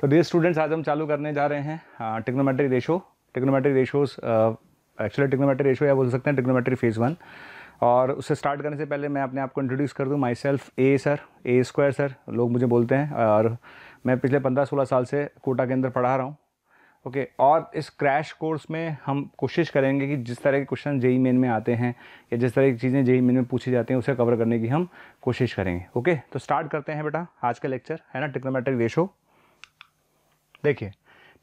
तो dear students आज हम चालू करने जा रहे हैं trigonometry ratio trigonometry ratios actually trigonometry ratio या बोल सकते हैं टिक्नोमेट्री फ़ेज़ वन और उससे स्टार्ट करने से पहले मैं अपने आप को इंट्रोड्यूस कर दूँ। Myself A sir A square sir लोग मुझे बोलते हैं। और मैं पिछले पंद्रह सोलह साल से कोटा के अंदर पढ़ा रहा हूँ। ओके okay, और इस क्रैश कोर्स में हम कोशिश करेंगे कि जिस तरह के क्वेश्चन जेई मेन में आते हैं या जिस तरह की चीज़ें जेई मेन में पूछी जाती हैं उसे कवर करने की हम कोशिश करेंगे। ओके okay, तो स्टार्ट करते हैं बेटा आज का लेक्चर है ना टिक्नोमेट्रिक रेशो देखिए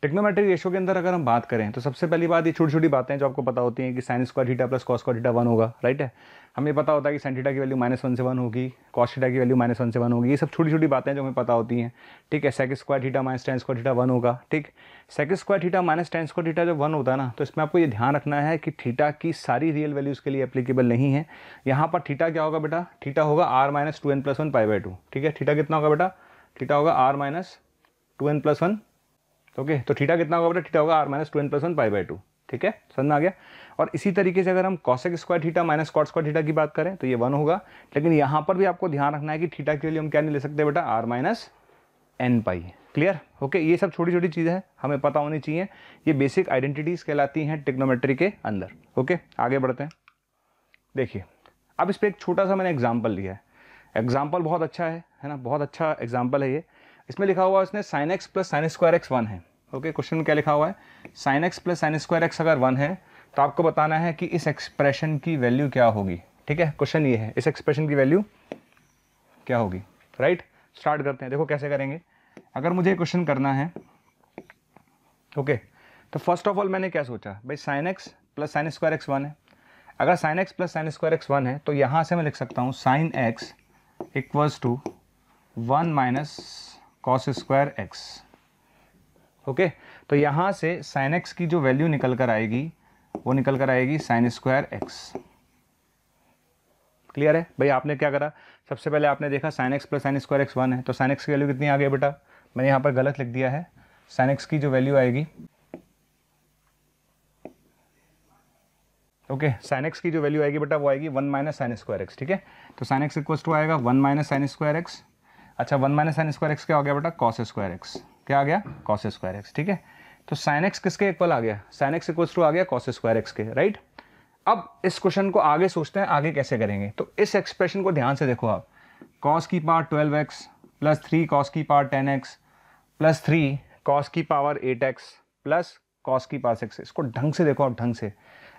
टिक्नोमेट्रिक रेशो के अंदर अगर हम बात करें तो सबसे पहली बात ये छोटी छोटी बातें जो आपको पता होती हैं कि sine square theta plus cos square theta one होगा राइट है? हमें पता होता है कि साइन थीटा की वैल्यू माइनस वन से वन होगी कॉस थीटा की वैल्यू माइनस वन से वन होगी, ये सब छोटी छोटी बातें जो हमें पता होती हैं। ठीक है sec square theta minus tan square theta one होगा, ठीक? Sec square theta minus tan square theta जब वन होता है ना तो इसमें आपको ये ध्यान रखना है कि थीटा की सारी रियल वैल्यूज़ के लिए एप्लीकेबल नहीं है। यहाँ पर थीटा क्या होगा बेटा? थीटा होगा or minus two n plus one pi by two ठीक है? थीटा कितना होगा बेटा? थीटा होगा or minus two n plus one okay तो थीटा कितना होगा बेटा? थीटा होगा or minus two n plus one pi by two ठीक है? समझ में आ गया? और इसी तरीके से अगर हम cosec square theta minus cot square theta की बात करें तो ये वन होगा। लेकिन यहाँ पर भी आपको ध्यान रखना है कि थीटा के लिए हम क्या नहीं ले सकते बेटा? Or minus n pi clear okay ये सब छोटी छोटी चीज़ें हैं, हमें पता होनी चाहिए। ये बेसिक आइडेंटिटीज़ कहलाती हैं टिक्नोमेट्री के अंदर। ओके आगे बढ़ते हैं। देखिए, अब इस पर एक छोटा सा मैंने एग्ज़ाम्पल लिया है। एग्ज़ाम्पल बहुत अच्छा है है ना? बहुत अच्छा एग्ज़ाम्पल है ये। इसमें लिखा हुआ है उसने sine x plus sine square x one है। ओके क्वेश्चन में क्या लिखा हुआ है? Sine x plus sine square x अगर वन है तो आपको बताना है कि इस एक्सप्रेशन की वैल्यू क्या होगी। ठीक है? क्वेश्चन ये है। इस एक्सप्रेशन की वैल्यू क्या होगी? Right right? स्टार्ट करते हैं। देखो कैसे करेंगे। अगर मुझे क्वेश्चन करना है ओके तो फ़र्स्ट ऑफ़ ऑल मैंने क्या सोचा? भाई sine x plus sine square x one है। अगर sine x plus sine square x one है तो यहाँ से मैं लिख सकता हूँ sine x equals to one minus cos square x okay तो यहाँ से साइन एक्स की जो वैल्यू निकल कर आएगी, वो निकल कर आएगी साइन स्क्वायर एक्स क्लियर है? भाई, आपने क्या करा? सबसे पहले आपने देखा sine x plus sine square x one है। तो साइन एक्स की वैल्यू कितनी आ गई बेटा? मैंने यहाँ पर गलत लिख दिया है। साइन एक्स की जो वैल्यू आएगी ओके साइन एक्स की जो वैल्यू आएगी बेटा, वो आएगी one minus sine square x ठीक है? तो साइन एक्स इक्वल्स टू आएगा one minus sine square x अच्छा one minus sine square x क्या हो गया बेटा? Cos square x. क्या आ गया? कॉस स्क्वायर एक्स, ठीक है? तो साइन एक्स किसके इक्वल आ गया? साइन एक्स इक्वल्स टू आ गया कॉस स्क्वायर एक्स के राइट अब इस क्वेश्चन को आगे सोचते हैं, आगे कैसे करेंगे? तो इस एक्सप्रेशन को ध्यान से देखो आप। कॉस की power twelve x plus three, cos की power ten x plus three, cos की power eight x plus cos की पावर सिक्स। इसको ढंग से देखो आप, ढंग से।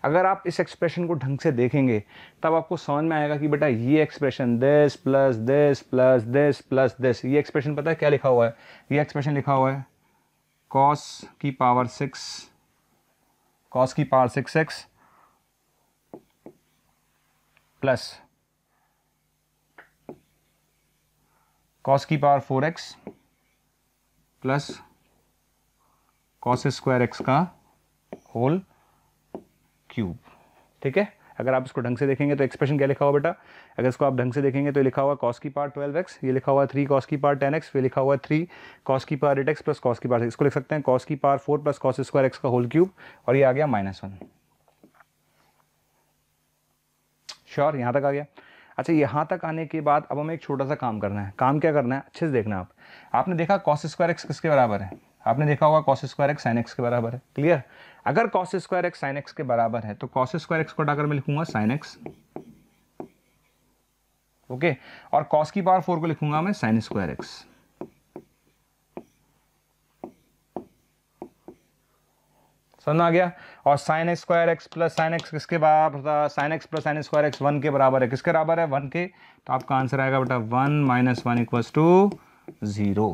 अगर आप इस एक्सप्रेशन को ढंग से देखेंगे, तब आपको समझ में आएगा कि बेटा ये expression this plus this plus this plus this ये एक्सप्रेशन पता है क्या लिखा हुआ है? ये एक्सप्रेशन लिखा हुआ है कॉस की पावर सिक्स कॉस की power six x plus cos की power four x plus cos square x का होल क्यूब ठीक है? अगर आप इसको ढंग से देखेंगे तो एक्सप्रेशन क्या लिखा हुआ बेटा? अगर इसको आप ढंग से देखेंगे तो लिखा हुआ कॉस की पार ट्वेल्व एक्स ये लिखा हुआ थ्री कॉस की पार टेन एक्स फिर लिखा हुआ थ्री कॉस की power eight x plus cos की पार इसको लिख सकते हैं कॉस की power four plus cos square x का होल क्यूब और ये आ गया माइनस वन श्योर यहाँ तक आ गया? अच्छा यहाँ तक आने के बाद अब हमें एक छोटा सा काम करना है। काम क्या करना है? अच्छे से देखना आप। आपने देखा कॉस स्क्वायर एक्स किसके बराबर है? आपने देखा होगा cos square x sine x के बराबर है। क्लियर अगर cos square x sine x के बराबर है तो कॉस स्क्वायर एक्स को हटाकर मैं लिखूँगा साइन एक्स ओके और कॉस की पावर फोर को लिखूँगा मैं साइन स्क्वायर एक्स समझ आ गया? और sine square x plus sine x किसके बराबर था? Sine x plus sine square x one के बराबर है। किसके बराबर है? वन के। तो आपका आंसर आएगा बेटा one minus one equals to zero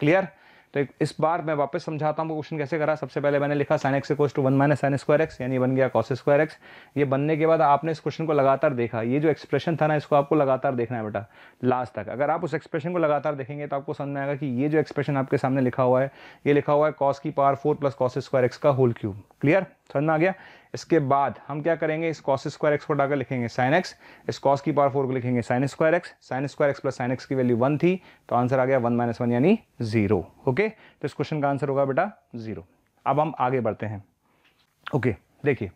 clear तो इस बार मैं वापस समझाता हूँ क्वेश्चन कैसे करा। सबसे पहले मैंने लिखा sine x equal to one minus sine square x यानी बन गया कॉस स्क्वायर एक्स ये बनने के बाद आपने इस क्वेश्चन को लगातार देखा। ये जो एक्सप्रेशन था ना, इसको आपको लगातार देखना है बेटा लास्ट तक। अगर आप उस एक्सप्रेशन को लगातार देखेंगे तो आपको समझ में आएगा कि ये जो एक्सप्रेशन आपके सामने लिखा हुआ है, ये लिखा हुआ है कॉस की power four plus cos square x का होल क्यूब क्लियर समझ में आ गया? इसके बाद हम क्या करेंगे? इस कॉस स्क्वायर एक्स को डाकर लिखेंगे साइन एक्स इस कॉस की पावर फोर को लिखेंगे sine square x sine square x plus sine x की वैल्यू वन थी तो आंसर आ गया वन माइनस वन यानी ज़ीरो ओके तो इस क्वेश्चन का आंसर होगा बेटा ज़ीरो अब हम आगे बढ़ते हैं। ओके देखिए,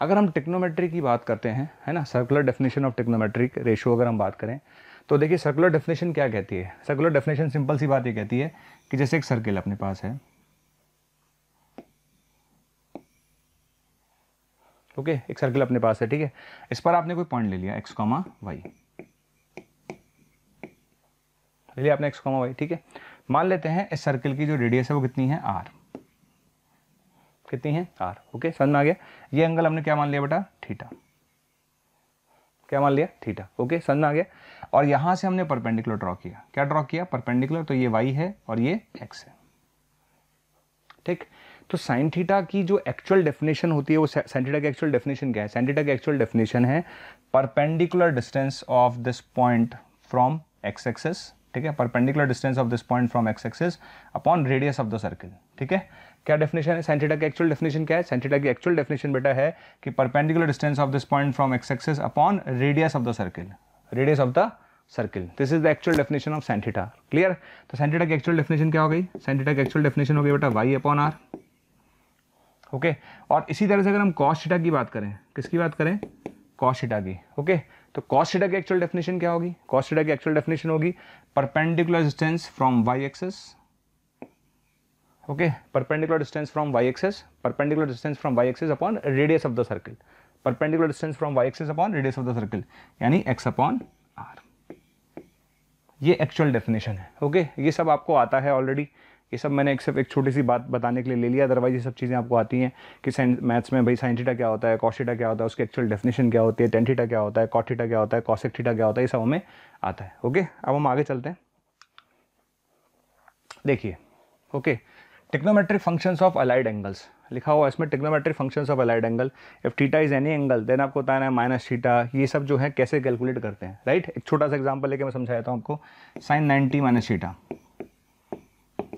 अगर हम टिक्नोमेट्री की बात करते हैं, है ना? Circular definition of trigonometric ratio अगर हम बात करें तो देखिए सर्कुलर डेफिनेशन क्या कहती है? सर्कुलर डेफिनेशन सिंपल सी बात ये कहती है कि जैसे एक सर्किल अपने पास है ओके? एक सर्किल अपने पास है, ठीक है? इस पर आपने कोई पॉइंट ले लिया एक्स कॉमा वाई ले लिया आपने एक्स कॉमा वाई ठीक है? मान लेते हैं इस सर्किल की जो रेडियस है वो कितनी है? आर कितनी है? R okay? समझ में आ गया? ये एंगल हमने क्या मान लिया बेटा? थीटा। क्या मान लिया? Theta, okay? समझ में आ गया? और यहाँ से हमने परपेंडिकुलर ड्रॉ किया। क्या ड्रॉ किया? परपेंडिकुलर तो ये वाई है और ये एक्स है। ठीक? तो साइन थीटा की जो एक्चुअल डेफिनेशन होती है, वो साइन थीटा की एक्चुअल डेफिनेशन क्या है? साइन थीटा की एक्चुअल डेफिनेशन है perpendicular distance of this point from x axis ठीक है? Perpendicular distance of this point from x axis upon radius of the circle ठीक है? क्या डेफिनेशन है? साइन थीटा की एक्चुअल डेफिनेशन क्या है? साइन थीटा की एक्चुअल डेफिनेशन बेटा है कि perpendicular distance of this point from x axis upon radius of the circle radius of the circle this is the actual definition of sine theta clear तो sine theta की actual definition क्या हो गई? Sine theta की actual definition हो गई बेटा Y upon are okay? और इसी तरह से अगर हम कॉस थीटा की बात करें, किसकी बात करें? कॉस थीटा की, ओके? तो कॉस थीटा की एक्चुअल डेफिनेशन क्या होगी? कॉस थीटा की एक्चुअल डेफिनेशन होगी perpendicular distance from y axis okay? Perpendicular distance from y axis perpendicular distance from y axis upon radius of the circle perpendicular distance from y axis upon radius of the circle यानी x upon r ये actual definition है, okay? okay? ये सब आपको आता है already ये सब मैंने एक सिर्फ़ एक छोटी सी बात बताने के लिए ले लिया अदरवाइज़ ये सब चीज़ें आपको आती हैं कि मैथ्स में भाई साइन थीटा क्या होता है कॉशीटा क्या होता है, उसकी एक्चुअल डेफिनेशन क्या होती है टेन थीटा क्या होता है कॉटीटा क्या होता है कॉसिक थीटा क्या होता है, ये सब हमें आता है ओके अब हम आगे चलते हैं। देखिए okay trigonometric functions of allied angles लिखा हुआ इसमें trigonometric functions of allied angle if theta is any angle then आपको बताना है माइनस थीटा ये सब जो है कैसे कैलकुलेट करते हैं राइट एक छोटा सा एग्जांपल लेके मैं समझाता हूँ आपको sine ninety minus theta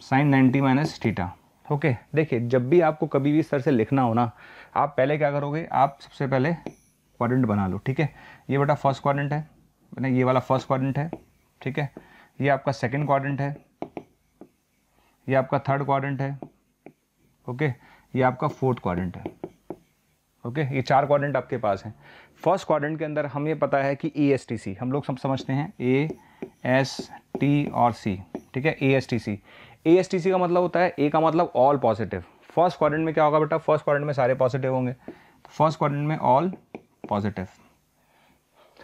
sine ninety minus theta okay देखिए, जब भी आपको कभी भी इस तरह से लिखना हो ना, आप पहले क्या करोगे, आप सबसे पहले क्वाड्रेंट बना लो, ठीक है? ये बेटा फ़र्स्ट क्वाड्रेंट है ना ये वाला फ़र्स्ट क्वाड्रेंट है, ठीक है? ये आपका सेकंड क्वाड्रेंट है, ये आपका थर्ड क्वाड्रेंट है ओके ये आपका फोर्थ क्वाड्रेंट है ओके ये चार क्वाड्रेंट आपके पास हैं। फ़र्स्ट क्वाड्रेंट के अंदर हमें पता है कि ए एस टी सी हम लोग सब समझते हैं ए एस टी और सी ठीक है? A S T C A S T C का मतलब होता है ए का मतलब ऑल पॉजिटिव फ़र्स्ट क्वाड्रेंट में क्या होगा बेटा? फ़र्स्ट क्वाड्रेंट में सारे पॉजिटिव होंगे। फ़र्स्ट क्वाड्रेंट में ऑल पॉजिटिव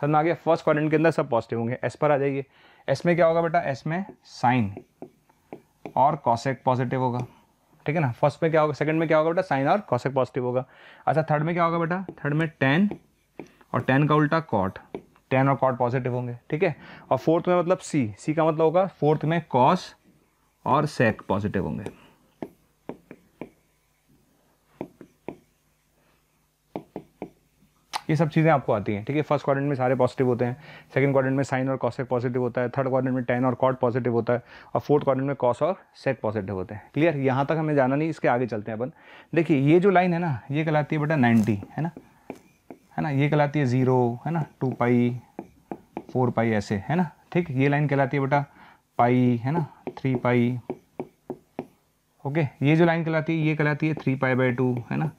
समझ आ गया? फ़र्स्ट क्वाड्रेंट के अंदर सब पॉजिटिव होंगे। एस पर आ जाइए। एस में क्या होगा बेटा? एस में साइन और कॉसेक पॉजिटिव होगा। ठीक है ना? फ़र्स्ट में क्या होगा? सेकंड में क्या होगा बेटा? साइन और कॉसेक पॉजिटिव होगा। अच्छा थर्ड में क्या होगा बेटा? थर्ड में टेन और टेन का उल्टा कॉट टेन और कॉट पॉजिटिव होंगे। ठीक है? और फोर्थ में मतलब सी सी का मतलब होगा फोर्थ में कॉस और सेक पॉजिटिव होंगे। ये सब चीज़ें आपको आती हैं, ठीक है? फ़र्स्ट क्वाड्रेंट में सारे पॉजिटिव होते हैं सेकंड क्वाड्रेंट में साइन और कॉसेक पॉजिटिव होता है थर्ड क्वाड्रेंट में टेन और कॉट पॉजिटिव होता है, और फोर्थ क्वाड्रेंट में कॉस और सेक पॉजिटिव होते हैं। क्लियर यहाँ तक हमें जाना नहीं, इसके आगे चलते हैं अपन। देखिए, ये जो लाइन है ना, ये कहलाती है बेटा नाइन्टी है ना? है ना? ये कहलाती है ज़ीरो है ना? टू पाई फोर पाई ऐसे, है ना? ठीक? ये लाइन कहलाती है बेटा पाई है ना? थ्री पाई ओके ये जो लाइन कहलाती है, ये कहलाती है थ्री पाई बाई टू है ना?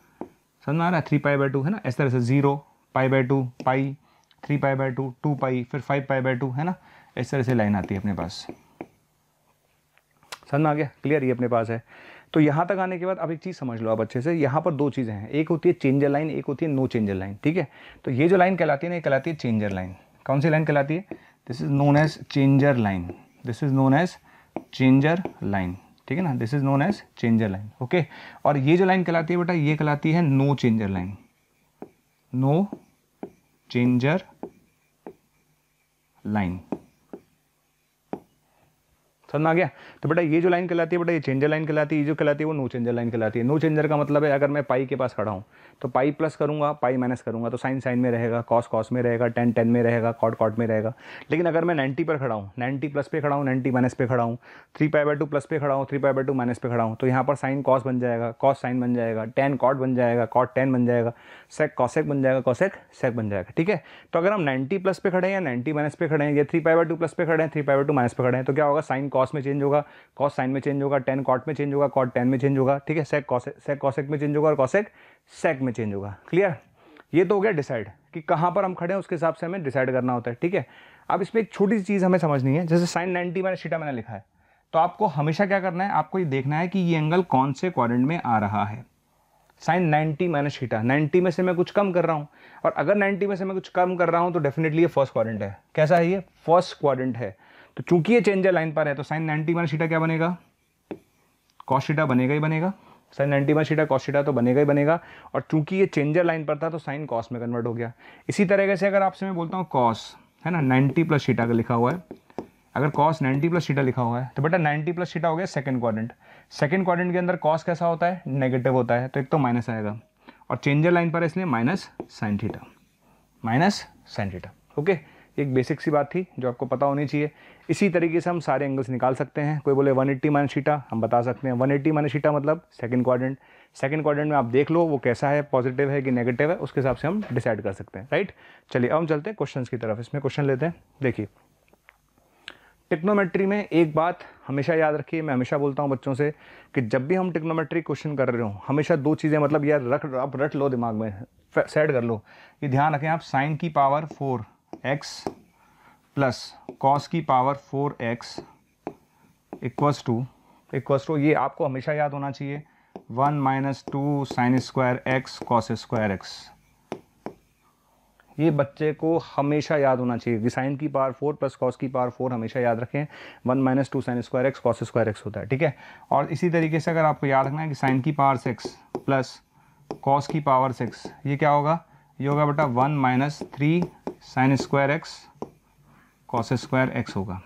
समझ में आ रहा है? थ्री पाई बाई टू है ना? इस तरह से zero pi by two pi three pi by two two pi फिर फाइव पाई बाई टू है ना? इस तरह से लाइन आती है अपने पास। समझ में आ गया? क्लियर ये अपने पास है। तो यहाँ तक आने के बाद अब एक चीज़ समझ लो आप अच्छे से। यहाँ पर दो चीज़ें हैं। एक होती है चेंजर लाइन एक होती है नो चेंजर लाइन ठीक है? तो ये जो लाइन कहलाती है ना, ये कहलाती है चेंजर लाइन कौन सी लाइन कहलाती है? This is known as changer line this is known as changer line ठीक है ना? This is known as changer line okay और ये जो लाइन कहलाती है बेटा, ये कहलाती है no changer line no changer line समझ में आ गया? तो बेटा ये जो लाइन कहलाती है, बेटा ये चेंजर लाइन कहलाती है, ये जो कहलाती है वो नो चेंजर लाइन कहलाती है। नो चेंजर का मतलब है अगर मैं पाई के पास खड़ा हूँ तो पाई प्लस करूँगा पाई माइनस करूँगा तो साइन साइन में रहेगा कॉस कॉस में रहेगा टेन टेन में रहेगा कॉट कॉट में रहेगा। लेकिन अगर मैं नाइन्टी पर खड़ा हूँ नाइन्टी प्लस पे खड़ा हूँ नाइन्टी माइनस पे खड़ा हूँ three pi by two plus पे खड़ा हूँ three pi by two minus पे खड़ा हूँ तो यहाँ पर साइन कॉस बन जाएगा कॉस साइन बन जाएगा टेन कॉट बन जाएगा कॉट टेन बन जाएगा सेक कॉसेक बन जाएगा कॉसेक सेक बन जाएगा, ठीक है? तो अगर हम नाइन्टी प्लस पे खड़े हैं या नाइन्टी माइनस पे खड़े हैं, या three pi by two plus पे खड़े हैं three pi by two minus पे खड़े हैं तो क्या होगा? साइन कॉस में चेंज होगा कॉस साइन में चेंज होगा टेन कॉट में चेंज होगा कॉट टेन में चेंज होगा, ठीक है? सेक कॉसेक सेक कॉसेक में चेंज होगा और कॉसेक सेक में चेंज होगा क्लियर ये तो हो गया डिसाइड कि कहाँ पर हम खड़े हैं, उसके हिसाब से हमें डिसाइड करना होता है, ठीक है? अब इस पर एक छोटी सी चीज़ हमें समझनी है, जैसे साइन नाइन्टी मैंने शीटा मैंने लिखा है तो आपको हमेशा क्या करना है, आपको ये देखना है कि ये एंगल कौन से क्वाड्रेंट में आ रहा है। साइन 90 माइनस शीटा 90 में से मैं कुछ कम कर रहा हूँ, और अगर 90 में से मैं कुछ कम कर रहा हूँ तो डेफिनेटली ये फ़र्स्ट क्वाड्रेंट है। कैसा है ये? फ़र्स्ट क्वाड्रेंट है। तो चूँकि ये चेंजर लाइन पर है तो साइन 90 माइनस शीटा क्या बनेगा? कॉस शीटा बनेगा ही बनेगा। Sine ninety minus cos theta तो बनेगा ही बनेगा। और चूँकि ये चेंजर लाइन पर था तो साइन कॉस में कन्वर्ट हो गया। इसी तरीके से अगर आपसे मैं बोलता हूँ कॉस है ना? नाइन्टी प्लस शीटा का लिखा हुआ है। अगर कॉस 90 प्लस शीटा लिखा हुआ है तो बेटा 90 प्लस शीटा हो गया सेकंड क्वाड्रेंट सेकंड क्वाड्रेंट के अंदर कॉस कैसा होता है? नेगेटिव होता है तो एक तो माइनस आएगा। और चेंजर लाइन पर इसलिए minus sine theta minus sine theta okay एक बेसिक सी बात थी, जो आपको पता होनी चाहिए। इसी तरीके से हम सारे एंगल्स निकाल सकते हैं। कोई बोले 180 एट्टी माइनस शीटा हम बता सकते हैं। 180 एट्टी माइनस शीटा मतलब सेकंड क्वाड्रेंट सेकंड क्वाड्रेंट में आप देख लो, वो कैसा है पॉजिटिव है कि नेगेटिव है, उसके हिसाब से हम डिसाइड कर सकते हैं राइट चलिए, अब हम चलते हैं क्वेश्चन की तरफ़। इसमें क्वेश्चन लेते हैं। देखिए टिक्नोमेट्री में एक बात हमेशा याद रखिए, मैं हमेशा बोलता हूँ बच्चों से कि जब भी हम टिक्नोमेट्री क्वेश्चन कर रहे हो, हमेशा दो चीज़ें मतलब यार रख, आप रट लो दिमाग में सेट कर लो। ये ध्यान रखें आप साइन की power four x plus cos की power four x equals to equals to ये आपको हमेशा याद होना चाहिए one minus two sine square x cos square x ये बच्चे को हमेशा याद होना चाहिए कि साइन की पावर फोर प्लस कॉस की पावर फोर हमेशा याद रखें one minus two sine square x cos square x होता है, ठीक है? और इसी तरीके से अगर आपको याद रखना है कि साइन की पावर सिक्स प्लस कॉस की पावर सिक्स ये क्या होगा? ये होगा बेटा one minus three sine square x cos square x होगा।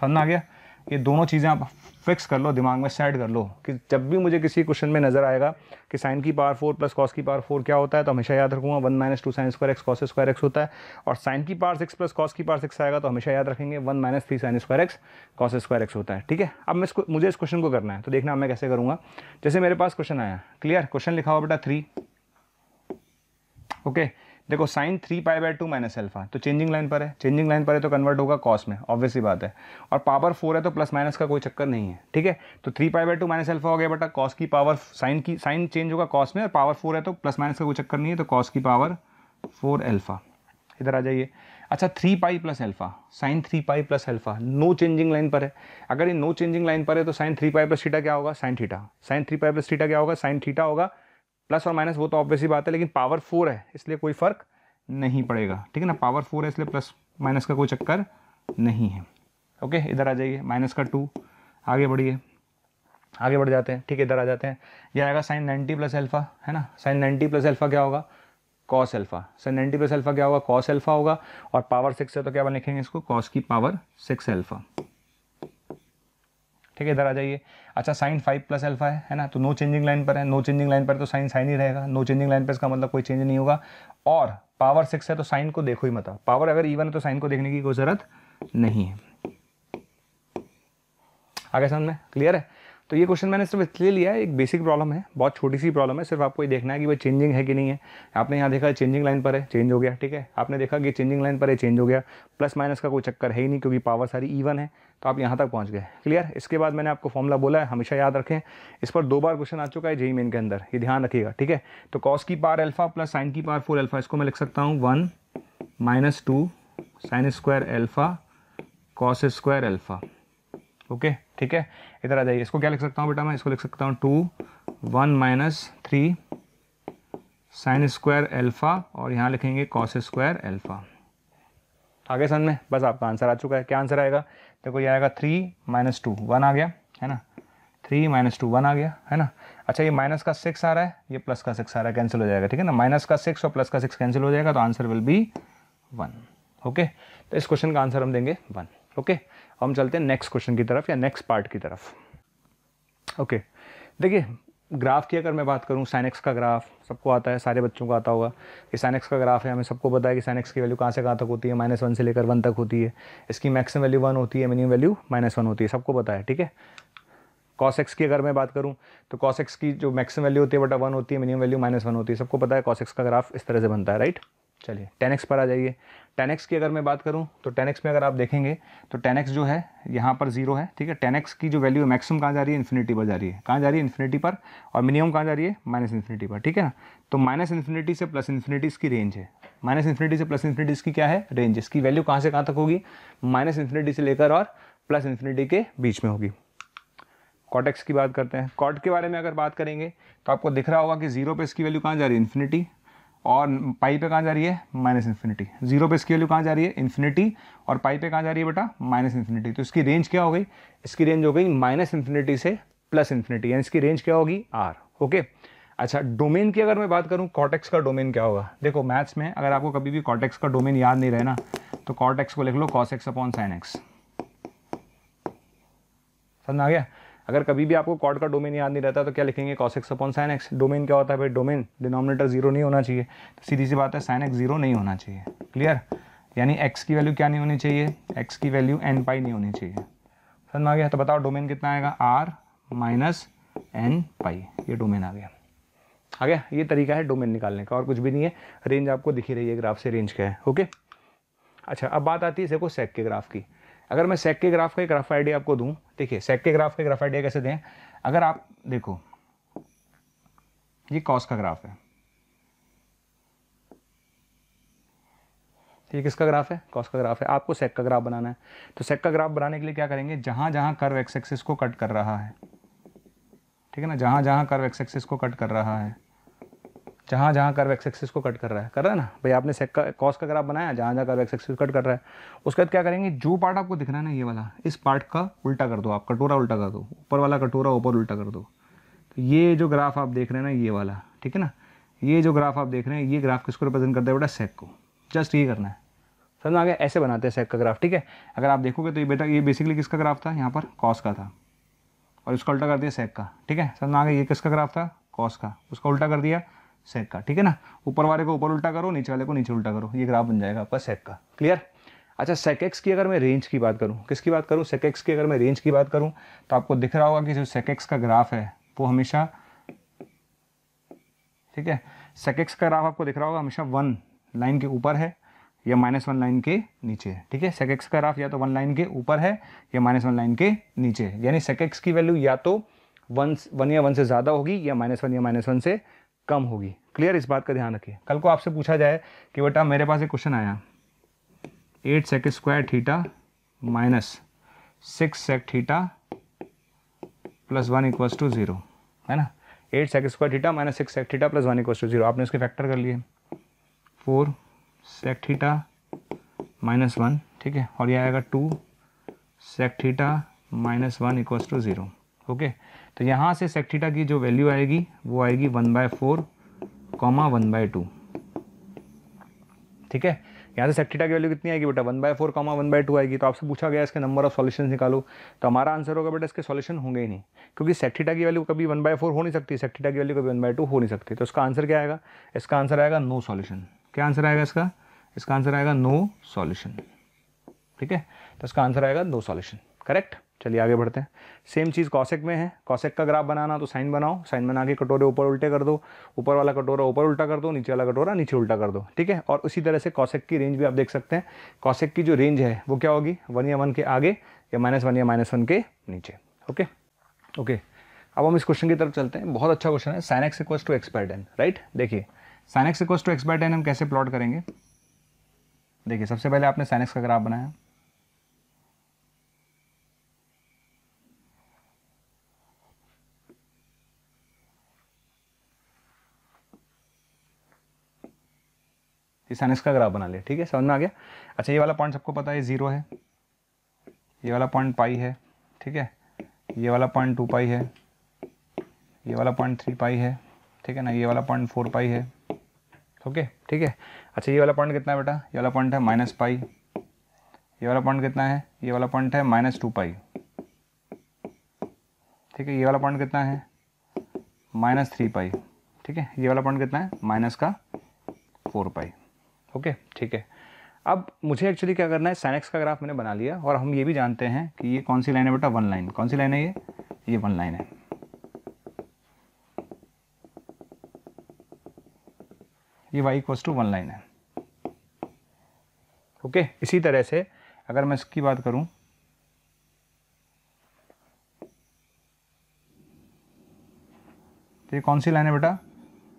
समझ आ गया? ये दोनों चीज़ें आप फिक्स कर लो, दिमाग में सेट कर लो कि जब भी मुझे किसी क्वेश्चन में नज़र आएगा कि साइन की पावर फोर प्लस कॉस की पावर फोर क्या होता है तो हमेशा याद रखूँगा one minus two sine square x cos square x होता है और साइन की पावर सिक्स प्लस कॉस की पावर सिक्स आएगा तो हमेशा याद रखेंगे one minus three sine square x cos square x होता है। ठीक है? अब मैं इसको, मुझे इस क्वेश्चन को करना है तो देखना मैं कैसे करूँगा। जैसे मेरे पास क्वेश्चन आया, क्लियर? क्वेश्चन लिखा हुआ बेटा थ्री। ओके? देखो sine three pi by two minus alpha तो चेंजिंग लाइन पर है। चेंजिंग लाइन पर है तो कन्वर्ट होगा कॉस में ऑब्वियसली बात है। और पावर फोर है तो प्लस माइनस का कोई चक्कर नहीं है, ठीक है? तो three pi by two minus alpha हो गया बेटा कॉस की पावर साइन की साइन चेंज होगा कॉस में, और पावर फोर है तो प्लस माइनस का कोई चक्कर नहीं है तो कॉस की पावर फोर एल्फा इधर आ जाइए। अच्छा three pi plus alpha sine three pi plus alpha no changing line पर है। अगर ये नो चेंजिंग लाइन पर है तो sine three pi plus theta क्या होगा? Sine theta sine three pi plus theta क्या होगा? साइन थीटा होगा प्लस और माइनस, वो तो ऑब्वियसली बात है, लेकिन पावर फोर है, इसलिए कोई फ़र्क नहीं पड़ेगा। ठीक है ना? पावर फोर है, इसलिए प्लस माइनस का कोई चक्कर नहीं है। ओके इधर आ जाइए माइनस का टू आगे बढ़िए। आगे बढ़ जाते हैं। ठीक है, इधर आ जाते हैं। यह आएगा साइन नाइन्टी प्लस एल्फा है ना? साइन नाइन्टी प्लस एल्फा क्या होगा? Cos alpha sine ninety plus alpha क्या होगा? कॉस एल्फा होगा। और पावर सिक्स है तो क्या लिखेंगे इसको? कॉस की पावर सिक्स एल्फा ठीक है, इधर आ जाइए। अच्छा साइन फाइव प्लस अल्फ़ा है है ना? तो नो चेंजिंग लाइन पर है। नो चेंजिंग लाइन पर तो साइन साइन ही रहेगा। नो चेंजिंग लाइन पर इसका मतलब कोई चेंज नहीं होगा। और पावर सिक्स है तो साइन को देखो ही मत पावर अगर ईवन है तो साइन को देखने की कोई ज़रूरत नहीं है। आगे समझ में? क्लियर है? तो ये क्वेश्चन मैंने सिर्फ़ इसलिए लिया है, एक बेसिक प्रॉब्लम है, बहुत छोटी सी प्रॉब्लम है, सिर्फ़ आपको ये देखना है कि वो चेंजिंग है कि नहीं है। आपने यहाँ देखा चेंजिंग लाइन पर है चेंज हो गया, ठीक है? आपने देखा कि चेंजिंग लाइन पर है चेंज हो गया। प्लस माइनस का कोई चक्कर है ही नहीं, क्योंकि पावर सारी ईवन है तो आप यहाँ तक पहुँच गए। क्लियर इसके बाद मैंने आपको फॉर्मूला बोला है, हमेशा याद रखें। इस पर दो बार क्वेश्चन आ चुका है जेई मेन के अंदर, ये ध्यान रखिएगा, ठीक है? तो कॉस की पार एल्फा प्लस साइन की पार फोर एल्फा इसको मैं लिख सकता हूँ one minus two sine square alpha cos square alpha okay, ठीक है? इधर आ जाइए। इसको क्या लिख सकता हूँ बेटा मैं? इसको लिख सकता हूँ two, one minus three, sine square alpha और यहाँ लिखेंगे कॉस स्क्वायर एल्फ़ा आगे सन में? बस आपका आंसर आ चुका है। क्या आंसर आएगा? देखो, ये आएगा थ्री माइनस टू। वन आ गया, है ना? थ्री माइनस टू, वन आ गया, है ना? अच्छा ये माइनस का सिक्स आ रहा है, ये प्लस का सिक्स आ रहा है, कैंसिल हो जाएगा, ठीक है ना? माइनस का सिक्स और प्लस का सिक्स कैंसिल हो जाएगा तो answer will be one, okay? तो इस क्वेश्चन का आंसर हम देंगे वन, ओके? हम चलते हैं नेक्स्ट क्वेश्चन की तरफ़ या नेक्स्ट पार्ट की तरफ़। ओके देखिए ग्राफ की अगर मैं बात करूँ साइनेक्स का ग्राफ सबको आता है, सारे बच्चों को आता होगा कि साइनेक्स का ग्राफ है, हमें सबको पता है कि साइनेक्स की वैल्यू कहाँ से कहाँ तक होती है माइनस वन से लेकर वन तक होती है। इसकी मैक्सिमम वैल्यू वन होती है मिनिमम वैल्यू माइनस वन होती है, सबको पता है, ठीक है? कॉस एक्स की अगर मैं बात करूँ तो कॉसेक्स की जो मैक्सिमम वैल्यू होती है, बटा वन होती है मिनिमम वैल्यू माइनस वन होती है, सबको पता है कॉस एक्स का ग्राफ इस तरह से बनता है राइट चलिए टेन एक्स पर आ जाइए। टेन की अगर मैं बात करूँ तो टेन में अगर आप देखेंगे तो टेन जो है, यहाँ पर ज़ीरो है, ठीक है? टेन एक्स की जो वैल्यू है मैक्सिमम कहाँ जा रही है? इन्फिनिटी पर जा रही है। कहाँ जा रही है? इन्फिनिटी पर, और मिनिमम कहाँ जा रही है? माइनस इन्फिनिटी पर, ठीक है ना? तो माइनस इन्फिनिटी से प्लस इन्फिनिटी इसकी रेंज है। माइनस इन्फिनिटी से प्लस इन्फिनिटी इसकी क्या है? रेंज इसकी वैल्यू कहाँ से कहाँ तक होगी? माइनस इन्फिनिटी से लेकर और प्लस इन्फिनिटी के बीच में होगी। कॉटेक्स की बात करते हैं। कॉट के बारे में अगर बात करेंगे तो आपको दिख रहा होगा कि ज़ीरो पे इसकी वैल्यू कहाँ जा रही है? इन्फिनिटी और पाई पे कहाँ जा रही है? Minus infinity. ज़ीरो पे इसकी वैल्यू कहाँ जा रही है? इन्फिनिटी। और पाई पे कहाँ जा रही है बेटा? Minus infinity. तो इसकी रेंज क्या हो गई? इसकी रेंज हो गई माइनस इन्फिनिटी से प्लस इन्फिनिटी, यानी इसकी रेंज क्या होगी? आर। ओके? अच्छा डोमेन की अगर मैं बात करूँ कॉटेक्स का डोमेन क्या होगा? देखो, मैथ्स में अगर आपको कभी भी कॉटेक्स का डोमेन याद नहीं रहे ना तो कॉटेक्स को लिख लो cos x upon sine x समझ आ गया? अगर कभी भी आपको कॉड का डोमेन याद नहीं रहता तो क्या लिखेंगे? Cos x upon sine x domain क्या होता है भाई? डोमेन। डिनोमिनेटर ज़ीरो नहीं होना चाहिए। तो सीधी सी बात है साइन एक्स ज़ीरो नहीं होना चाहिए। क्लियर यानी एक्स की वैल्यू क्या नहीं होनी चाहिए? एक्स की वैल्यू एन पाई नहीं होनी चाहिए। समझ में आ गया? तो बताओ, डोमेन कितना आएगा? आर माइनस एन पाई ये डोमेन आ गया। आ गया? ये तरीका है डोमेन निकालने का। और कुछ भी नहीं है। रेंज आपको दिखी रही है ग्राफ से रेंज क्या है। ओके अच्छा अब बात आती है देखो सेक के ग्राफ की। अगर मैं सेक के ग्राफ का एक ग्राफ आइडिया आपको दूँ, देखिए सेक के ग्राफ का ग्राफ आइडिया कैसे दें? अगर आप, देखो, ये कॉस का ग्राफ है। ये किसका ग्राफ है? कॉस का ग्राफ है। आपको सेक का ग्राफ बनाना है। तो सेक का ग्राफ बनाने के लिए क्या करेंगे? जहाँ जहाँ कर्व एक्स एक्सिस को कट कर रहा है। ठीक है ना? जहाँ जहाँ कर्व एक्स एक्सिस को कट कर रहा है। जहाँ जहाँ कर्व एक्स एक्सिस को कट कर रहा है। कर रहा है ना? भाई, आपने सेक का कॉस का ग्राफ बनाया, जहाँ जहाँ कर्व एक्स एक्सिस कट कर रहा है। उसके बाद क्या करेंगे? जो पार्ट आपको दिख रहा है ना, ये वाला, इस पार्ट का उल्टा कर दो आप। कटोरा उल्टा कर दो। ऊपर वाला कटोरा, ऊपर उल्टा कर दो। तो ये जो ग्राफ आप देख रहे हैं ना, ये वाला, ठीक है ना? ये जो ग्राफ आप देख रहे हैं, ये ग्राफ किसको रिप्रेजेंट करता है बेटा? सेक को। जस्ट ये करना है। समझ आ गया? ऐसे बनाते हैं सेक का ग्राफ ठीक है? अगर आप देखोगे तो ये बेटा, ये बेसिकली किसका ग्राफ था? यहाँ पर कॉस का था। और इसका उल्टा कर दिया सेक का, ठीक है? समझ आ गया? ये किसका ग्राफ था? कॉस का। उसका उल्टा कर दिया सेक का, ठीक है ना? ऊपर वाले को ऊपर उल्टा करो, नीचे वाले को नीचे उल्टा करो, ये ग्राफ बन जाएगा आपका सेक का क्लियर अच्छा सेक एक्स की अगर मैं रेंज की बात करूँ, किसकी बात करूँ? सेक एक्स की अगर मैं रेंज की बात करूँ तो आपको दिख रहा होगा कि जो सेक एक्स का ग्राफ है, वो हमेशा, ठीक है? सेक एक्स का ग्राफ आपको दिख रहा होगा हमेशा वन लाइन के ऊपर है, या माइनस वन लाइन के नीचे है ठीक है? सेक एक्स का ग्राफ या तो वन लाइन के ऊपर है, या माइनस वन लाइन के नीचे, यानी सेक एक्स की वैल्यू या तो वन वन या वन से ज़्यादा होगी, या माइनस वन या माइनस वन से कम होगी। क्लियर इस बात का ध्यान रखिए। कल को आपसे पूछा जाए कि बेटा मेरे पास एक क्वेश्चन आया। Eight sec square theta minus six sec theta plus one equals to zero है ना? Eight sec square theta minus six sec theta plus one equals to zero आपने उसके फैक्टर कर लिए। Four sec theta minus one ठीक है? और ये आएगा two sec theta minus one equals to zero okay तो यहाँ से सेक्टीटा की जो वैल्यू आएगी, वो आएगी one by four comma one by two ठीक है? यहाँ से सेक्टीटा की वैल्यू कितनी आएगी बेटा? One by four comma one by two आएगी। तो आपसे पूछा गया इसके नंबर ऑफ़ सॉल्यूशन निकालो। तो हमारा आंसर होगा बेटा, इसके सॉल्यूशन होंगे ही नहीं। क्योंकि सेक्टीटा की वैल्यू कभी वन बाय फोर हो नहीं सकती सेक्टीटा की वैल्यू कभी वन बाय टू हो नहीं सकती। तो इसका आंसर क्या आएगा? इसका आंसर आएगा नो सॉल्यूशन क्या आंसर आएगा इसका? इसका आंसर आएगा नो सॉल्यूशन ठीक है? तो इसका आंसर आएगा नो सॉल्यूशन करेक्ट चलिए आगे बढ़ते हैं। सेम चीज़ कॉसेक में है। कॉसेक का ग्राफ बनाना तो साइन बनाओ। साइन बना के कटोरे ऊपर उल्टे कर दो। ऊपर वाला कटोरा ऊपर उल्टा कर दो, नीचे वाला कटोरा नीचे उल्टा कर दो, ठीक है? और उसी तरह से कॉसेक की रेंज भी आप देख सकते हैं। कॉसेक की जो रेंज है, वो क्या होगी? वन या वन के आगे या माइनस वन या माइनस वन के नीचे ओके ओके अब हम इस क्वेश्चन की तरफ़ चलते हैं। बहुत अच्छा क्वेश्चन है। Sine x equals to x by ten right देखिए sine x equals to x by ten हम कैसे प्लॉट करेंगे? देखिए, सबसे पहले आपने साइन एक्स का ग्राफ बनाया। ये साइनस का ग्राफ बना लिया ठीक है समझ में आ गया अच्छा ये वाला पॉइंट सबको पता है ज़ीरो है ये वाला पॉइंट पाई है ठीक है ये वाला पॉइंट टू पाई है ये वाला पॉइंट थ्री पाई है ठीक है ना ये वाला पॉइंट फोर पाई है ओके ठीक है अच्छा ये वाला पॉइंट कितना है बेटा ये वाला पॉइंट है माइनस पाई ये वाला पॉइंट कितना है ये वाला पॉइंट है माइनस टू पाई ठीक है ये वाला पॉइंट कितना है माइनस थ्री पाई ठीक है ये वाला पॉइंट कितना है माइनस का फोर पाई ओके, ठीक है। अब मुझे एक्चुअली क्या करना है? साइनेक्स का ग्राफ मैंने बना लिया और हम ये भी जानते हैं कि ये कौन सी लाइन है बेटा? वन लाइन कौन सी लाइन है ये? ये वन लाइन है। ये y equals to one line है। ओके, इसी तरह से अगर मैं इसकी बात करूँ तो ये कौन सी लाइन है बेटा?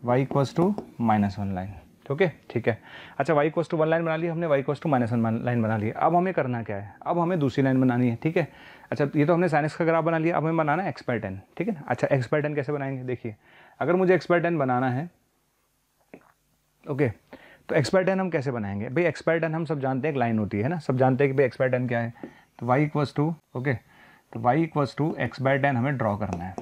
Y equals to minus one line okay ठीक है. अच्छा y equals to one line बना ली हमने y equals to minus one line बना ली. अब हमें करना क्या है? अब हमें दूसरी लाइन बनानी है. ठीक है? अच्छा ये तो हमने साइनस का ग्राफ बना लिया. अब हमें बनाना है एक्सपायर टेन ठीक है अच्छा एक्सपायर टेन कैसे बनाएँगे? देखिए. अगर मुझे एक्स बाय टेन बनाना है ओके तो एक्सपायर टेन हम कैसे बनाएँगे? भाई एक्सपायर टेन हम सब जानते हैं एक लाइन होती है ना? सब जानते हैं कि भाई एक्सपायर टेन क्या है? तो वाई इक्वल्स टू ओके तो y equals to x by ten हमें ड्रॉ करना है.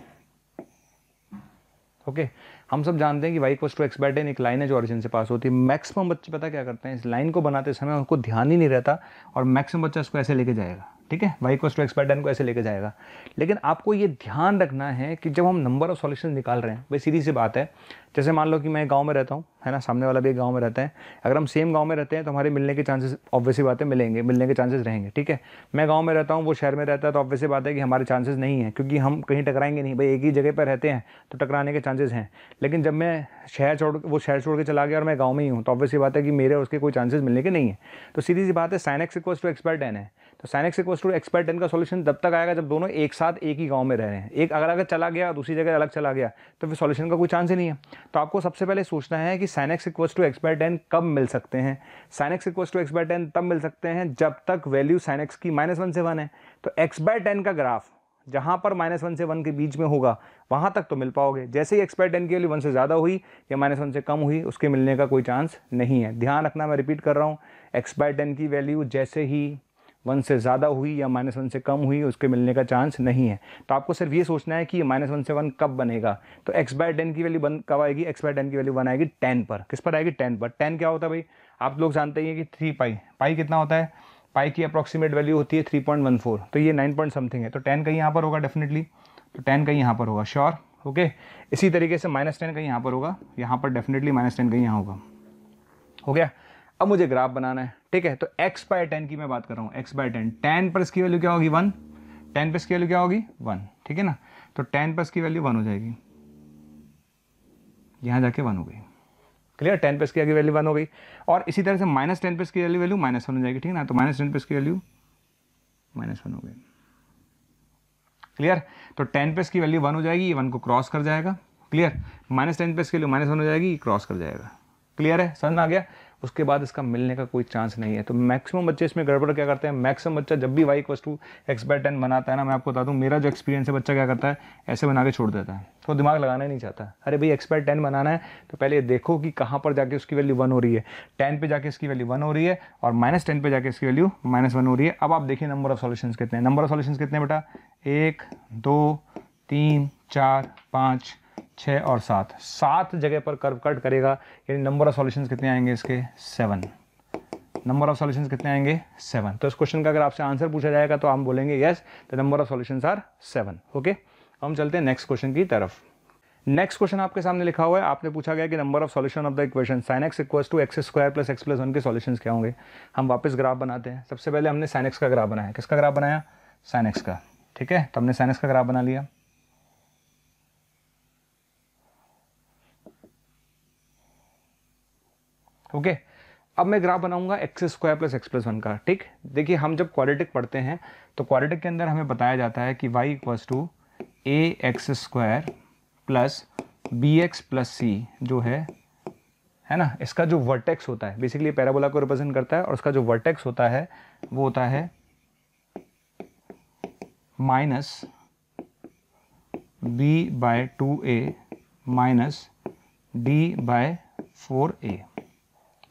ओके हम सब जानते हैं कि Y coast to x by ten ten एक लाइन है जो ऑरिजिन से पास होती है। मैक्सिमम बच्चे पता क्या करते हैं? इस लाइन को बनाते समय उनको ध्यान ही नहीं रहता और मैक्सिमम बच्चा उसको ऐसे लेके जाएगा। ठीक है? Y equals to x by को ऐसे लेके जाएगा। लेकिन आपको ये ध्यान रखना है कि जब हम नंबर ऑफ़ सॉल्यूशन निकाल रहे हैं भाई सीधी सी बात है। जैसे मान लो कि मैं गाँव में रहता हूँ, है ना? सामने वाला भी एक गाँव में रहता है। अगर हम सेम गाँव में रहते हैं तो हमारे मिलने के चांसेस ऑब्वियसली बात मिलेंगे, मिलने के चांसेस रहेंगे, ठीक है? मैं गाँव में रहता हूँ, वो शहर में रहता है तो ऑब्वियसली बात है कि हमारे चांसेस नहीं है, क्योंकि हम कहीं टकराएँगे नहीं। भाई, एक ही जगह पर रहते हैं तो टकराने के चांसेस हैं। लेकिन जब मैं शहर छोड़, वो शहर छोड़ के चला गया और मैं गाँव में ही हूँ तो ऑब्वियसली बात है कि मेरे उसके कोई चांसेस मिलने के नहीं है। तो सीधी सी बात है sine x equals to x by ten है। तो sine x equals to x by ten का सोल्यूशन तब तक आएगा जब दोनों एक साथ एक ही गाँव में रह रहे हैं। एक अगर अगर चला गया, दूसरी जगह अलग चला गया तो फिर सॉल्यूशन का कोई चांस ही नहीं है। तो आपको सबसे पहले सोचना है कि sine x equals to x by ten कब मिल सकते हैं। Sine x equals to x by ten तब मिल सकते हैं जब तक वैल्यू साइन एक्स की माइनस वन से वन है। तो एक्स बाय टेन का ग्राफ जहाँ पर माइनस वन से वन के बीच में होगा, वहाँ तक तो मिल पाओगे। जैसे ही एक्स बाय टेन की वैल्यू वन से ज़्यादा हुई या माइनस वन से कम हुई, उसके मिलने का कोई चांस नहीं है। ध्यान रखना, मैं रिपीट कर रहा हूँ। एक्स बाय टेन की वैल्यू जैसे ही वन से ज़्यादा हुई या माइनस वन से कम हुई, उसके मिलने का चांस नहीं है। तो आपको सिर्फ़ ये सोचना है कि माइनस वन से वन कब बनेगा। तो एक्स बाय टेन की वैल्यू बन, कब आएगी? एक्स बाय टेन की वैल्यू वन आएगी टेन पर। किस पर आएगी? टेन पर। टेन क्या होता है भाई? आप लोग जानते ही हैं कि थ्री पाई पाई कितना होता है? पाई की अप्रॉक्सीमेट वैल्यू होती है थ्री पॉइंट वन फोर तो ये नाइन पॉइंट समथिंग है। तो टेन कहीं यहाँ पर होगा डेफिनेटली तो टेन कहीं यहाँ पर होगा। श्योर ओके इसी तरीके से माइनस टेन कहीं यहाँ पर होगा। यहाँ पर डेफिनेटली माइनस टेन कहीं यहाँ होगा। हो गया? अब मुझे ग्राफ बनाना है, ठीक है? तो एक्स बाय टेन की मैं बात कर रहा हूँ। एक्स बाय टेन टेन पर इसकी वैल्यू क्या होगी? वन टेन पर इसकी वैल्यू क्या होगी? वन ठीक है ना? तो टेन पर इसकी वैल्यू वन हो जाएगी। यहाँ जाके वन हो गई। क्लियर टेन पे इसकी आगे वैल्यू वन हो गई। और इसी तरह से माइनस टेन पे इसकी वैल्यू वैल्यू माइनस वन हो जाएगी, ठीक है ना? तो माइनस टेन पे इसकी वैल्यू माइनस वन हो गई। क्लियर तो टेन पे इसकी वैल्यू वन हो जाएगी, ये वन को क्रॉस कर जाएगा। क्लियर माइनस टेन पे इसकी वैल्यू माइनस वन हो जाएगी क्रॉस कर जाएगा। क्लियर है? समझ में आ गया? उसके बाद इसका मिलने का कोई चांस नहीं है। तो मैक्सिमम बच्चे इसमें गड़बड़ क्या करते हैं? मैक्सिमम बच्चा जब भी y equals to x by ten बनाता है ना, मैं आपको बता दूँ, मेरा जो एक्सपीरियंस है, बच्चा क्या करता है? ऐसे बना के छोड़ देता है। तो दिमाग लगाना नहीं चाहता। अरे भाई एक्स बाय टेन बनाना है तो पहले देखो कि कहाँ पर जाके उसकी वैल्यू वन हो रही है। टेन पे जाके इसकी वैल्यू वन हो रही है और माइनस टेन पे जाके इसकी वैल्यू माइनस वन हो रही है। अब आप देखिए नंबर ऑफ़ सोल्यूशन कितने नंबर ऑफ़ सोल्यूशन कितने बेटा? एक, दो, तीन, चार, पाँच छः और सात। सात जगह पर कर्व कट करेगा। यानी नंबर ऑफ़ सॉल्यूशंस कितने आएँगे इसके? सेवन नंबर ऑफ़ सॉल्यूशंस कितने आएँगे? सेवन तो इस क्वेश्चन का अगर आपसे आंसर पूछा जाएगा तो हम बोलेंगे yes the number of solutions are seven okay हम चलते हैं नेक्स्ट क्वेश्चन की तरफ़। नेक्स्ट क्वेश्चन आपके सामने लिखा हुआ है। आपने पूछा गया कि number of solution of the equation sine x equals to x square plus x plus one के सॉल्यूशंस क्या होंगे? हम वापस ग्राफ बनाते हैं। सबसे पहले हमने साइन एक्स का ग्राफ बनाया। किसका ग्राफ बनाया? साइन एक्स का। ठीक है? तो हमने साइन एक्स का ग्राफ बना लिया। ओके? अब मैं ग्राफ बनाऊँगा x square plus x plus one का, ठीक? देखिए, हम जब क्वालिटिक पढ़ते हैं तो क्वालिटिक के अंदर हमें बताया जाता है कि y equals to a x square plus b x plus c जो है है ना? इसका जो वर्टेक्स होता है बेसिकली पैराबोला को रिप्रेजेंट करता है, और उसका जो वर्टेक्स होता है, वो होता है minus b by two a minus d by four a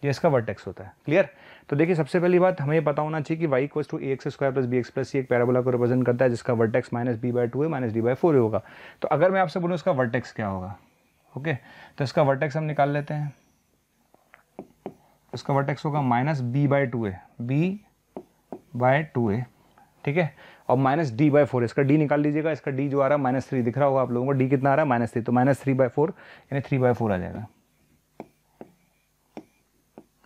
ये इसका वर्टेक्स होता है। क्लियर तो देखिए, सबसे पहली बात हमें पता होना चाहिए कि y equals to a x square plus b x plus c एक पैराबोला को रिप्रेजेंट करता है, जिसका vertex minus b by two है माइनस डी बाय फोर होगा। तो अगर मैं आपसे बोलूँ इसका वर्टेक्स क्या होगा? ओके तो इसका वर्टेक्स हम निकाल लेते हैं। इसका वर्टेक्स होगा minus b by two a b by two a ठीक है? और माइनस डी बाय फोर इसका डी निकाल लीजिएगा। इसका डी जो आ रहा है माइनस थ्री दिख रहा होगा आप लोगों को। डी कितना आ रहा है? माइनस थ्री तो माइनस थ्री बाय फोर यानी थ्री बाय फोर आ जाएगा।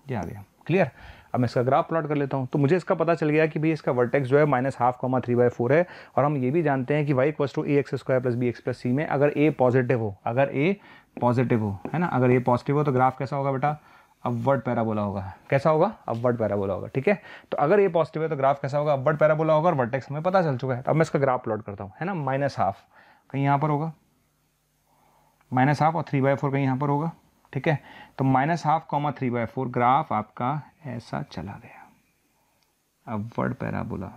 ये आ गया। क्लियर अब मैं इसका ग्राफ प्लॉट कर लेता हूँ। तो मुझे इसका पता चल गया कि भाई इसका वर्टेक्स जो है minus half comma three by four है और हम ये भी जानते हैं कि y equals to a x square plus b x plus c में अगर ए पॉजिटिव हो, अगर ए पॉजिटिव हो, है ना? अगर ए पॉजिटिव हो तो ग्राफ कैसा होगा बेटा? अपवर्ड पैराबोला होगा। कैसा होगा? अपवर्ड पैराबोला होगा, ठीक है? तो अगर ये पॉजिटिव है तो ग्राफ कैसा होगा? अपवर्ड पैराबोला होगा और वर्टेक्स हमें पता चल चुका है। तो अब मैं इसका ग्राफ प्लॉट करता हूँ, है ना? माइनस हाफ़ कहीं यहाँ पर होगा? माइनस हाफ़ और थ्री बाई फोर कहीं यहाँ पर होगा? ठीक है? तो minus half comma three by four, graph आपका ऐसा चला गया। Upward parabola.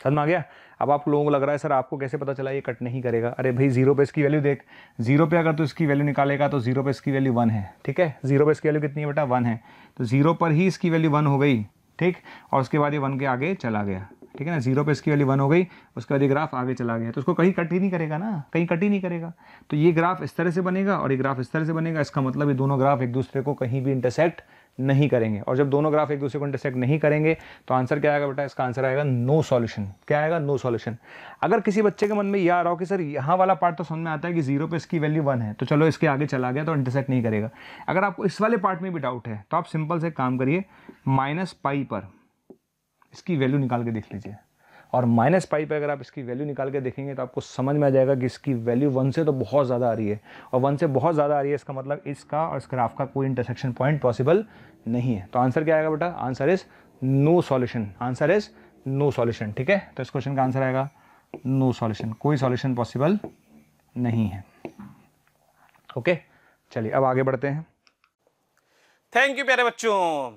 समझ में आ गया? अब आप लोगों को लग रहा है, सर, आपको कैसे पता चला ये कट नहीं करेगा? अरे भाई, ज़ीरो पे इसकी वैल्यू देख। ज़ीरो पे अगर तो इसकी वैल्यू निकालेगा तो ज़ीरो पे इसकी वैल्यू वन है। ठीक है? ज़ीरो पे इसकी वैल्यू कितनी है बेटा? वन है। तो ज़ीरो पर ही इसकी वैल्यू वन हो गई। ठीक? और उसके बाद ये वन के आगे चला गया। ठीक है ना? ज़ीरो पे इसकी वैल्यू वन हो गई, उसके बाद ये ग्राफ आगे चला गया। तो उसको कहीं कट ही नहीं करेगा ना? कहीं कट ही नहीं करेगा। तो ये ग्राफ इस तरह से बनेगा और ये ग्राफ इस तरह से बनेगा, इसका मतलब ये दोनों ग्राफ एक दूसरे को कहीं भी इंटरसेक्ट नहीं करेंगे। और जब दोनों ग्राफ एक दूसरे को इंटरसेक्ट नहीं करेंगे तो आंसर क्या आएगा बेटा? इसका आंसर आएगा नो सॉल्यूशन क्या आएगा? नो सॉल्यूशन अगर किसी बच्चे के मन में यह आ रहा हो कि सर, यहाँ वाला पार्ट तो समझ में आता है कि ज़ीरो पे इसकी वैल्यू वन है तो चलो इसके आगे चला गया तो इंटरसेक्ट नहीं करेगा। अगर आपको इस वाले पार्ट में भी डाउट है तो आप सिंपल से काम करिए माइनस पाई पर। इसकी वैल्यू निकाल के देख लीजिए। और माइनस पाई पे अगर आप इसकी वैल्यू निकाल के देखेंगे तो आपको समझ में आ जाएगा कि इसकी वैल्यू वन से तो बहुत ज़्यादा आ रही है। और वन से बहुत ज़्यादा आ रही है, इसका मतलब इसका और इस ग्राफ का कोई इंटरसेक्शन पॉइंट पॉसिबल नहीं है। तो आंसर क्या आएगा बेटा? Answer is no solution answer is no solution ठीक है? तो इस क्वेश्चन का आंसर आएगा नो सॉल्यूशन कोई सॉल्यूशन पॉसिबल नहीं है। ओके चलिए, अब आगे बढ़ते हैं। थैंक यू प्यारे बच्चों।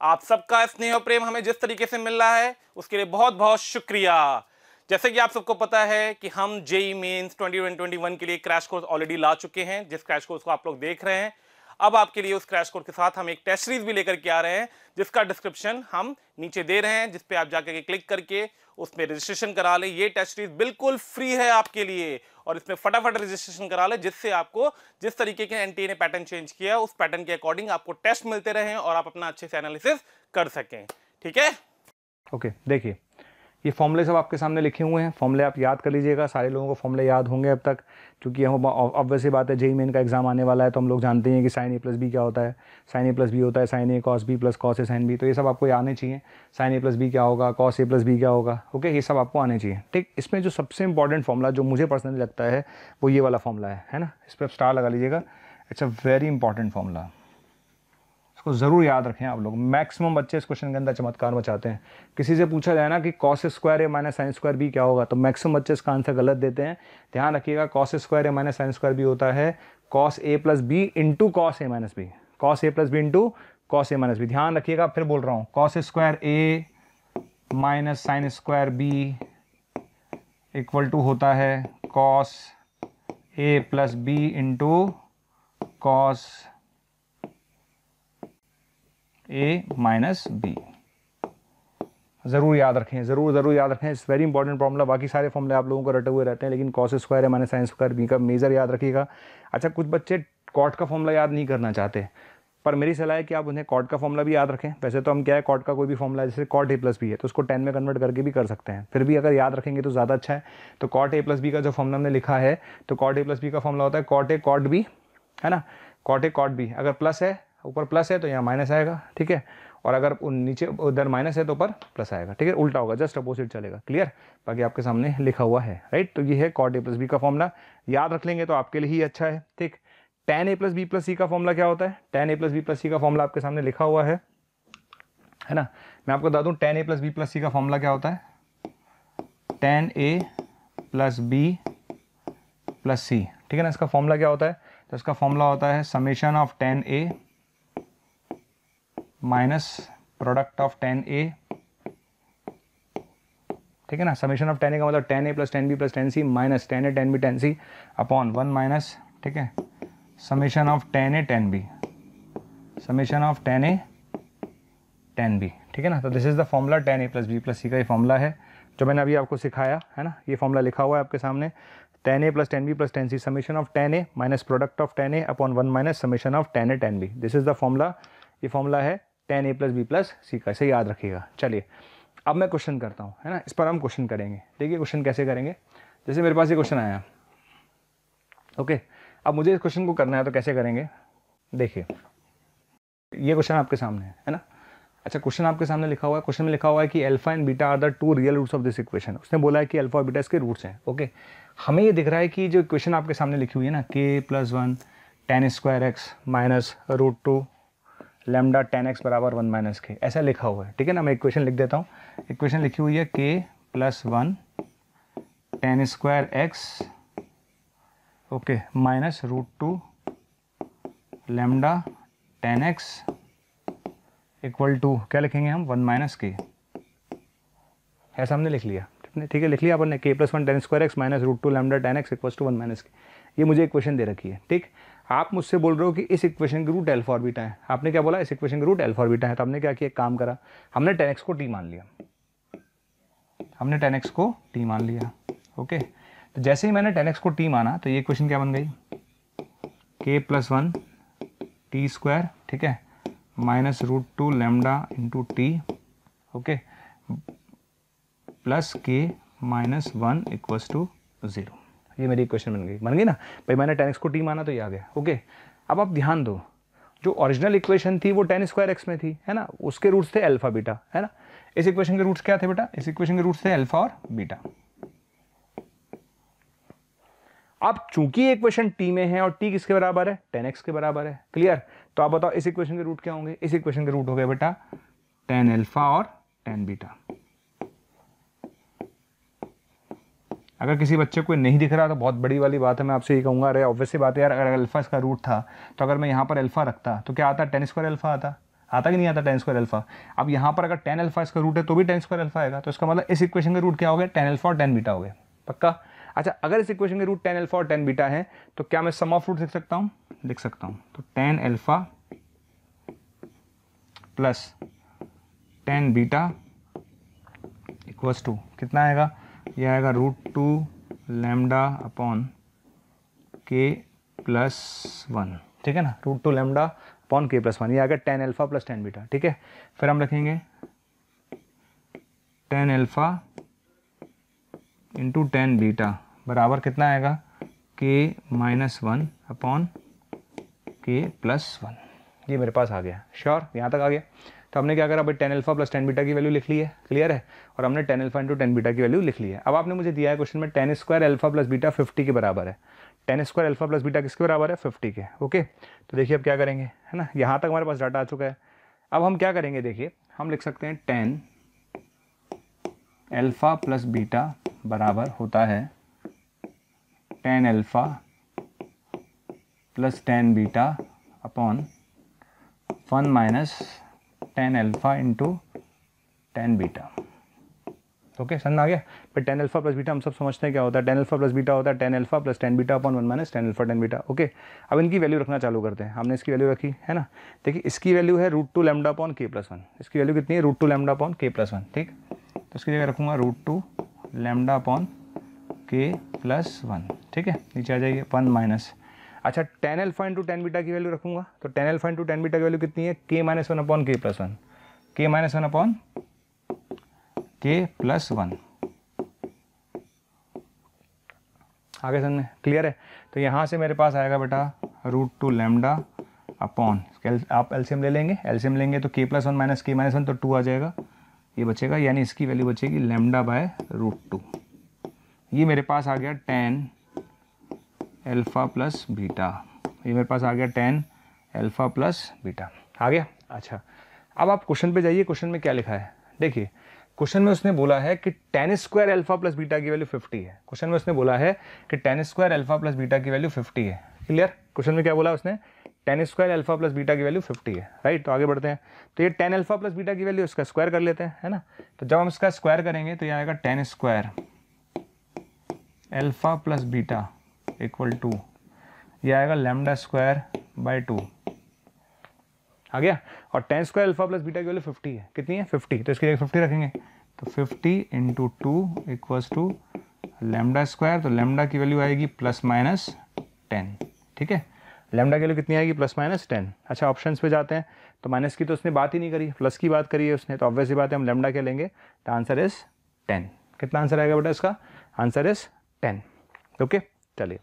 आप सबका स्नेह और प्रेम हमें जिस तरीके से मिल रहा है, उसके लिए बहुत बहुत शुक्रिया। जैसे कि आप सबको पता है कि हम जेई मेन्स 2021 के लिए क्रैश कोर्स ऑलरेडी ला चुके हैं, जिस क्रैश कोर्स को आप लोग देख रहे हैं। अब आपके लिए उस क्रैश कोर्स के साथ हम एक टेस्ट सीरीज़ भी लेकर के आ रहे हैं, जिसका डिस्क्रिप्शन हम नीचे दे रहे हैं जिसपे आप जाकर के क्लिक करके उसमें रजिस्ट्रेशन करा ले। ये टेस्ट सीरीज़ बिल्कुल फ्री है आपके लिए। और इसमें फटाफट रजिस्ट्रेशन करा ले जिससे आपको जिस तरीके के एनटीए ने पैटर्न चेंज किया उस पैटर्न के अकॉर्डिंग आपको टेस्ट मिलते रहे और आप अपना अच्छे से एनालिसिस कर सकें। ठीक है? ओके okay, देखिए ये फॉर्मूले सब आपके सामने लिखे हुए हैं। फॉर्मूले आप याद कर लीजिएगा। सारे लोगों को फॉर्मूले याद होंगे अब तक, क्योंकि हम ऑब्वियसली बात है, जेई मेन का एग्ज़ाम आने वाला है तो हम लोग जानते हैं कि साइन ए प्लस बी क्या होता है। साइन ए प्लस बी होता है sine A cos B plus cos A sine B तो ये सब आपको आने चाहिए। साइन ए प्लस बी क्या होगा कॉस ए प्लस बी क्या होगा ओके ये सब आपको आने चाहिए। ठीक, इसमें जो सबसे इंपॉर्टेंट फॉर्मूला जो मुझे पर्सनली लगता है, वो ये वाला फॉर्मूला है है ना? इस पर आप स्टार लगा लीजिएगा। It's a very important formula इसको ज़रूर याद रखें आप लोग। मैक्सिमम बच्चे इस क्वेश्चन के अंदर चमत्कार मचाते हैं। किसी से पूछा जाए ना कि cos square A minus sine square B क्या होगा तो मैक्सिमम बच्चे इसका आंसर गलत देते हैं। ध्यान रखिएगा cos square A minus sine square B होता है। Cos A plus B into cos A minus B cos A plus B into cos A minus B ध्यान रखिएगा, फिर बोल रहा हूँ। Cos square A minus sine square B equal to होता है cos A plus B into cos A minus B ज़रूर याद रखें, ज़रूर ज़रूर याद रखें। इट्स वेरी इंपॉर्टेंट फॉर्मूला बाकी सारे फॉर्मूले आप लोगों को रटे हुए रहते हैं, लेकिन cos square A minus sine square B का मेजर याद रखिएगा। अच्छा कुछ बच्चे कॉट का फॉर्मूला याद नहीं करना चाहते, पर मेरी सलाह है कि आप उन्हें कॉट का फॉर्मूला भी याद रखें। वैसे तो हम क्या है कॉट का कोई भी फॉर्मूला जैसे कॉट ए प्लस बी है तो उसको टेन में कन्वर्ट करके भी कर सकते हैं। फिर भी अगर याद रखेंगे तो ज़्यादा अच्छा है। तो कॉट ए प्लस बी का जो फॉर्मूला हमने लिखा है तो कॉट ए प्लस बी का फॉर्मूला होता है कॉट ए कॉट बी है ना? कॉट ए कॉट बी अगर प्लस है ऊपर प्लस है तो यहाँ माइनस आएगा, ठीक है? और अगर नीचे, उधर माइनस है तो ऊपर प्लस आएगा, ठीक है? उल्टा होगा जस्ट अपोजिट चलेगा क्लियर बाकी आपके सामने लिखा हुआ है राइट तो ये है कॉट ए प्लस बी का फॉर्मूला याद रख लेंगे तो आपके लिए ही अच्छा है, ठीक? Tan A plus B plus C का फॉर्मूला क्या होता है? Tan A plus B plus C का फॉर्मूला आपके सामने लिखा हुआ है है ना? मैं आपको बता दूँ tan A plus B plus C का फॉर्मूला क्या होता है? Tan A plus B plus C ठीक है ना? इसका फॉर्मूला क्या होता है? तो इसका फॉर्मूला होता है summation of tan A minus product of tan A ठीक है ना? समेशन ऑफ़ टेन ए का मतलब tan A plus tan B plus tan C minus tan A tan B tan C upon one minus ठीक है? Summation of tan A tan B summation of tan A tan B ठीक है ना? तो this is the formula tan A plus B plus C का ये formula है, जो मैंने अभी आपको सिखाया, है ना? ये फॉर्मूला लिखा हुआ है आपके सामने। Tan A plus tan B plus tan C summation of tan A minus product of tan A upon one minus summation of tan A tan B this is the formula ये formula है tan A plus B plus C का, इसे याद रखिएगा। चलिए, अब मैं question करता हूँ, है ना? इस पर हम क्वेश्चन करेंगे। देखिए क्वेश्चन कैसे करेंगे? जैसे मेरे पास ये क्वेश्चन आया। ओके अब मुझे इस क्वेश्चन को करना है तो कैसे करेंगे? देखिए, ये क्वेश्चन आपके सामने है है ना? अच्छा क्वेश्चन आपके सामने लिखा हुआ है। क्वेश्चन में लिखा हुआ है कि alpha and beta are the two real roots of this equation उसने बोला है कि अल्फ़ा और बीटा इसके रूट्स हैं ओके हमें ये दिख रहा है कि जो इक्वेशन आपके सामने लिखी हुई है ना k plus one tan square x minus root two lambda tan x बराबर वन माइनस के। ऐसा लिखा हुआ है, ठीक है ना? मैं इक्वेशन लिख देता हूँ। इक्वेशन लिखी हुई है k plus one tan square x okay minus root two lambda tan x equal to क्या लिखेंगे हम? वन माइनस के ऐसा हमने लिख लिया। ठीक है, लिख लिया अपन ने k plus one tan square x minus root two lambda tan x equal to one minus k ये मुझे इक्वेशन दे रखी है, ठीक? आप मुझसे बोल रहे हो कि इस इक्वेशन के रूट एल्फा बीटा है। आपने क्या बोला? इस इक्वेशन के रूट एल्फा बीटा है। तो हमने क्या किया? काम करा। हमने टेन एक्स को टी मान लिया। हमने टेन एक्स को टी मान लिया। ओके? तो जैसे ही मैंने टेन एक्स को टी माना तो ये इक्वेशन क्या बन गई? के प्लस वन टी स्क्वायर ठीक है? Minus root two lambda into t okay? Plus k minus one equals to zero ये मेरी इक्वेशन बन गई। बन गई ना? भाई मैंने टेन एक्स को टी माना तो ये आ गया। ओके अब आप ध्यान दो। जो ओरिजिनल इक्वेशन थी, वो टेन स्क्वायर एक्स में थी, है ना? उसके रूट्स थे अल्फ़ा बीटा है ना? इस इक्वेशन के रूट्स क्या थे बेटा? इस इक्वेशन के रूट्स थे अल्फ़ा और बीटा अब चूँकि इक्वेशन टी में है और टी किसके बराबर है? टेन एक्स के बराबर है। क्लियर तो आप बताओ, इस इक्वेशन के रूट क्या होंगे? इस इक्वेशन के रूट हो गए बेटा टेन एल्फा और टेन बीटा अगर किसी बच्चे को नहीं दिख रहा तो बहुत बड़ी वाली बात है, मैं आपसे ये कहूँगा, अरे ऑब्वियसली बात है यार, अगर अल्फ़ा इसका रूट था तो अगर मैं यहाँ पर अल्फ़ा रखता तो क्या आता? टेन स्क्वायर अल्फ़ा आता। आता कि नहीं आता टेन स्क्वायर अल्फ़ा अब यहाँ पर अगर टेन अल्फ़ा इसका रूट है तो भी टेन स्क्वायर अल्फ़ा आएगा। तो इसका मतलब इस इक्वेशन का रूट क्या हो गया? टेन अल्फ़ा और टेन बीटा हो गया पक्का? अच्छा अगर इस इक्वेशन के रूट टेन अल्फ़ा और टेन बीटा है तो क्या मैं सम ऑफ़ रूट लिख सकता हूँ? लिख सकता हूँ। तो tan alpha plus tan beta equals to कितना आएगा? ये आएगा root two lambda upon k plus one ठीक है ना? Root two lambda upon k plus one ये आएगा tan alpha plus tan beta ठीक है? फिर हम रखेंगे tan alpha into tan beta बराबर कितना आएगा? K minus one upon k plus one ये मेरे पास आ गया। श्योर यहाँ तक आ गया। तो हमने क्या करा भाई? Ten alpha plus ten beta की वैल्यू लिख ली है। क्लियर है? और हमने ten alpha into ten beta की वैल्यू लिख ली है। अब आपने मुझे दिया है क्वेश्चन में ten square alpha plus beta fifty के बराबर है। Ten square alpha plus beta किसके बराबर है? फिफ्टी के ओके तो देखिए अब क्या करेंगे, है ना? यहाँ तक हमारे पास डाटा आ चुका है। अब हम क्या करेंगे देखिए, हम लिख सकते हैं टेन एल्फा प्लस बीटा बराबर होता है ten alpha plus ten beta upon one minus ten alpha into ten beta okay समझ आ गया फिर टेन एल्फा प्लस बीटा हम सब समझते हैं क्या होता है टेन एल्फा प्लस बीटा होता है ten alpha plus ten beta upon one minus ten alpha ten beta okay अब इनकी वैल्यू रखना चालू करते हैं हमने इसकी वैल्यू रखी है ना देखिए इसकी वैल्यू है root two lambda upon K plus one इसकी वैल्यू कितनी है root two lambda upon K plus one ठीक तो इसकी जगह रखूँगा root two lambda upon K plus one ठीक है नीचे आ जाइए वन माइनस अच्छा ten alpha into ten beta की वैल्यू रखूँगा तो ten alpha into ten beta की वैल्यू कितनी है K minus one upon K plus one K minus one upon K plus one आगे समझ क्लियर है? तो यहाँ से मेरे पास आएगा बेटा रूट टू लेमडा अपॉन आप एल्सियम ले लेंगे एल्सियम लेंगे तो K plus one minus K minus one तो टू आ जाएगा। ये बचेगा, यानी इसकी वैल्यू बचेगी लेमडा बाय रूट टू ये मेरे पास आ गया टेन एल्फ़ा प्लस बीटा ये मेरे पास आ गया टेन एल्फ़ा प्लस बीटा आ गया? अच्छा। अब आप क्वेश्चन पे जाइए क्वेश्चन में क्या लिखा है? देखिए क्वेश्चन में उसने बोला है कि ten square alpha plus beta की वैल्यू फिफ्टी है। क्वेश्चन में उसने बोला है कि ten square alpha plus beta की वैल्यू फिफ्टी है। क्लियर क्वेश्चन में क्या बोला उसने? Ten square alpha plus beta की वैल्यू फिफ्टी है। राइट तो आगे बढ़ते हैं। तो ये टेन एल्फा प्लस बीटा की वैल्यू इसका स्क्वायर कर लेते हैं, है ना? तो जब हम इसका स्क्वायर करेंगे तो ये आएगा ten square alpha plus beta equal to ये आएगा लेमडा स्क्वायर बाय टू आ गया? और ten square alpha plus beta की वैल्यू फिफ्टी है। कितनी है? फिफ्टी तो इसकी जगह फिफ्टी रखेंगे। तो fifty into two equals to lambda square तो लेमडा की वैल्यू आएगी प्लस माइनस टेन ठीक है? लेमडा की वैल्यू कितनी आएगी? प्लस माइनस टेन अच्छा ऑप्शन पे जाते हैं। तो माइनस की तो उसने बात ही नहीं करी। प्लस की बात करी है उसने। तो ऑब्वियसली बात है, हम लेमडा क्या लेंगे? द आंसर इज़ टेन कितना आंसर आएगा बेटा इसका? आंसर इज़ टेन ओके चलिए।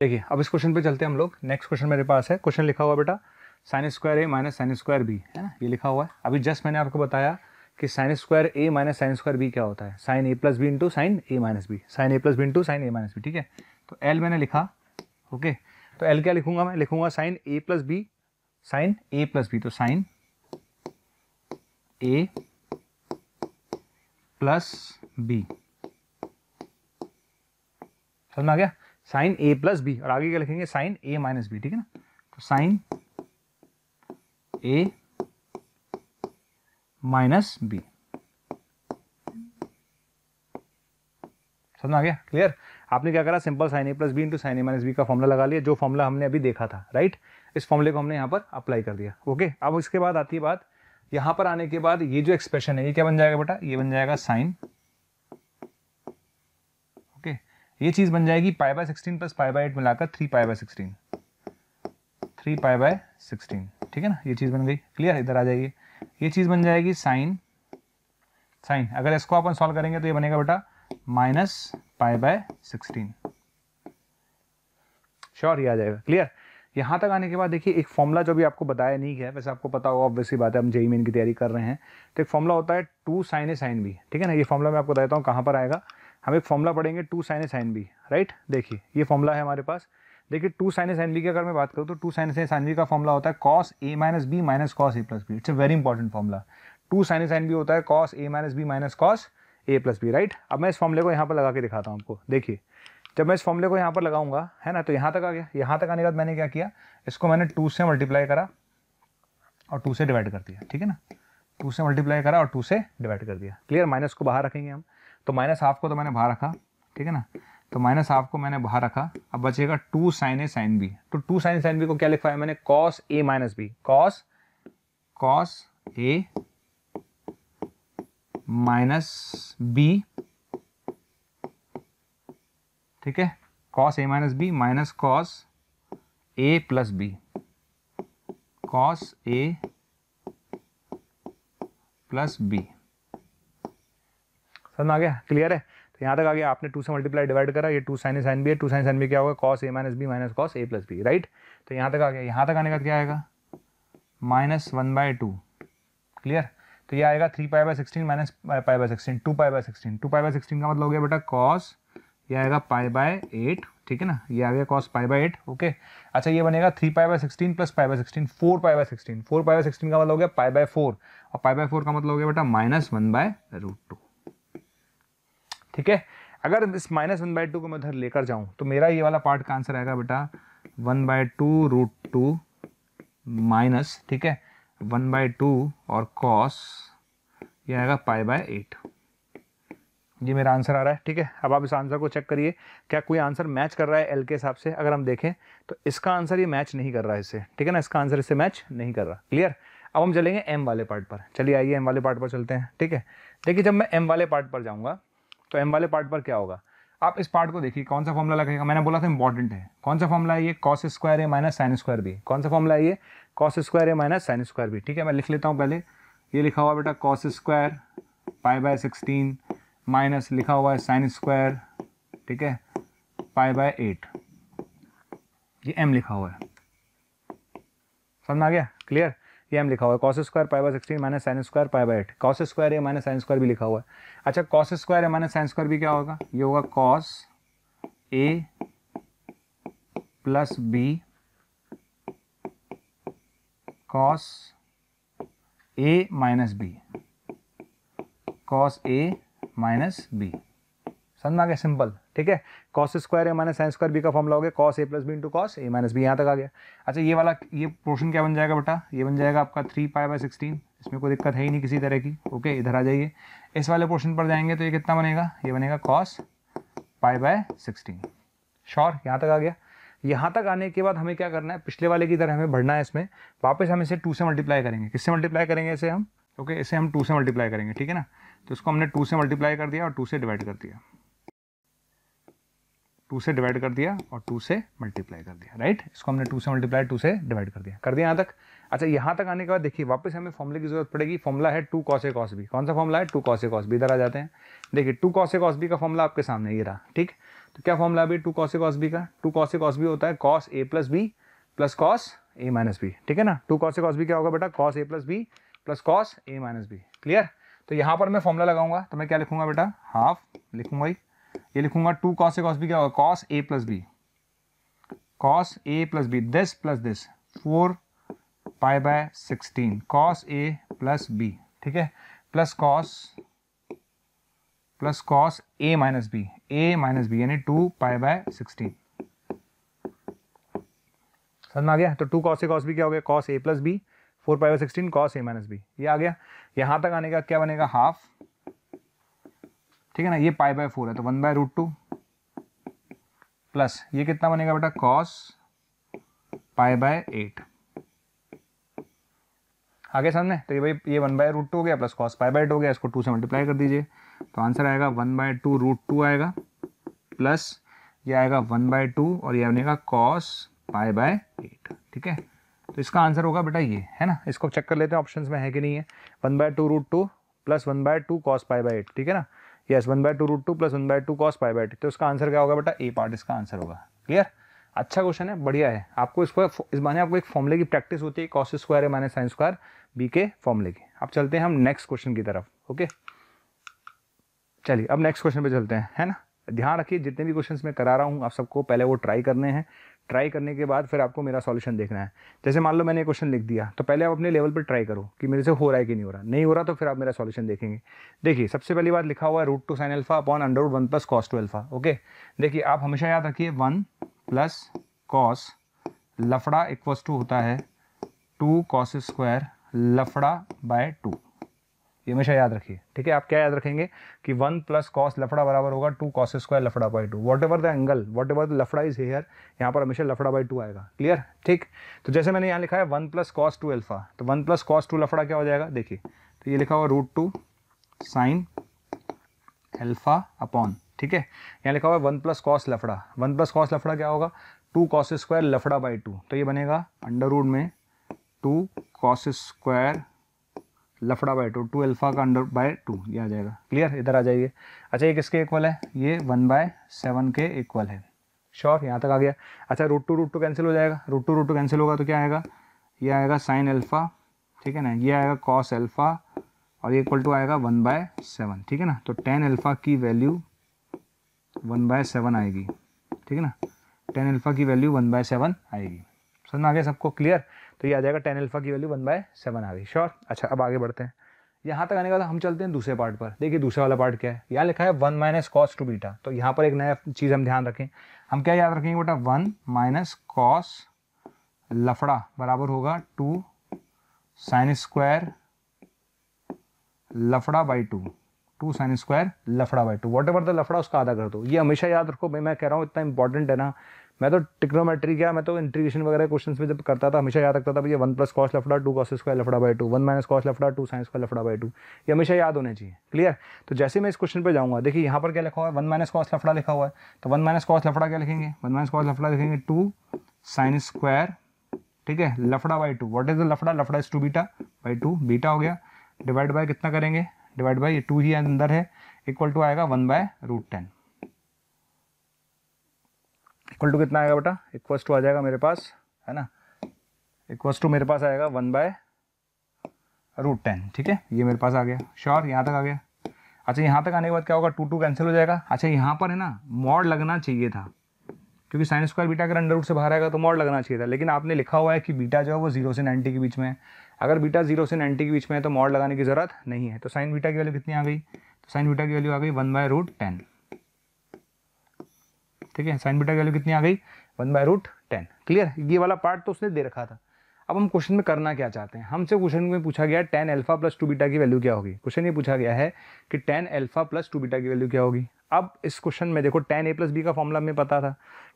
देखिए, अब इस क्वेश्चन पे चलते हैं हम लोग। नेक्स्ट क्वेश्चन मेरे पास है। क्वेश्चन लिखा हुआ बेटा। Sine square A minus sine square B है ना? ये लिखा हुआ है। अभी जस्ट मैंने आपको बताया कि sine square A minus sine square B क्या होता है? Sine A plus B into sine A minus B sine A plus B into sine A minus B ठीक है? तो एल मैंने लिखा ओके तो एल क्या लिखूँगा मैं? लिखूँगा sine A plus B sine A plus B तो साइन ए प्लस बी समझ में आ गया? साइन ए प्लस बी और आगे क्या लिखेंगे? साइन ए माइनस बी ठीक है ना? तो साइन ए माइनस बी समझ आ गया? क्लियर आपने क्या करा? Simple sine A plus B into sine A minus B का फॉर्मूला लगा लिया, जो फॉर्मूला हमने अभी देखा था राइट इस फॉर्मूले को हमने यहाँ पर अप्लाई कर दिया ओके अब इसके बाद आती है बात, यहाँ पर आने के बाद ये जो एक्सप्रेशन है, ये क्या बन जाएगा बेटा? ये बन जाएगा साइन ओके ये चीज़ बन जाएगी pi by sixteen plus pi by eight मिलाकर three pi by sixteen three pi by sixteen ठीक है ना? ये चीज़ बन गई। क्लियर इधर आ जाइए। ये चीज़ बन जाएगी साइन साइन अगर इसको अपन सॉल्व करेंगे तो ये बनेगा बेटा minus pi by sixteen sure ये आ जाएगा। क्लियर यहाँ तक आने के बाद देखिए, एक फॉर्मूला जो भी आपको बताया नहीं गया, वैसे आपको पता होगा ऑब्वियसली बात है, हम जेई मेन की तैयारी कर रहे हैं। तो एक फॉर्मूला होता है two sine A sine B ठीक है ना? ये फॉर्मूला मैं आपको बताता हूँ कहाँ पर आएगा। हम एक फॉर्मूला पढ़ेंगे two sine A sine B right देखिए, ये फॉर्मूला है हमारे पास। देखिए two sine A sine B की अगर मैं बात करूँ तो two sine S N B का फॉर्मला होता है cos A minus B minus cos A plus B it's a very important formula two sine A sine B होता है cos A minus B minus cos A plus B right अब मैं इस फॉर्मूले को यहाँ पर लगा के दिखाता हूँ आपको। देखिए, जब मैं इस फॉर्मूले को यहाँ पर लगाऊँगा, है ना तो यहाँ तक आ गया। यहाँ तक आने के बाद मैंने क्या किया? इसको मैंने टू से मल्टीप्लाई करा और टू से डिवाइड कर दिया, ठीक है ना? टू से मल्टीप्लाई करा और टू से डिवाइड कर दिया। क्लियर माइनस को बाहर रखेंगे हम। तो माइनस हाफ़ को तो मैंने बाहर रखा, ठीक है ना? तो माइनस हाफ़ को मैंने बाहर रखा। अब बचेगा two sine A sine B तो टू साइन साइन बी को क्या लिखवाया मैंने? Cos A minus B cos cos A minus B ठीक है? Cos A minus B minus cos A plus B cos A plus B समझ आ गया? क्लियर है? तो यहाँ तक आ गया आपने टू से मल्टीप्लाई डिवाइड करा ये टू साइन साइन बी है टू साइन साइन बी क्या होगा cos A minus B minus cos A plus B right तो यहाँ तक आ गया यहाँ तक आने का क्या आएगा minus one by two clear तो ये आएगा three pi by sixteen minus pi by sixteen two pi by sixteen two pi by sixteen का मतलब हो गया बेटा कॉस ये आएगा पाई बाय एट ठीक है ना ये आ गया cos pi by eight okay अच्छा ये बनेगा three pi by sixteen plus pi by sixteen four pi by sixteen four pi by sixteen का मतलब हो गया पाई बाय फोर और पाई बाय फोर का मतलब हो गया बेटा minus one by root two ठीक है? अगर इस माइनस वन बाई टू को मैं उधर लेकर जाऊँ तो मेरा ये वाला पार्ट का आंसर आएगा बेटा one by two root two minus ठीक है? वन बाय टू और कॉस ये आएगा पाई बाय एट ये मेरा आंसर आ रहा है, ठीक है? अब आप इस आंसर को चेक करिए, क्या कोई आंसर मैच कर रहा है एल के हिसाब से? अगर हम देखें तो इसका आंसर ये मैच नहीं कर रहा है इससे, ठीक है ना? इसका आंसर इससे मैच नहीं कर रहा क्लियर अब हम चलेंगे एम वाले पार्ट पर। चलिए आइए एम वाले पार्ट पर चलते हैं, ठीक है? देखिए, जब मैं एम वाले पार्ट पर जाऊँगा तो एम वाले पार्ट पर क्या होगा? आप इस पार्ट को देखिए, कौन सा फॉर्मूला लगेगा मैंने बोला था इंपॉर्टेंट है। कौन सा फॉर्मूला है ये? Cos square A minus sine square B कौन सा फॉर्मूला है ये? Cos square A minus sine square B ठीक है, मैं लिख लेता हूँ पहले। ये लिखा हुआ बेटा cos square pi by sixteen minus लिखा हुआ है साइन स्क्वायर ठीक है? पाई बाय एट ये एम लिखा हुआ है। समझ आ गया? क्लियर ये एम लिखा हुआ है। Cos square pi by sixteen minus sine square pi by eight cos square A minus sine square भी लिखा हुआ है। अच्छा cos square A minus sine square भी क्या होगा? ये होगा cos A plus B cos A minus B cos A minus B समझ आ गया? सिंपल ठीक है? Cos square A minus sine square B का फॉर्मूला हो गया। Cos A plus B into cos A minus B यहाँ तक आ गया। अच्छा ये वाला, ये पोर्शन क्या बन जाएगा बेटा? ये बन जाएगा आपका थ्री पाई बाय सिक्सटीन इसमें कोई दिक्कत है ही नहीं किसी तरह की। ओके, इधर आ जाइए। इस वाले पोर्शन पर जाएँगे तो ये कितना बनेगा? ये बनेगा cos pi by sixteen sure यहाँ तक आ गया। यहाँ तक आने के बाद हमें क्या करना है? पिछले वाले की तरह हमें बढ़ना है इसमें। वापस हम इसे टू से मल्टीप्लाई करेंगे। किससे मल्टीप्लाई करेंगे इसे हम? ओके, इसे हम टू से मल्टीप्लाई करेंगे, ठीक है ना? तो इसको हमने टू से मल्टीप्लाई कर दिया और टू से डिवाइड कर दिया। टू से डिवाइड कर दिया और टू से मल्टीप्लाई कर दिया राइट इसको हमने टू से मल्टीप्लाई टू से डिवाइड कर दिया। कर दिया यहाँ तक? अच्छा यहाँ तक आने के बाद देखिए वापस हमें फॉर्मूले की ज़रूरत पड़ेगी फॉर्मूला है two cos A cos B कौन सा फॉर्मूला है two cos A cos B इधर आ जाते हैं देखिए two cos A cos B का फॉर्मूला आपके सामने ये रहा ठीक तो क्या फॉर्मूला अभी two cos A cos B का two cos A cos B होता है cos A plus B plus cos A minus B ठीक है ना two cos A cos B क्या होगा बेटा cos A plus B plus cos A minus B clear तो यहाँ पर मैं फॉर्मूला लगाऊँगा तो मैं क्या लिखूँगा बेटा हाफ़ लिखूँगा ही ये लिखूँगा two cos A cos B क्या होगा cos A plus B cos A plus B this plus this four pi by sixteen. Cos A plus B ठीक है? Plus cos plus cos A minus B A minus B यानी two pi by sixteen. समझ में आ गया? तो two cos A cos B क्या हो गया? Cos A plus B four pi by sixteen cos A minus B ये आ गया? यहाँ तक आने का क्या बनेगा? हाफ़ ठीक है ना? ये पाई बाय फोर है तो one by root two plus ये कितना बनेगा बेटा? कॉस पाई बाय एट आगे सामने? तो ये भाई, ये वन बाय रूट टू हो गया plus cos pi by eight हो गया, इसको टू से मल्टीप्लाई कर दीजिए। तो आंसर आएगा one by two root two आएगा प्लस ये आएगा वन बाय टू और ये बनेगा कॉस पाई बाय एट ठीक है? तो इसका आंसर होगा बेटा ये, है ना? इसको चेक कर लेते हैं ऑप्शन में है कि नहीं है। One by two root two plus one by two cos pi by eight ठीक है ना? Yes one by two root two plus one by two cos pi by eight तो इसका आंसर क्या होगा बेटा? ए पार्ट इसका आंसर होगा क्लियर अच्छा क्वेश्चन है, बढ़िया है। आपको इसको इस माने आपको एक फॉर्मूले की प्रैक्टिस होती है कॉस स्क्वायर है माइनस साइन स्क्वायर बी के फॉर्मूले की। अब चलते हैं हम नेक्स्ट क्वेश्चन की तरफ़ ओके चलिए, अब नेक्स्ट क्वेश्चन पे चलते हैं, है ना? ध्यान रखिए, जितने भी क्वेश्चंस मैं करा रहा हूँ, आप सबको पहले वो ट्राई करने हैं। ट्राई करने के बाद फिर आपको मेरा सॉल्यूशन देखना है। जैसे मान लो मैंने क्वेश्चन लिख दिया तो पहले आप अपने लेवल पर ट्राई करो कि मेरे से हो रहा है कि नहीं हो रहा। नहीं हो रहा तो फिर आप मेरा सॉल्यूशन देखेंगे। देखिए, सबसे पहली बात लिखा हुआ है root two sine alpha upon under one plus cos two alpha okay देखिए, आप हमेशा याद रखिए वन प्लस कॉस लफड़ा इक्वस टू होता है टू कॉस स्क्वायर लफड़ा बाय टू। ये हमेशा याद रखिए, ठीक है? आप क्या याद रखेंगे कि वन प्लस कॉस लफड़ा बराबर होगा टू कॉस स्क्वायर लफड़ा by two. Whatever the angle whatever the लफड़ा इज़ हेयर यहाँ पर हमेशा लफड़ा बाई टू आएगा। क्लियर ठीक? तो जैसे मैंने यहाँ लिखा है one plus cos two alpha तो वन प्लस कॉस टू लफड़ा क्या हो जाएगा? देखिए तो ये लिखा हुआ root two sine alpha upon ठीक है? यहाँ लिखा हुआ है वन प्लस कॉस लफड़ा। वन प्लस कॉस लफड़ा क्या होगा? टू कॉस स्क्वायर लफड़ा बाई टू। तो ये बनेगा अंडर रूड में टू कॉस स्क्वायर लफड़ा बाई टू। टू अल्फ़ा का अंडर बाय टू, ये आ जाएगा। क्लियर? इधर आ जाइए। अच्छा ये किसके इक्वल है? ये वन बाय सेवन के इक्वल है। श्योर यहाँ तक आ गया। अच्छा root two root two cancel हो जाएगा। Root two root two cancel होगा तो क्या आएगा? ये आएगा साइन अल्फ़ा ठीक है ना? ये आएगा कॉस अल्फ़ा और ये इक्वल टू आएगा वन बाय सेवन, ठीक है ना? तो टेन अल्फ़ा की वैल्यू वन बाय सेवन आएगी, ठीक है ना? टेन अल्फ़ा की वैल्यू वन बाय सेवन आएगी। समझ में आ गया सबको क्लियर तो ये आ जाएगा टेन अल्फ़ा की वैल्यू वन बाय सेवन आ गई। श्योर अच्छा अब आगे बढ़ते हैं। यहाँ तक आने के बाद हम चलते हैं दूसरे पार्ट पर। देखिए, दूसरा वाला पार्ट क्या है? यहाँ लिखा है one minus cos two beta तो यहाँ पर एक नया चीज़ हम ध्यान रखें। हम क्या याद रखेंगे बेटा? वन माइनस कॉस लफड़ा बराबर होगा टू साइन स्क्वायर लफड़ा by two two sine square लफड़ा by two whatever the लफड़ा, उसका आधा कर दो। ये हमेशा याद रखो भाई मैं कह रहा हूँ, इतना इंपॉर्टेंट है ना। मैं तो टिक्नोमेट्री क्या, मैं तो इंटीग्रेशन वगैरह क्वेश्चन में जब करता था, हमेशा याद रखता था, भैया वन प्लस कॉस लफड़ा टू कॉस स्क्वायर लफड़ा by two one minus cos लफड़ा टू साइंस स्क्वायर लफड़ा बाई टू ये हमेशा याद होने चाहिए क्लियर तो जैसे मैं इस क्वेश्चन पर जाऊँगा, देखिए, यहाँ पर क्या लिखा हुआ है? वन माइनस कॉस लफड़ा लिखा हुआ है। तो वन माइनस कॉस लफड़ा क्या लिखेंगे? वन माइनस कॉस लफड़ा लिखेंगे टू साइन स्क्वायर ठीक है? लफड़ा by two what is the लफड़ा? लफड़ा is two beta by two beta हो गया। डिवाइड बाय कितना करेंगे? डिवाइड बाई टू ही अंदर है इक्वल टू आएगा one by root tan equal to कितना आएगा बेटा? इक्वल्स टू आ जाएगा मेरे पास, है ना? इक्वल्स टू मेरे पास आएगा वन बाय रूट टेन ठीक है? ये मेरे पास आ गया। श्योर यहाँ तक आ गया? अच्छा यहाँ तक आने के बाद क्या होगा? टू टू कैंसिल हो जाएगा। अच्छा यहाँ पर है ना मॉड लगना चाहिए था। क्योंकि साइन स्क्वायर बीटा अगर अंडर रूट से बाहर आएगा तो मॉड लगना चाहिए था। लेकिन आपने लिखा हुआ है कि बीटा जो है वो ज़ीरो से नाइन्टी के बीच में है। अगर बीटा ज़ीरो से नाइन्टी के बीच में है तो मॉड लगाने की ज़रूरत नहीं है। तो साइन बीटा की वैल्यू कितनी आ गई? तो साइन बीटा की वैल्यू आ गई वन बाय रूट टेन। ठीक है? साइन बीटा की वैल्यू कितनी आ गई? One by root tan. Clear ये वाला पार्ट तो उसने दे रखा था। अब हम क्वेश्चन में करना क्या चाहते हैं? हमसे क्वेश्चन में पूछा गया tan alpha plus two beta की वैल्यू क्या होगी? क्वेश्चन ये पूछा गया है कि tan alpha plus two beta की वैल्यू क्या होगी? अब इस क्वेश्चन में देखो टेन ए प्लस बी का फॉर्मूला हमें पता था।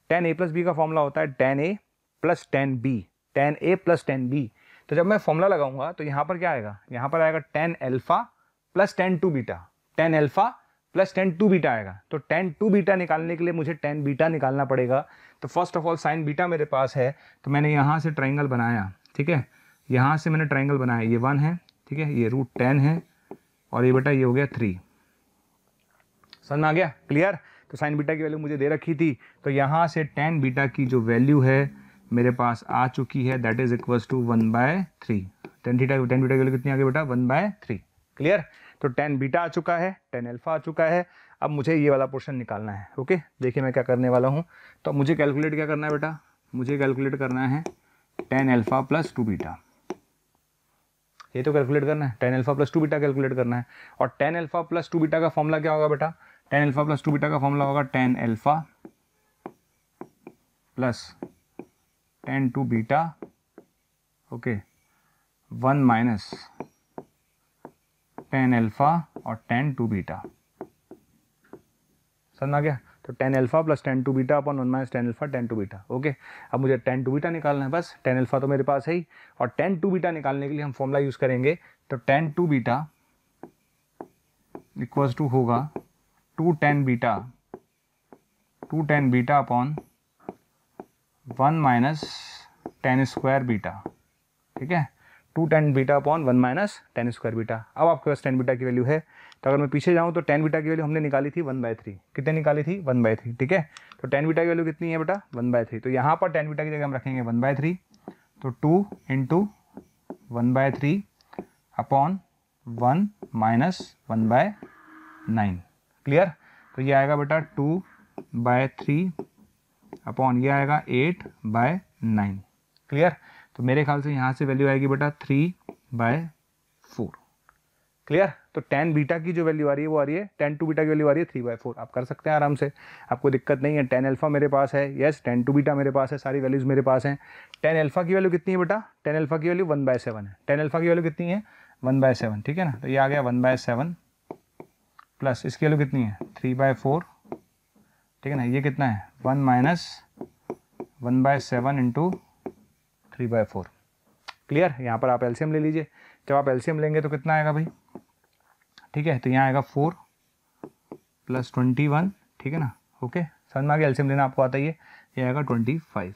टेन ए प्लस बी का फॉर्मूला होता है tan A plus tan B tan A plus tan B तो जब मैं फॉर्मूला लगाऊँगा तो यहाँ पर क्या आएगा? यहाँ पर आएगा tan alpha plus tan two beta tan alpha plus tan two beta आएगा। तो टेन टू बीटा निकालने के लिए मुझे टेन बीटा निकालना पड़ेगा। तो first of all sine beta मेरे पास है तो मैंने यहाँ से ट्राइंगल बनाया, ठीक है? यहाँ से मैंने ट्राइंगल बनाया, ये वन है, ठीक है? ये रूट टेन है, और ये बेटा ये हो गया थ्री समझ में आ गया? क्लियर तो साइन बीटा की वैल्यू मुझे दे रखी थी। तो यहाँ से टेन बीटा की जो वैल्यू है मेरे पास आ चुकी है that is equals to one by three tan theta tan beta की वैल्यू कितनी आ गई बेटा? वन बाय थ्री क्लियर तो टेन बीटा आ चुका है टेन एल्फा आ चुका है। अब मुझे ये वाला पोर्शन निकालना है ओके देखिए मैं क्या करने वाला हूँ। तो मुझे कैलकुलेट क्या करना है बेटा? मुझे कैलकुलेट करना है tan alpha plus two beta ये तो कैलकुलेट करना है tan alpha plus two beta calculate करना है। और tan alpha plus two beta का फॉर्मूला क्या होगा बेटा? Tan alpha plus two beta का फॉर्मूला होगा tan alpha plus tan two beta okay one minus tan alpha और टेन टू बीटा समझ आ गया? तो tan alpha plus tan two beta upon one minus tan alpha tan two beta okay अब मुझे ten two beta निकालना है बस। टेन एल्फा तो मेरे पास है ही। और टेन टू बीटा निकालने के लिए हम फॉर्मूला यूज़ करेंगे। तो tan two beta equals to होगा two tan beta two tan beta upon one minus tan square beta, ठीक है? Two tan beta upon one minus tan square beta. अब आपके पास टेन बीटा की वैल्यू है। तो अगर मैं पीछे जाऊँ तो टेन बीटा की वैल्यू हमने निकाली थी वन बाय थ्री। कितने निकाली थी? वन बाय थ्री, ठीक है? तो टेन बीटा की वैल्यू कितनी है बेटा? One by three. तो यहाँ पर टेन बीटा की जगह हम रखेंगे वन बाय थ्री। तो two into one by three upon one minus one by nine. Clear? तो ये आएगा बेटा टू बाय थ्री अपॉन ये आएगा एट बाय नाइन। क्लियर? तो मेरे ख्याल से यहाँ से वैल्यू आएगी बेटा थ्री बाय फोर। क्लियर? तो टेन बीटा की जो वैल्यू आ रही है वो आ रही है, टेन टू बीटा की वैल्यू आ रही है थ्री बाय फोर। आप कर सकते हैं आराम से। आपको दिक्कत नहीं है, टेन एल्फा मेरे पास है। यस टेन टू बीटा मेरे पास है, सारी वैल्यूज़ मेरे पास हैं। टेन एल्फा की वैल्यू कितनी है बेटा? टेन एल्फा की वैल्यू वन बाय सेवन है। टेन एल्फा की वैल्यू कितनी है? वन बाय सेवन, ठीक है ना? तो ये आ गया वन बाय सेवन प्लस इसकी वैल्यू कितनी है? Three by four. ठीक है ना? ये कितना है? One minus one by seven into three by four. Clear? यहाँ पर आप एलसीएम ले लीजिए। जब आप एलसीएम लेंगे तो कितना आएगा भाई? ठीक है तो यहाँ आएगा फोर प्लस ट्वेंटी वन, ठीक है ना? ओके? समझ में आ गया? एलसीएम लेना आपको आता ही है। ये आएगा ट्वेंटी फाइव।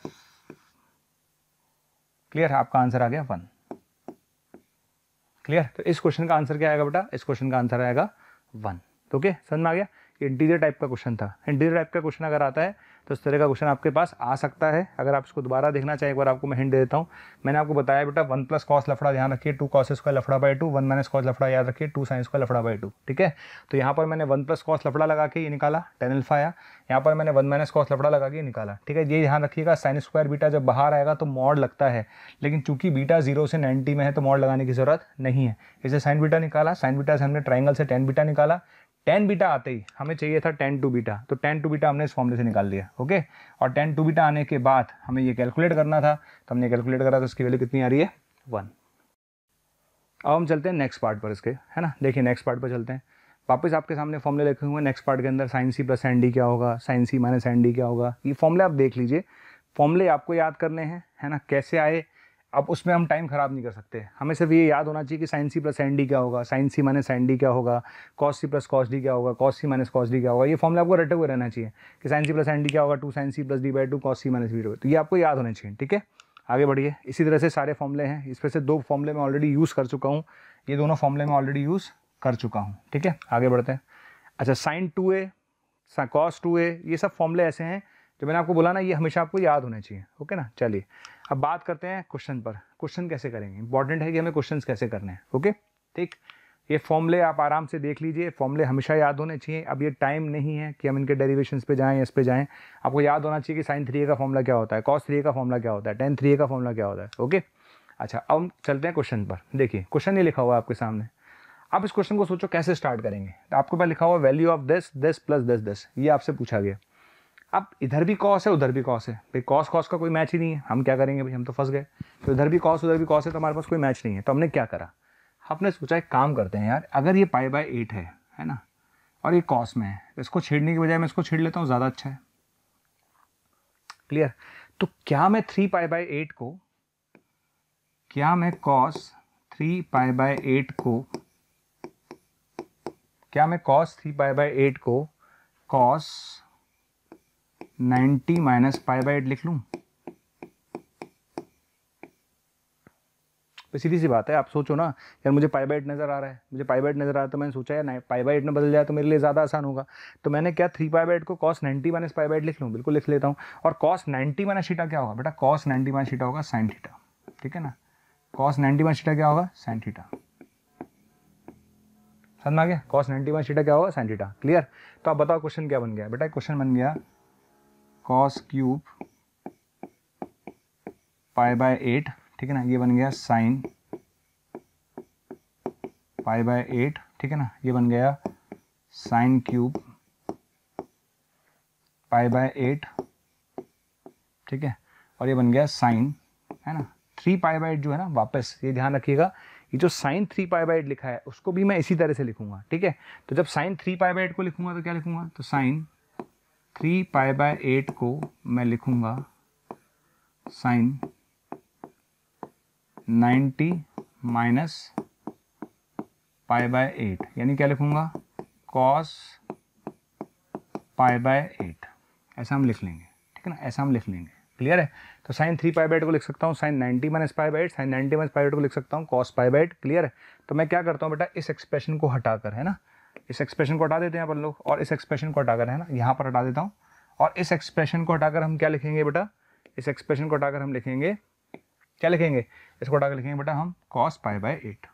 क्लियर? आपका आंसर आ गया वन। क्लियर? तो इस क्वेश्चन का आंसर क्या आएगा बेटा? इस क्वेश्चन का आंसर आएगा वन। ओके? समझ में आ गया? इंटीरियर टाइप का क्वेश्चन था। इंटीरियर टाइप का क्वेश्चन अगर आता है तो इस तरह का क्वेश्चन आपके पास आ सकता है। अगर आप इसको दोबारा देखना चाहें, एक बार आपको मैं हिंट दे देता हूँ। मैंने आपको बताया बेटा, वन प्लस कॉस लफड़ा ध्यान रखिए, टू कॉस स्क्वायर लफड़ा by two, one minus cos लफड़ा याद रखिए, टू साइंस का लफड़ा बाई टू, ठीक है? तो यहाँ पर मैंने वन प्लस कॉस लफड़ा लगा के ये निकाला टेन एल्फा आया यहाँ पर मैंने वन माइनस कॉस लफड़ा लगा के निकाला, ठीक है? ये ध्यान रखिएगा साइन स्क्वायर बीटा जब बाहर आएगा तो मॉड लगता है। लेकिन चूँकि बीटा ज़ीरो से नाइन्टी में है तो मॉड लगाने की ज़रूरत नहीं है। इसे साइन बीटा निकाला साइन बीटा से हमने ट्राइंगल से टेन बीटा निकाला टेन बीटा आते ही हमें चाहिए था टेन टू बीटा। तो टेन टू बीटा हमने इस फॉर्मूले से निकाल दिया, ओके? और टेन टू बीटा आने के बाद हमें ये कैलकुलेट करना था। तो हमने कैलकुलेट करा तो इसकी वैल्यू कितनी आ रही है? वन। अब हम चलते हैं नेक्स्ट पार्ट पर इसके, है ना? देखिए नेक्स्ट पार्ट पर चलते हैं। वापस आपके सामने फॉर्मूले लिखे हुए हैं। नेक्स्ट पार्ट के अंदर sine C plus N D क्या होगा? Sine C minus N D क्या होगा? ये फॉर्मूले आप देख लीजिए। फॉर्मूले आपको याद करने हैं, है ना? कैसे आए? अब उसमें हम टाइम ख़राब नहीं कर सकते। हमें सिर्फ़ ये याद होना चाहिए कि sine C plus N D क्या होगा sine C minus N D क्या होगा cos C plus cos D क्या होगा cos C minus cos D क्या होगा। ये फॉर्मूला आपको रटे हुए रहना चाहिए कि sine C plus N D क्या होगा two sine C plus D by two cos C minus B तो ये आपको याद होना चाहिए, ठीक है? आगे बढ़िए। इसी तरह से सारे फॉर्मूले हैं। इसमें से दो फॉर्मूले मैं ऑलरेडी यूज़ कर चुका हूँ। ये दोनों फॉर्मूले मैं ऑलरेडी यूज़ कर चुका हूँ, ठीक है? आगे बढ़ते हैं। अच्छा sine two A cos two A ये सब फॉर्मूले ऐसे हैं जो मैंने आपको बोला ना, ये हमेशा आपको याद होने चाहिए, ओके ना? चलिए। अब बात करते हैं क्वेश्चन पर। क्वेश्चन कैसे करेंगे? इंपॉर्टेंट है कि हमें क्वेश्चन कैसे करने हैं ओके ठीक? ये फॉर्मूले आप आराम से देख लीजिए। फॉर्मूले हमेशा याद होने चाहिए। अब ये टाइम नहीं है कि हम इनके डेरिवेशन पे जाएँ, इस पे जाएँ। आपको याद होना चाहिए कि साइन थ्री का फॉर्मूला क्या होता है कॉस थ्री का फॉर्मूला क्या होता है टेन थ्री का फॉर्मूला क्या होता है ओके अच्छा अब चलते हैं क्वेश्चन पर। देखिए क्वेश्चन ये लिखा हुआ है आपके सामने। आप इस क्वेश्चन को सोचो कैसे स्टार्ट करेंगे? तो आपके पास लिखा हुआ value of this this plus this this ये आपसे पूछा गया। अब इधर भी कॉस है, उधर भी कॉस है। भाई कॉस कॉस का कोई मैच ही नहीं है। हम क्या करेंगे भाई? हम तो फंस गए। तो इधर भी कॉस उधर भी कॉस है तो हमारे पास कोई मैच नहीं है। तो हमने क्या करा? हमने सोचा, एक काम करते हैं यार, अगर ये पाई बाय एट है है ना? और ये कॉस में है तो इसको छेड़ने की बजाय मैं इसको छेड़ लेता हूँ, ज़्यादा अच्छा है। क्लियर तो क्या मैं थ्री पाई बाय एट को, क्या मैं cos three pi by eight को, क्या मैं cos three pi by eight को cos ninety minus pi by eight लिख लूँ? तो सीधी सी बात है, आप सोचो ना, यार मुझे पाई बाई एट नज़र आ रहा है, मुझे पाई बाई एट नज़र आ रहा है तो मैंने सोचा, यार पाई बाई एट में बदल जाए तो मेरे लिए ज़्यादा आसान होगा। तो मैंने क्या थ्री पाई बाई एट को cos ninety minus pi by eight लिख लूँ? बिल्कुल लिख लेता हूँ। और कॉस नाइन्टी माइनस शीटा क्या होगा? बेटा कॉस नाइन्टी माइनस शीटा होगा साइन थीटा। ठीक है ना? कॉस नाइन्टी माइनस शीटा क्या होगा? Sine theta. समझ में आ गया? कॉस नाइन्टी माइनस शीटा क्या होगा? Sine theta. क्लियर तो आप बताओ क्वेश्चन क्या बन गया? बेटा क्वेश्चन बन गया cos cube pi by eight ठीक है ना? ये बन गया साइन पाई बाय एट ठीक है ना? ये बन गया sine cube pi by eight ठीक है? और ये बन गया साइन है ना? थ्री पाई बाई एट जो है ना, वापस, ये ध्यान रखिएगा, ये जो sine three pi by eight लिखा है, उसको भी मैं इसी तरह से लिखूँगा, ठीक है? तो जब sine three pi by eight को लिखूँगा तो क्या लिखूँगा? तो sine three pi by eight को मैं लिखूँगा sine ninety minus pi by eight यानी क्या लिखूँगा? कॉस पाई बाय एट ऐसा हम लिख लेंगे, ठीक है ना? ऐसा हम लिख लेंगे। क्लियर है? तो साइन थ्री पाई बाइट को लिख सकता हूँ, sine ninety minus pi by eight sine ninety minus pi by eight को लिख सकता हूँ कॉस पाई बाइट क्लियर है? तो मैं क्या करता हूँ बेटा? इस एक्सप्रेशन को हटाकर, है ना? इस एक्सप्रेशन को हटा देते हैं अपन लोग, और इस एक्सप्रेशन को हटाकर, है ना, यहाँ पर हटा देता हूँ। और इस एक्सप्रेशन को हटाकर हम क्या लिखेंगे बेटा? इस एक्सप्रेशन को हटाकर हम लिखेंगे, क्या लिखेंगे? इसको हटाकर लिखेंगे बेटा हम कॉस पाई बाय एट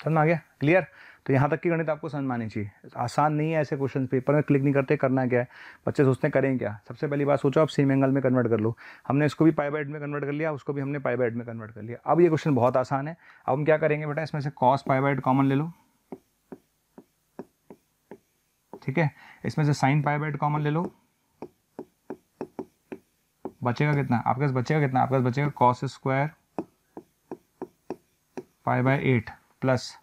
समझ आ गया? क्लियर तो यहाँ तक की गणित आपको समझ मानी चाहिए। आसान नहीं है ऐसे क्वेश्चन पेपर में क्लिक नहीं करते, करना क्या है? बच्चे सोचते हैं, करें क्या? सबसे पहली बात सोचो, आप सेम एंगल में कन्वर्ट कर लो। हमने इसको भी पाई बाइट में कन्वर्ट कर लिया, उसको भी हमने पाई बाइट में कन्वर्ट कर लिया। अब ये क्वेश्चन बहुत आसान है। अब हम क्या करेंगे बेटा? इसमें से कॉस पाई बाइट कॉमन ले लो। ठीक है? इसमें से साइन पाई बाइट कॉमन ले लो। बचेगा कितना? आपके पास बचेगा कितना? आपके पास बचेगा cos square pi by eight plus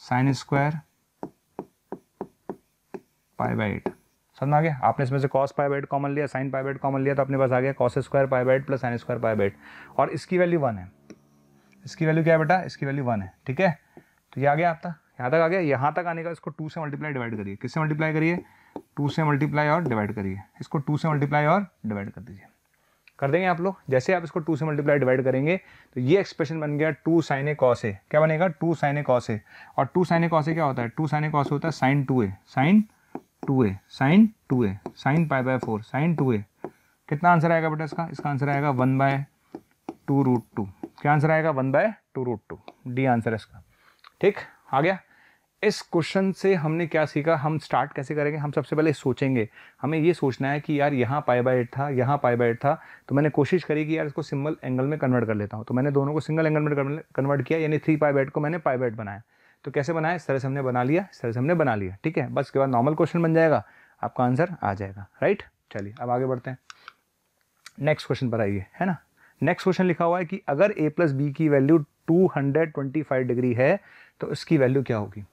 sine square pi by eight. समझ आ गया? आपने इसमें से कॉस पाई बाई कॉमन लिया sine pi by eight common लिया तो अपने पास आ गया cos square pi by plus sine square pi by और इसकी वैल्यू वन है। इसकी वैल्यू क्या है बेटा? इसकी वैल्यू वन है, ठीक है? तो ये आ गया आपका। यहाँ तक आ गया? यहाँ तक आने का इसको टू से मल्टीप्लाई डिवाइड करिए। किससे मल्टीप्लाई करिए? टू से मल्टीप्लाई और डिवाइड करिए। इसको टू से मल्टीप्लाई और डिवाइड कर दीजिए। कर देंगे आप लोग। जैसे आप इसको टू से मल्टीप्लाई डिवाइड करेंगे तो ये एक्सप्रेशन बन गया two sine A cos A क्या बनेगा? Two sine A cos A और two sine A cos A क्या होता है? टू साइन ए कॉस होता है sine two A sine two A sine two A sine pi by four sine two A कितना answer आएगा बेटा इसका? इसका आंसर आएगा one by two root two क्या आंसर आएगा? One by two root two the answer है इसका। ठीक? आ गया? इस क्वेश्चन से हमने क्या सीखा? हम स्टार्ट कैसे करेंगे? हम सबसे पहले सोचेंगे। हमें ये सोचना है कि यार यहाँ पाई बाई एट था, यहाँ पाई बाई एट था तो मैंने कोशिश करी कि यार इसको सिंगल एंगल में कन्वर्ट कर लेता हूँ। तो मैंने दोनों को सिंगल एंगल में कन्वर्ट किया, यानी थ्री पाई एट को मैंने पाई एट बनाया। तो कैसे बनाया? इस तरह से हमने बना लिया, इस तरह से हमने बना लिया, ठीक है? बस के बाद नॉर्मल क्वेश्चन बन जाएगा, आपका आंसर आ जाएगा राइट चलिए, अब आगे बढ़ते हैं। नेक्स्ट क्वेश्चन पर आइए, है ना? नेक्स्ट क्वेश्चन लिखा हुआ है कि अगर ए प्लस बी की value two hundred twenty five degree है तो इसकी वैल्यू क्या होगी?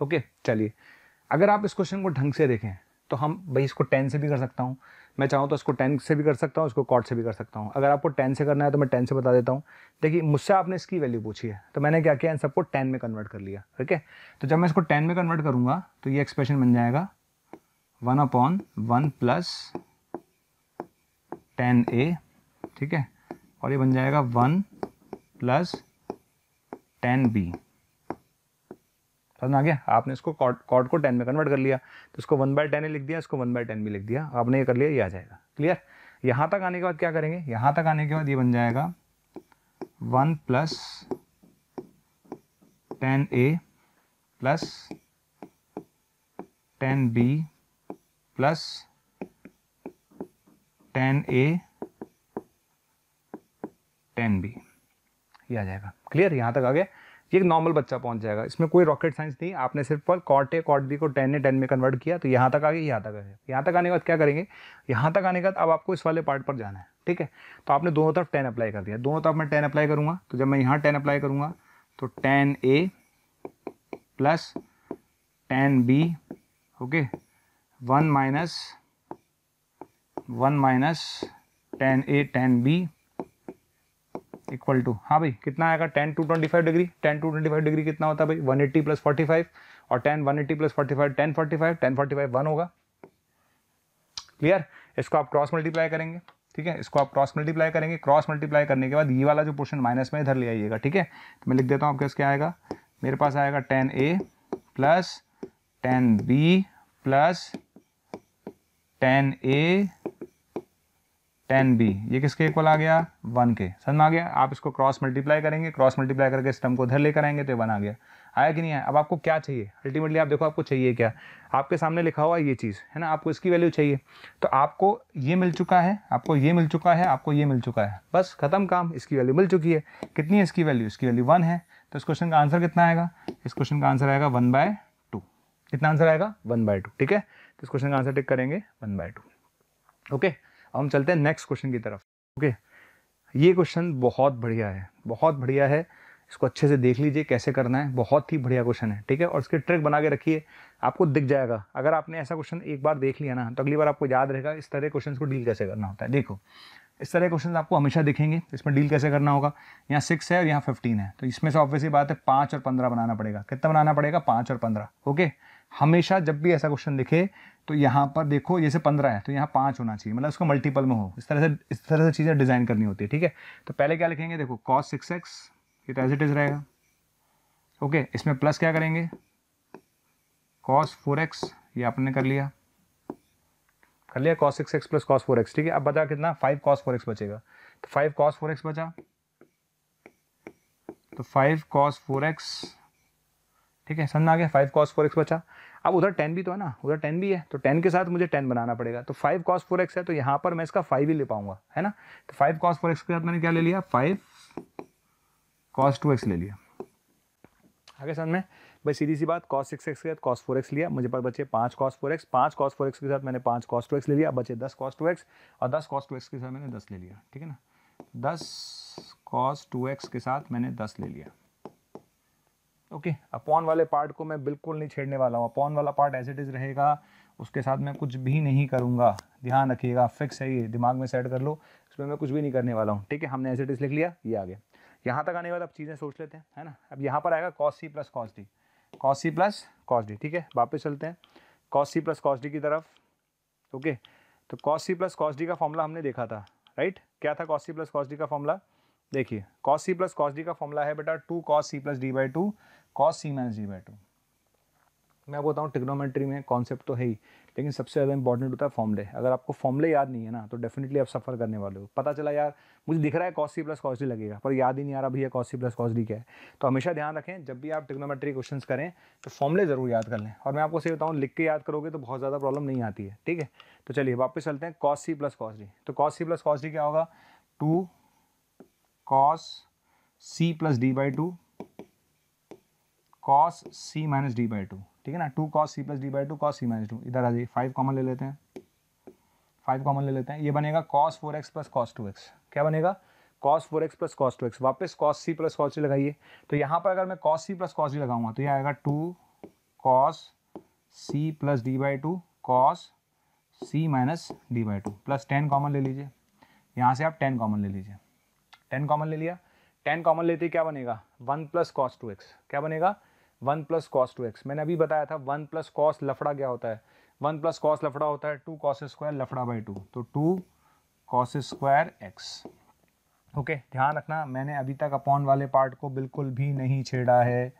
ओके, चलिए। अगर आप इस क्वेश्चन को ढंग से देखें तो हम भाई इसको टेन से भी कर सकता हूँ। मैं चाहूँ तो इसको टेन से भी कर सकता हूँ, इसको कॉट से भी कर सकता हूँ। अगर आपको टेन से करना है तो मैं टेन से बता देता हूँ। देखिए, मुझसे आपने इसकी वैल्यू पूछी है तो मैंने क्या किया, इन सबको टेन में कन्वर्ट कर लिया, ठीक है? तो जब मैं इसको टेन में कन्वर्ट करूँगा तो ये एक्सप्रेशन बन जाएगा one upon one plus tan A ठीक है? और ये बन जाएगा वन प्लस टेन बी समझ आ गया? आपने इसको कॉर्ड को टेन में कन्वर्ट कर लिया तो इसको वन बाय टेन लिख दिया, इसको वन बाय टेन भी लिख दिया। आपने ये कर लिया, ये आ जाएगा। क्लियर यहाँ तक आने के बाद क्या करेंगे? यहाँ तक आने के बाद ये बन जाएगा one plus tan A plus tan B plus tan A tan B ये आ जाएगा। क्लियर यहाँ तक आ गया। ये एक नॉर्मल बच्चा पहुँच जाएगा। इसमें कोई रॉकेट साइंस नहीं, आपने सिर्फ़ पर कॉट ए कॉट बी को टेन ए टेन में कन्वर्ट किया तो यहाँ तक आ गया, यहाँ तक आ गया। यहाँ तक आने के बाद क्या करेंगे? यहाँ तक आने के बाद अब आपको इस वाले पार्ट पर जाना है, ठीक है? तो आपने दोनों तरफ़ टेन अप्लाई कर दिया। दोनों तरफ़ मैं टेन अप्लाई करूँगा तो जब मैं यहाँ टेन अप्लाई करूँगा तो tan A plus tan B okay one minus one minus tan A tan B equal to हाँ भाई, कितना आएगा? Tan two twenty five degree tan two twenty five degree कितना होता है भाई? One eighty plus forty five और tan one eighty plus forty five tan forty five tan forty five one होगा। क्लियर इसको आप क्रॉस मल्टीप्लाई करेंगे, ठीक है? इसको आप क्रॉस मल्टीप्लाई करेंगे क्रॉस मल्टीप्लाई करने के बाद ये वाला जो पोर्शन माइनस में इधर ले आइएगा, ठीक है? तो मैं लिख देता हूँ, आपके क्या आएगा। मेरे पास आएगा tan A plus tan B plus tan A tan B. ये किसके इक्वल आ गया? वन के। समझ में आ गया? आप इसको क्रॉस मल्टीप्लाई करेंगे क्रॉस मल्टीप्लाई करके इस टर्म को उधर लेकर आएँगे तो वन आ गया। आया कि नहीं आया? अब आपको क्या चाहिए? अल्टीमेटली आप देखो आपको चाहिए क्या? आपके सामने लिखा हुआ ये चीज़, है ना? आपको इसकी वैल्यू चाहिए। तो आपको ये मिल चुका है, आपको ये मिल चुका है, आपको ये मिल चुका है। बस खत्म काम, इसकी वैल्यू मिल चुकी है। कितनी है इसकी वैल्यू इसकी वैल्यू वन है। तो इस क्वेश्चन का आंसर कितना आएगा? इस क्वेश्चन का आंसर आएगा वन बाय टू कितना आंसर आएगा? वन बाय टू ठीक है? तो इस क्वेश्चन का आंसर टिक करेंगे, वन बाय टू ओके हम चलते हैं नेक्स्ट क्वेश्चन की तरफ़। ओके ये क्वेश्चन बहुत बढ़िया है। बहुत बढ़िया है। इसको अच्छे से देख लीजिए कैसे करना है। बहुत ही बढ़िया क्वेश्चन है। ठीक है? और इसके ट्रिक बना के रखिए। आपको दिख जाएगा। अगर आपने ऐसा क्वेश्चन एक बार देख लिया ना तो अगली बार आपको याद रहेगा इस तरह क्वेश्चन को डील कैसे करना होता है। देखो, इस तरह क्वेश्चन आपको हमेशा दिखेंगे। इसमें डील कैसे करना होगा? यहाँ सिक्स है और यहाँ फिफ्टीन है। तो इसमें से ऑब्वियसली बात है, पाँच और पंद्रह बनाना पड़ेगा। कितना बनाना पड़ेगा? पाँच और पंद्रह। ओके हमेशा जब भी ऐसा क्वेश्चन दिखे तो यहाँ पर देखो जैसे पंद्रह है तो यहाँ पाँच होना चाहिए। मतलब उसको मल्टीपल में हो। इस तरह से, इस तरह से चीज़ें डिज़ाइन करनी होती है, ठीक है? तो पहले क्या लिखेंगे? देखो कॉस सिक्स एक्स ये तो एज इट इज़ रहेगा। ओके इसमें प्लस क्या करेंगे? कॉस फोर एक्स ये आपने कर लिया। कर लिया cos six X plus cos four X ठीक है? अब बता कितना? फाइव कॉस फोर एक्स बचेगा। तो फाइव कॉस फोर एक्स बचा। तो फाइव कॉस फोर एक्स ठीक है समझ आ गया फाइव कॉस फोर एक्स बचा। अब उधर टेन भी तो है ना, उधर टेन भी है तो टेन के साथ मुझे टेन बनाना पड़ेगा। तो फाइव कॉस फोर एक्स है तो यहाँ पर मैं इसका फाइव ही ले पाऊँगा, है ना? तो फाइव कॉस फोर एक्स के साथ मैंने क्या ले लिया? फाइव कॉस टू एक्स ले लिया। आगे समझ में, भाई सीधी सी बात कॉस सिक्स एक्स के साथ कॉस फोर एक्स लिया। मुझे पास बचे पाँच कॉस फोर एक्स पाँच कॉस फोर एक्स के साथ मैंने पाँच कॉस टू एक्स ले लिया बचे दस कॉस टू एक्स और दस कॉस टू एक्स के साथ मैंने दस ले लिया, ठीक है ना? दस कॉस टू एक्स के साथ मैंने दस ले लिया। ओके, अपॉन वाले पार्ट को मैं बिल्कुल नहीं छेड़ने वाला हूँ। अपॉन वाला पार्ट एज इट इज़ रहेगा, उसके साथ मैं कुछ भी नहीं करूँगा। ध्यान रखिएगा फिक्स है ये, दिमाग में सेट कर लो उसमें मैं कुछ भी नहीं करने वाला हूँ। ठीक है, हमने एज इट इज़ लिख लिया, ये आ गया। यहाँ तक आने के बाद अब चीज़ें सोच लेते हैं, है ना? अब यहाँ पर आएगा cos C plus cos D cos C plus cos D ठीक है? वापस चलते हैं। Cos C plus cos D की तरफ़, ओके? तो cos C plus cos D का फॉर्मूला हमने देखा था राइट क्या था cos C plus cos D का फॉर्मूला देखिए cos C plus cos D का फॉर्मूला है बेटा two cos C plus D by two cos C minus D by two मैं आपको बताऊँ टिक्नोमेट्री में कॉन्सेप्ट तो है ही, लेकिन सबसे ज़्यादा इंपॉर्टेंट होता है फॉर्मले अगर आपको फॉर्मूले याद नहीं है ना तो डेफिनेटली आप सफ़र करने वाले हो। पता चला यार, मुझे दिख रहा है cos C plus cos D लगेगा, पर याद ही नहीं आ रहा भैया cos C plus cos D क्या है। तो हमेशा ध्यान रखें, जब भी आप टिक्नोमेट्री क्वेश्चन करें तो फॉर्मूले ज़रूर याद कर लें। और मैं आपको सही बताऊँ, लिख के याद करोगे तो बहुत ज़्यादा प्रॉब्लम नहीं आती है, ठीक है? तो चलिए, वापस चलते हैं cos C plus cos D तो cos C plus cos D क्या होगा? Two cos C plus D by two cos C minus D by two ठीक है ना? Two cos C plus D by two cos C minus two इधर आ जाइए five common ले लेते हैं। फाइव कॉमन ले लेते हैं। ये बनेगा cos four X plus cos two X क्या बनेगा? Cos four X plus cos two X वापस cos C plus cos D लगाइए। तो यहाँ पर अगर मैं cos C plus cos D लगाऊँगा तो ये आएगा two cos C plus D by two cos C minus D by two plus ten common ले लीजिए। यहाँ से आप टेन कॉमन ले लीजिए। टेन कॉमन ले लिया। टेन कॉमन लेते क्या बनेगा? One plus cos two X क्या बनेगा? One plus cos two X. मैंने अभी बताया था वन प्लस कॉस लफड़ा क्या होता है? वन प्लस कॉस लफड़ा होता है टू कॉस स्क्वायर लफड़ा बाई टू। तो two cos square X. Okay, ध्यान रखना, मैंने अभी तक अपॉन वाले पार्ट को बिल्कुल भी नहीं छेड़ा है।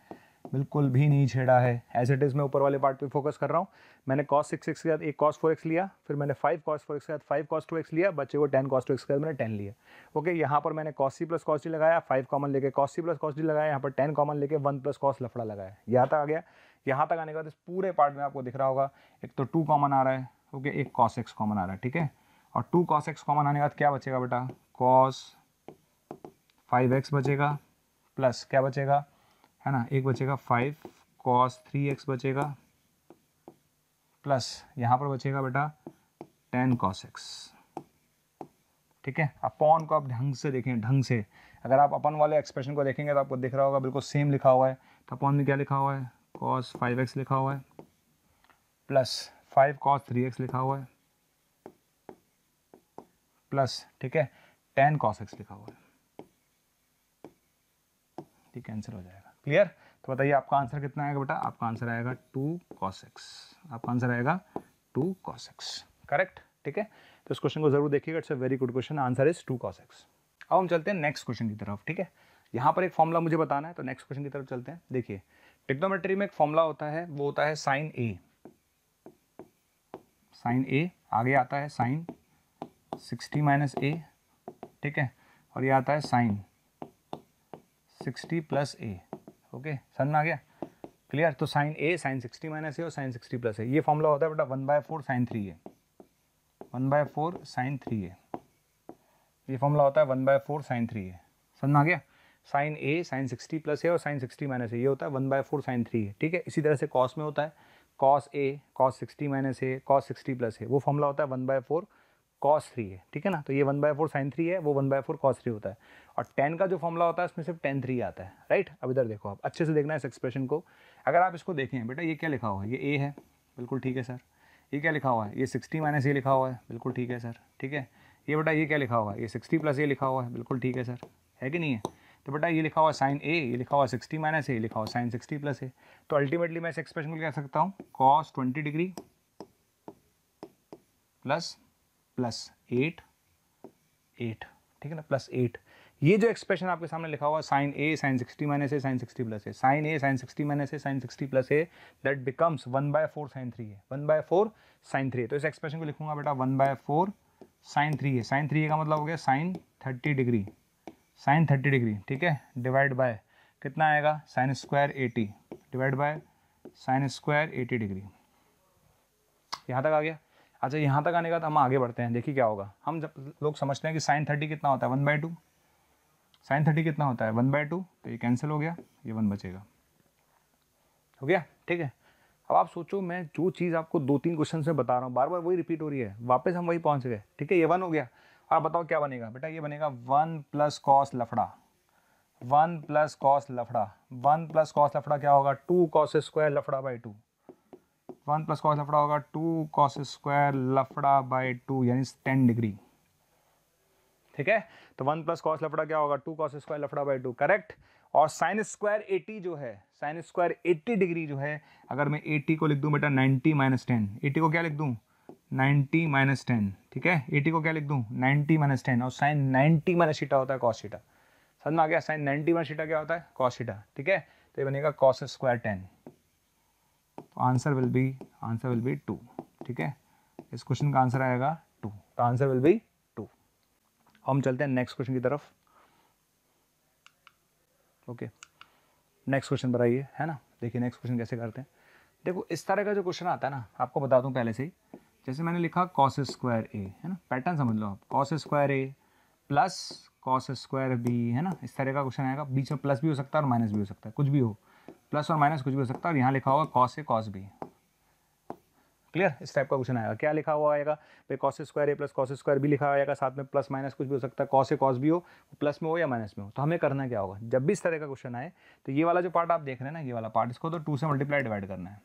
बिल्कुल भी नहीं छेड़ा है। एज इट इज़ मैं ऊपर वाले पार्ट पे फोकस कर रहा हूँ। मैंने कॉस सिक्स एक्स के साथ एक कॉस फोर एक्स लिया, फिर मैंने फाइव कॉस फोर एक्स के साथ फाइव कॉस टू एक्स लिया बच्चे को टेन कॉस टू एक्स के साथ मैंने टेन लिया। ओके यहाँ पर मैंने cos C plus cos D लगाया फाइव कॉमन लेके cos C plus cos D लगाया, यहाँ पर टेन कॉमन लेके वन प्लस कॉस लफड़ा लगाया। यहाँ तक आ गया। यहाँ तक आने के बाद इस पूरे पार्ट में आपको दिख रहा होगा, एक तो टू कॉमन आ रहा है ओके एक कॉस एक्स कॉमन आ रहा है, ठीक है? और टू कॉस एक्स कॉमन आने के बाद क्या बचेगा बेटा? कॉस फाइव एक्स बचेगा प्लस क्या बचेगा? है ना? एक बचेगा फाइव कॉस थ्री एक्स बचेगा प्लस यहाँ पर बचेगा बेटा टेन कॉस एक्स ठीक है? अपॉन को आप ढंग से देखें, ढंग से। अगर आप अपन वाले एक्सप्रेशन को देखेंगे तो आपको दिख रहा होगा, बिल्कुल सेम लिखा हुआ है। तो अपॉन में क्या लिखा हुआ है? कॉस फाइव एक्स लिखा हुआ है plus five cos three X लिखा हुआ है प्लस ठीक है टेन कॉस एक्स लिखा हुआ है। ठीक कैंसिल हो जाएगा। क्लियर तो बताइए आपका आंसर कितना आएगा बेटा? आपका आंसर आएगा टू कॉस एक्स आपका आंसर आएगा टू कॉस एक्स करेक्ट ठीक है? तो इस क्वेश्चन को ज़रूर देखिएगा। It's a very good question answer is two cos X अब हम चलते हैं नेक्स्ट क्वेश्चन की तरफ़, ठीक है? यहाँ पर एक फॉर्मूला मुझे बताना है तो नेक्स्ट क्वेश्चन की तरफ़ चलते हैं। देखिए टिक्नोमेट्री में एक फॉर्मूला होता है, वो होता है साइन ए साइन ए आगे आता है साइन सिक्सटी माइनस ए ठीक है? और ये आता है sine sixty plus A okay समझ में आ गया। क्लियर तो sine A sine sixty minus A और साइन सिक्सटी प्लस ए ये फॉर्मूला होता है बेटा one by four sine three A one by four sine three A ये फॉर्मूला होता है one by four sine three A समझ में आ गया? Sine A sine sixty plus A और साइन सिक्सटी माइनस ए ये होता है one by four sine three है ठीक है? इसी तरह से कॉस में होता है। Cos A cos sixty minus A cos sixty plus A वो फॉर्मूला होता है one by four cos three है, ठीक है ना? तो ये one by four sine three है, वो one by four cos three होता है। और टेन का जो फॉर्मूला होता है, उसमें सिर्फ़ टेन थ्री आता है राइट अब इधर देखो आप अच्छे से देखना इस एक्सप्रेशन को। अगर आप इसको देखें, बेटा ये क्या लिखा हुआ है? ये ए है, बिल्कुल ठीक है सर। ये क्या लिखा हुआ है? ये सिक्सटी माइनस ये लिखा हुआ है, बिल्कुल ठीक है सर, ठीक है? ये बेटा ये क्या लिखा हुआ है? ये सिक्सटी प्लस ये लिखा हुआ है, बिल्कुल ठीक है सर, है कि नहीं है? तो बेटा ये लिखा हुआ साइन ए ये लिखा हुआ सिक्सटी माइनस ए लिखा हुआ साइन सिक्सटी प्लस ए तो अल्टीमेटली मैं इस एक्सप्रेशन को कह सकता हूँ? Cos twenty degree plus plus eight eight, ठीक है ना? Plus eight. ये जो एक्सप्रेशन आपके सामने लिखा हुआ sine A sine sixty minus A sine sixty plus A sine A sine sixty minus A sine sixty plus A that becomes one by four sine three है one by four sine three तो इस expression को लिखूँगा बेटा one by four sine three है sine three का मतलब हो गया sine thirty degree sine thirty degree ठीक है? डिवाइड बाय कितना आएगा? Sine square eighty divide by sine square eighty degree यहाँ तक आ गया। अच्छा यहाँ तक आने का तो हम आगे बढ़ते हैं, देखिए क्या होगा। हम जब लोग समझते हैं कि साइन थर्टी कितना होता है, one by two. Sine thirty कितना होता है, वन बाई टू तो ये कैंसिल हो गया, ये वन बचेगा। हो गया? ठीक है। अब आप सोचो, मैं जो चीज़ आपको दो तीन क्वेश्चन से बता रहा हूँ बार बार वही रिपीट हो रही है, वापस हम वही पहुँच गए। ठीक है, ये वन हो गया। आप बताओ क्या बनेगा? बेटा, ये बनेगा वन प्लस कॉस लफड़ा। वन प्लस कॉस लफड़ा। वन प्लस कॉस लफड़ा क्या होगा? टू कॉस स्क्वायर लफड़ा by two one plus cos लफड़ा होगा, टू कॉस स्क्वायर लफड़ा बाई टू, यानी टेन डिग्री। ठीक है? तो वन प्लस कॉस लफड़ा क्या होगा? टू कॉस स्क्वायर लफड़ा बाई टू, करेक्ट? और साइन स्क्वायर एटी जो है, साइन स्क्वायर एट्टी डिग्री जो है, अगर मैं एटी को लिख दूँ बेटा नाइन्टी माइनस टेन। एटी को क्या लिख दूँ? Ninety minus ten. ठीक है? एटी को क्या लिख दूँ? Ninety minus ten. और साइन नाइन्टी माइनस शीटा होता है कॉस शीटा। समझ में आ गया? साइन नाइन्टी माइनस शीटा क्या होता है? Cos theta. ठीक है? तो ये बनेगा कॉस स्क्वायर टेन। तो answer will be, answer will be two, ठीक है? इस क्वेश्चन का आंसर आएगा टू। तो आंसर विल बी टू। हम चलते हैं नेक्स्ट क्वेश्चन की तरफ़। ओके नेक्स्ट क्वेश्चन बताइए है ना? देखिए नेक्स्ट क्वेश्चन कैसे करते हैं। देखो, इस तरह का जो क्वेश्चन आता है ना, आपको बता दूँ पहले से ही। जैसे मैंने लिखा कॉस स्क्वायर ए है ना? पैटर्न समझ लो आप। Cos square A plus cos square B है ना? इस तरह का क्वेश्चन आएगा। बीच में प्लस भी हो सकता है और माइनस भी हो सकता है, कुछ भी हो। प्लस और माइनस कुछ भी हो सकता है, और यहाँ लिखा होगा cos A cos B clear इस टाइप का क्वेश्चन आएगा। क्या लिखा हुआ आएगा? भाई cos square A plus cos square भी लिखा आएगा, साथ में प्लस माइनस कुछ भी हो सकता है कॉस ए कॉस भी हो प्लस में हो या माइनस में हो। तो हमें करना क्या होगा? जब भी इस तरह का क्वेश्चन आए तो ये वाला जो पार्ट आप देख रहे हैं ना, ये वाला पार्ट इसको तो टू से मल्टीप्लाई डिवाइड करना है।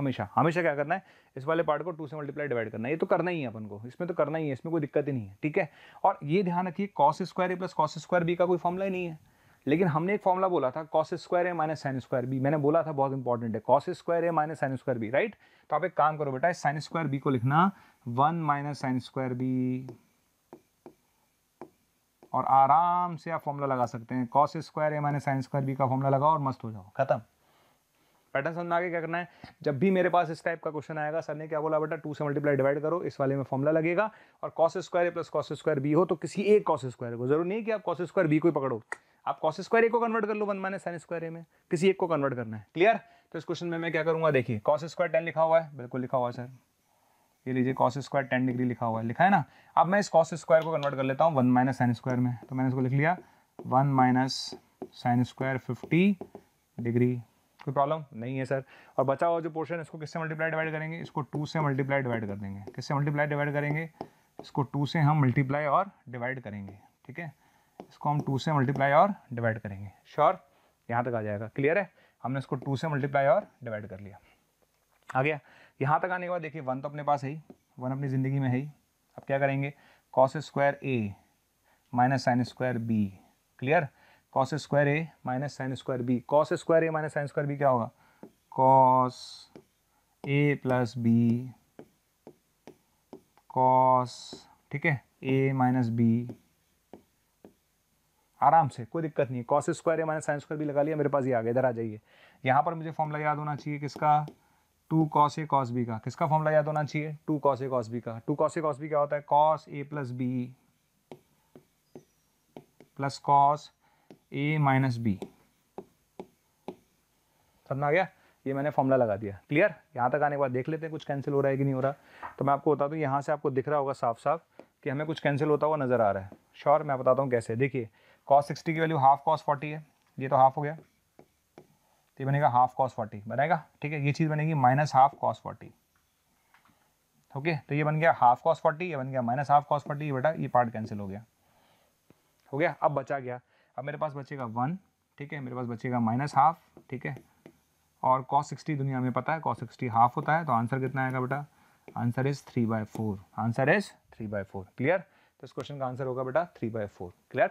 हमेशा हमेशा क्या करना है? इस वाले पार्ट को टू से मल्टीप्लाई डिवाइड करना है। ये तो करना ही है अपन को। इसमें तो करना ही है, इसमें कोई दिक्कत ही नहीं है, ठीक है? और ये ध्यान रखिए cos square A plus cos square B का कोई फॉर्मूला ही नहीं है। लेकिन हमने एक फॉर्मूला बोला था cos square A minus sine square B मैंने बोला था, बहुत इंपॉर्टेंट है cos square A minus sine square B right तो आप एक काम करो बेटा साइन स्क्वायर बी को लिखना one minus sine square B और आराम से आप फॉर्मूला लगा सकते हैं। Cos square A minus sine square B का फॉर्मूला लगाओ और मस्त हो जाओ। खत्म। पैटर्न समझ में आगे क्या करना है? जब भी मेरे पास इस टाइप का क्वेश्चन आएगा, सर ने क्या बोला बेटा? टू से मल्टीप्लाई डिवाइड करो, इस वाले में फॉर्मूला लगेगा और cos square plus cos square B हो तो किसी एक कॉस स्क्वायर को। ज़रूर नहीं कि आप कॉस स्क्वायर बी को ही पकड़ो। आप कॉस स्क्वायर ए को कन्वर्ट कर लो one minus sine square A में। किसी एक को कन्वर्ट करना है। क्लियर तो इस क्वेश्चन में मैं क्या करूँगा? देखिए कॉस स्क्वायर टेन लिखा हुआ है। बिल्कुल लिखा हुआ है, सर। ये लीजिए कॉस स्क्वायर टेन डिग्री लिखा हुआ है। लिखा है ना? अब मैं इस कॉस स्क्वायर को कन्वर्ट कर लेता हूँ वन माइनस साइन स्क्वायर में। तो मैंने इसको लिख लिया। One minus sine square fifty degree कोई प्रॉब्लम नहीं है सर और बचा हुआ जो पोर्शन है, इसको किससे मल्टीप्लाई डिवाइड करेंगे? इसको टू से मल्टीप्लाई डिवाइड कर देंगे। किससे मल्टीप्लाई डिवाइड करेंगे? इसको टू से हम मल्टीप्लाई और डिवाइड करेंगे, ठीक है? इसको हम टू से मल्टीप्लाई और डिवाइड करेंगे। श्योर यहाँ तक आ जाएगा। क्लियर है? हमने इसको टू से मल्टीप्लाई और डिवाइड कर लिया। आ गया। यहाँ तक आने के बाद देखिए वन तो अपने पास है ही। वन अपनी ज़िंदगी में है ही। अब क्या करेंगे? Cos square A minus sine square B clear cos square A minus sine square B cos square A minus sine square B क्या होगा? Cos A plus B cos ठीक है? ए माइनस बी आराम से, कोई दिक्कत नहीं cos square A minus sine square भी लगा लिया, मेरे पास ये आ गया, इधर आ जाइए। यहाँ पर मुझे फॉर्मूला याद होना चाहिए किसका? Two cos A cos B का। किसका फॉर्मूला याद होना चाहिए? Two cos A cos B का। Two cos A cos B क्या होता है? Cos A plus B plus cos A minus B समझ आ गया? ये मैंने फॉर्मूला लगा दिया। क्लियर यहाँ तक आने के बाद देख लेते हैं कुछ कैंसिल हो रहा है कि नहीं हो रहा। तो मैं आपको बता दूँ यहाँ से आपको दिख रहा होगा साफ़ साफ़ कि हमें कुछ कैंसिल होता हुआ नज़र आ रहा है। श्योर मैं बताता हूँ कैसे। देखिए कॉस सिक्सटी की वैल्यू हाफ़ कॉस फोर्टी है। ये तो हाफ़ हो गया। तो ये बनेगा हाफ़ कॉस फोर्टी बनेगा? ठीक है, ये चीज़ बनेगी minus half cos forty okay तो ये बन गया हाफ़ कॉस फोर्टी ये बन गया माइनस हाफ़ कॉस फोर्टी बेटा ये पार्ट कैंसिल हो गया। हो गया? अब बचा गया अब मेरे पास बचेगा वन, ठीक है? मेरे पास बचेगा माइनस हाफ़ ठीक है? और कॉस सिक्सटी दुनिया में पता है कॉस सिक्सटी हाफ़ होता है तो आंसर कितना आएगा बेटा? Answer is three by four answer is three by four clear तो इस क्वेश्चन का आंसर होगा बेटा थ्री बाय फोर क्लियर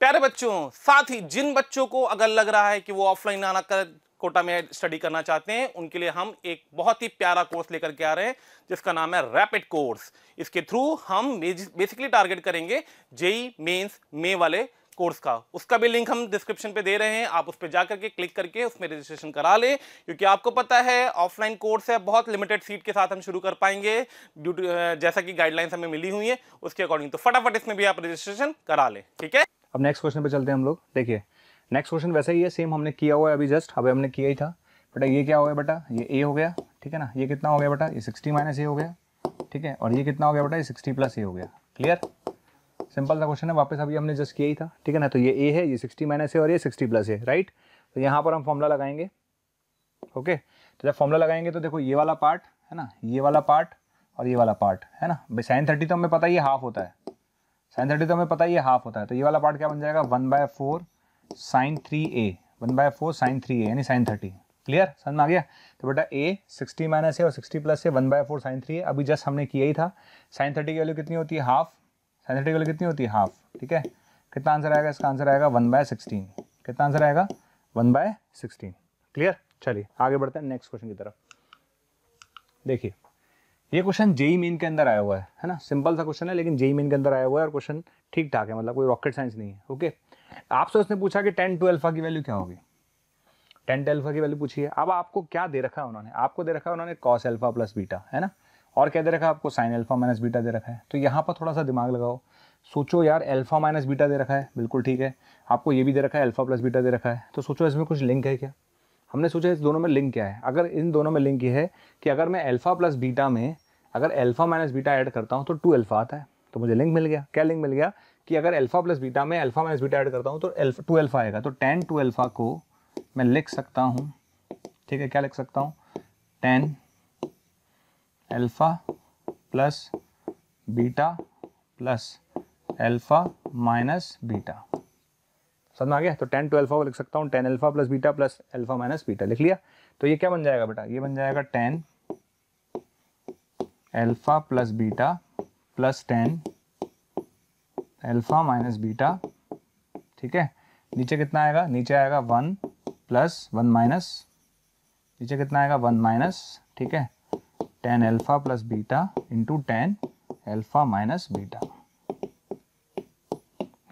प्यारे बच्चों, साथ ही जिन बच्चों को अगर लग रहा है कि वो ऑफलाइन आना कर कोटा में स्टडी करना चाहते हैं, उनके लिए हम एक बहुत ही प्यारा कोर्स लेकर के आ रहे हैं, जिसका नाम है रैपिड कोर्स इसके थ्रू हम बेसिकली टारगेट करेंगे जेई मेंस मे वाले कोर्स का. उसका भी लिंक हम डिस्क्रिप्शन पे दे रहे हैं, आप उस पर जाकर के क्लिक करके उसमें रजिस्ट्रेशन करा लें, क्योंकि आपको पता है ऑफलाइन कोर्स है, बहुत लिमिटेड सीट के साथ हम शुरू कर पाएँगे ड्यू जैसा कि गाइडलाइंस हमें मिली हुई है, उसके अकॉर्डिंग तो फटाफट इसमें भी आप रजिस्ट्रेशन करा लें, ठीक है? अब नेक्स्ट क्वेश्चन पे चलते हैं हम लोग, देखिए नेक्स्ट क्वेश्चन वैसा ही है सेम हमने किया हुआ है अभी जस्ट अभी हमने किया ही था। बेटा ये क्या हो गया बेटा? ये ए हो गया, ठीक है ना? ये कितना हो गया बेटा? ये सिक्सटी माइनस ए हो गया, ठीक है? और ये कितना हो गया बेटा? ये सिक्सटी प्लस ए हो गया। क्लियर सिंपल सा क्वेश्चन है, वापस अभी हमने जस्ट किया ही था, ठीक है ना? तो ये ए है, ये सिक्सटी माइनस है और ये सिक्सटी प्लस है राइट तो यहाँ पर हम फॉर्मूला लगाएँगे ओके तो जब फॉर्मूला लगाएँगे तो देखो ये वाला पार्ट है ना? ये वाला पार्ट और ये वाला पार्ट है ना? भाई साइन थर्टी तो हमें पता ही हाफ़ होता है। साइन थर्टी तो हमें पता ही हाफ़ होता है। तो ये वाला पार्ट क्या बन जाएगा? One by four sine three A one by four sine three A यानी साइन थर्टी क्लियर समझ में आ गया? तो बेटा ए सिक्सटी माइनस है और सिक्सटी प्लस है one by four sine three है अभी जस्ट हमने किया ही था। साइन थर्टी की वैल्यू कितनी होती है? हाफ़ साइन थर्टी की वैल्यू कितनी होती है? हाफ़ ठीक है? कितना आंसर आएगा? इसका आंसर आएगा वन बाय सिक्सटीन कितना आंसर आएगा? वन बाय सिक्सटीन क्लियर चलिए, आगे बढ़ते हैं नेक्स्ट क्वेश्चन की तरफ़। देखिए, ये क्वेश्चन जेई मेन के अंदर आया हुआ है है ना? सिंपल सा क्वेश्चन है, लेकिन जेई मेन के अंदर आया हुआ है और क्वेश्चन ठीक ठाक है मतलब कोई रॉकेट साइंस नहीं है ओके आपसे उसने पूछा कि टेन टू अल्फ़ा की वैल्यू क्या होगी? टेन टू अल्फ़ा की वैल्यू पूछी है। अब आपको क्या दे रखा है उन्होंने? आपको दे रखा है उन्होंने कॉस अल्फ़ा प्लस बीटा है ना? और क्या दे रखा है आपको? साइन अल्फ़ा माइनस बीटा दे रखा है। तो यहाँ पर थोड़ा सा दिमाग लगाओ। सोचो यार अल्फ़ा माइनस बीटा दे रखा है। बिल्कुल ठीक है। आपको ये भी दे रखा है अल्फ़ा प्लस बीटा दे रखा है। तो सोचो इसमें कुछ लिंक है क्या? हमने सोचा इस दोनों में लिंक क्या है। अगर इन दोनों में लिंक ये है कि अगर मैं अल्फ़ा प्लस बीटा में, अगर अल्फ़ा माइनस बीटा ऐड करता हूँ तो टू अल्फ़ा आता है। तो मुझे लिंक मिल गया। क्या लिंक मिल गया? कि अगर अल्फ़ा प्लस बीटा में अल्फ़ा माइनस बीटा ऐड करता हूँ तो अल्फ़ा टू अल्फ़ा आएगा। तो टेन टू अल्फ़ा को मैं लिख सकता हूँ। ठीक है, क्या लिख सकता हूँ? Tan alpha plus beta plus alpha minus beta समझ आ गया? तो टेन टू अल्फ़ा को लिख सकता हूँ। Tan alpha plus beta plus alpha minus beta लिख लिया? तो ये क्या बन जाएगा बेटा? ये बन जाएगा tan alpha plus beta plus tan alpha minus beta ठीक है? नीचे कितना आएगा? नीचे आएगा वन प्लस वन माइनस नीचे कितना आएगा? वन माइनस ठीक है? Tan alpha plus beta into tan alpha minus beta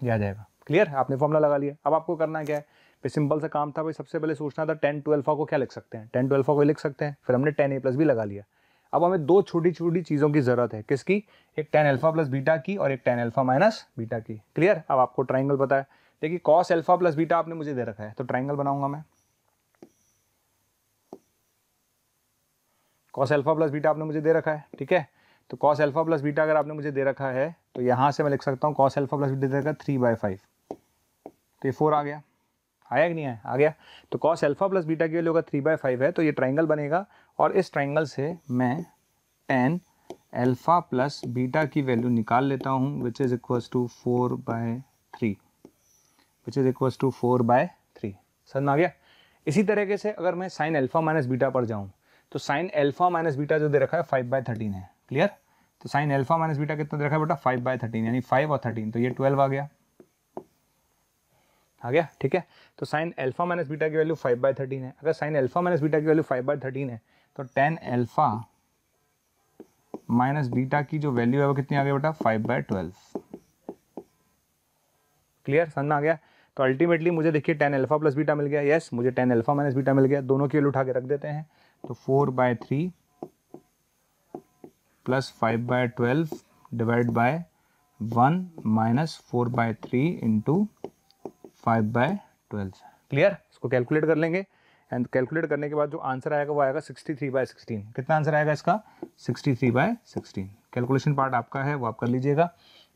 ये आ जाएगा। क्लियर आपने फॉर्मूला लगा लिया। अब आपको करना क्या है? भाई सिंपल सा काम था। भाई, सबसे पहले सोचना था टेन टू अल्फ़ा को क्या लिख सकते हैं? टेन टू अल्फ़ा को लिख सकते हैं। फिर हमने टेन ए प्लस भी लगा लिया। अब हमें दो छोटी छोटी चीज़ों की ज़रूरत है। किसकी? एक टेन अल्फ़ा प्लस बीटा की और एक टेन अल्फ़ा माइनस बीटा की। क्लियर अब आपको ट्राइंगल पता है। देखिए कॉस अल्फ़ा प्लस बीटा आपने मुझे दे रखा है तो ट्राइंगल बनाऊँगा मैं। कॉस अल्फ़ा प्लस बीटा आपने मुझे दे रखा है, ठीक है? तो कॉस अल्फ़ा प्लस बीटा अगर आपने मुझे दे रखा है तो यहाँ से मैं लिख सकता हूँ कॉस अल्फ़ा प्लस बीटा दे रखा थ्री बाई फाइव तो ये फोर आ गया। आया कि नहीं आया? आ गया। तो कॉस अल्फ़ा प्लस बीटा की वैल्यू होगा थ्री बाई फाइव है तो ये ट्राइंगल बनेगा। और इस ट्राइंगल से मैं टेन अल्फ़ा प्लस बीटा की वैल्यू निकाल लेता हूँ which is equals to four by three which is equals to four by three समझ में आ गया? इसी तरीके से अगर मैं साइन अल्फ़ा माइनस बीटा पर जाऊँ तो साइन अल्फ़ा माइनस बीटा जो दे रखा है फाइव बाय थर्टीन है। क्लियर तो साइन अल्फ़ा माइनस बीटा कितना दे रखा है बेटा? फाइव बाय थर्टीन यानी फाइव और थर्टीन तो ये ट्वेल्व आ गया। आ गया? ठीक है? तो साइन अल्फ़ा माइनस बीटा की वैल्यू फाइव बाय थर्टीन है। अगर साइन अल्फ़ा माइनस बीटा की वैल्यू फाइव बाय थर्टीन है तो टेन अल्फ़ा माइनस बीटा की जो वैल्यू है वो कितनी आ गई बेटा? फाइव बाय ट्वेल्व क्लियर समझ में आ गया? तो अल्टीमेटली मुझे देखिए टेन अल्फ़ा प्लस बीटा मिल गया। यस मुझे टेन अल्फ़ा माइनस बीटा मिल गया। दोनों की वैल्यू उठा के रख देते हैं। तो four by three plus five by twelve divide by one minus four by three into five by twelve clear इसको कैलकुलेट कर लेंगे। एंड कैलकुलेट करने के बाद जो आंसर आएगा वो आएगा सिक्सटी थ्री बाय सिक्सटीन कितना आंसर आएगा इसका? Sixty three by sixteen calculation part आपका है, वो आप कर लीजिएगा।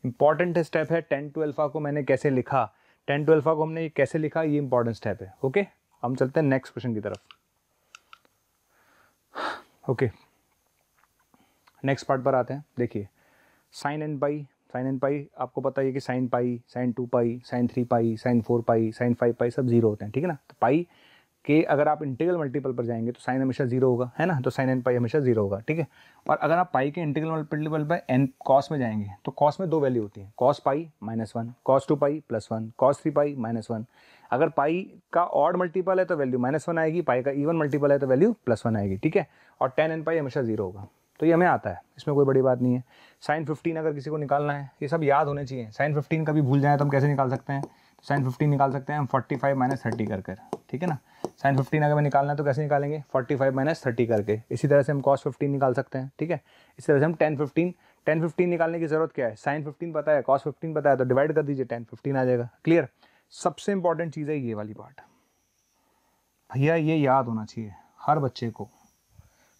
इंपॉर्टेंट स्टेप है टेन ट्वेल्फा को मैंने कैसे लिखा? टेन ट्वेल्फा को हमने कैसे लिखा? ये इंपॉर्टेंट स्टेप है ओके हम चलते हैं नेक्स्ट क्वेश्चन की तरफ़। ओके नेक्स्ट पार्ट पर आते हैं, देखिए। Sine and pi sine and pi आपको पता है कि sine pi sine two pi sine three pi sine four pi sine five pi सब ज़ीरो होते हैं, ठीक है ना? तो पाई कि अगर आप इंटीग्रल मल्टीपल पर जाएँगे तो साइन हमेशा ज़ीरो होगा, है ना? तो साइन एन पाई हमेशा ज़ीरो होगा, ठीक है? और अगर आप पाई के इंटीग्रल मल्टीपल पर एन कॉस में जाएँगे तो कॉस में दो वैल्यू होती है cos pi minus one cos two pi plus one cos three pi minus one अगर पाई का ऑड मल्टीपल है तो वैल्यू माइनस वन आएगी पाई का इवन मल्टीपल है तो वैल्यू प्लस वन आएगी, ठीक है? और टेन एन पाई हमेशा ज़ीरो होगा तो ये हमें आता है, इसमें कोई बड़ी बात नहीं है। साइन फिफ्टीन अगर किसी को निकालना है, ये सब याद होने चाहिए। साइन फिफ्टीन कभी भूल जाए तो हम कैसे निकाल सकते हैं? साइन फिफ्टीन निकाल सकते हैं, हम फोर्टी फाइव माइनस थर्टी कर कर ठीक है ना? साइन फिफ्टीन अगर मैं निकालना है तो कैसे निकालेंगे? फोर्टी फाइव माइनस थर्टी करके। इसी तरह से हम कॉस फिफ्टीन निकाल सकते हैं, ठीक है? इसी तरह से हम टेन फिफ्टीन टेन फिफ्टीन निकालने की ज़रूरत क्या है? साइन फिफ्टीन पता है कॉस फिफ्टीन पता है तो डिवाइड कर दीजिए टेन फिफ्टीन आ जाएगा। क्लियर सबसे इंपॉर्टेंट चीज़ है ये वाली पार्ट भैया, ये याद होना चाहिए हर बच्चे को।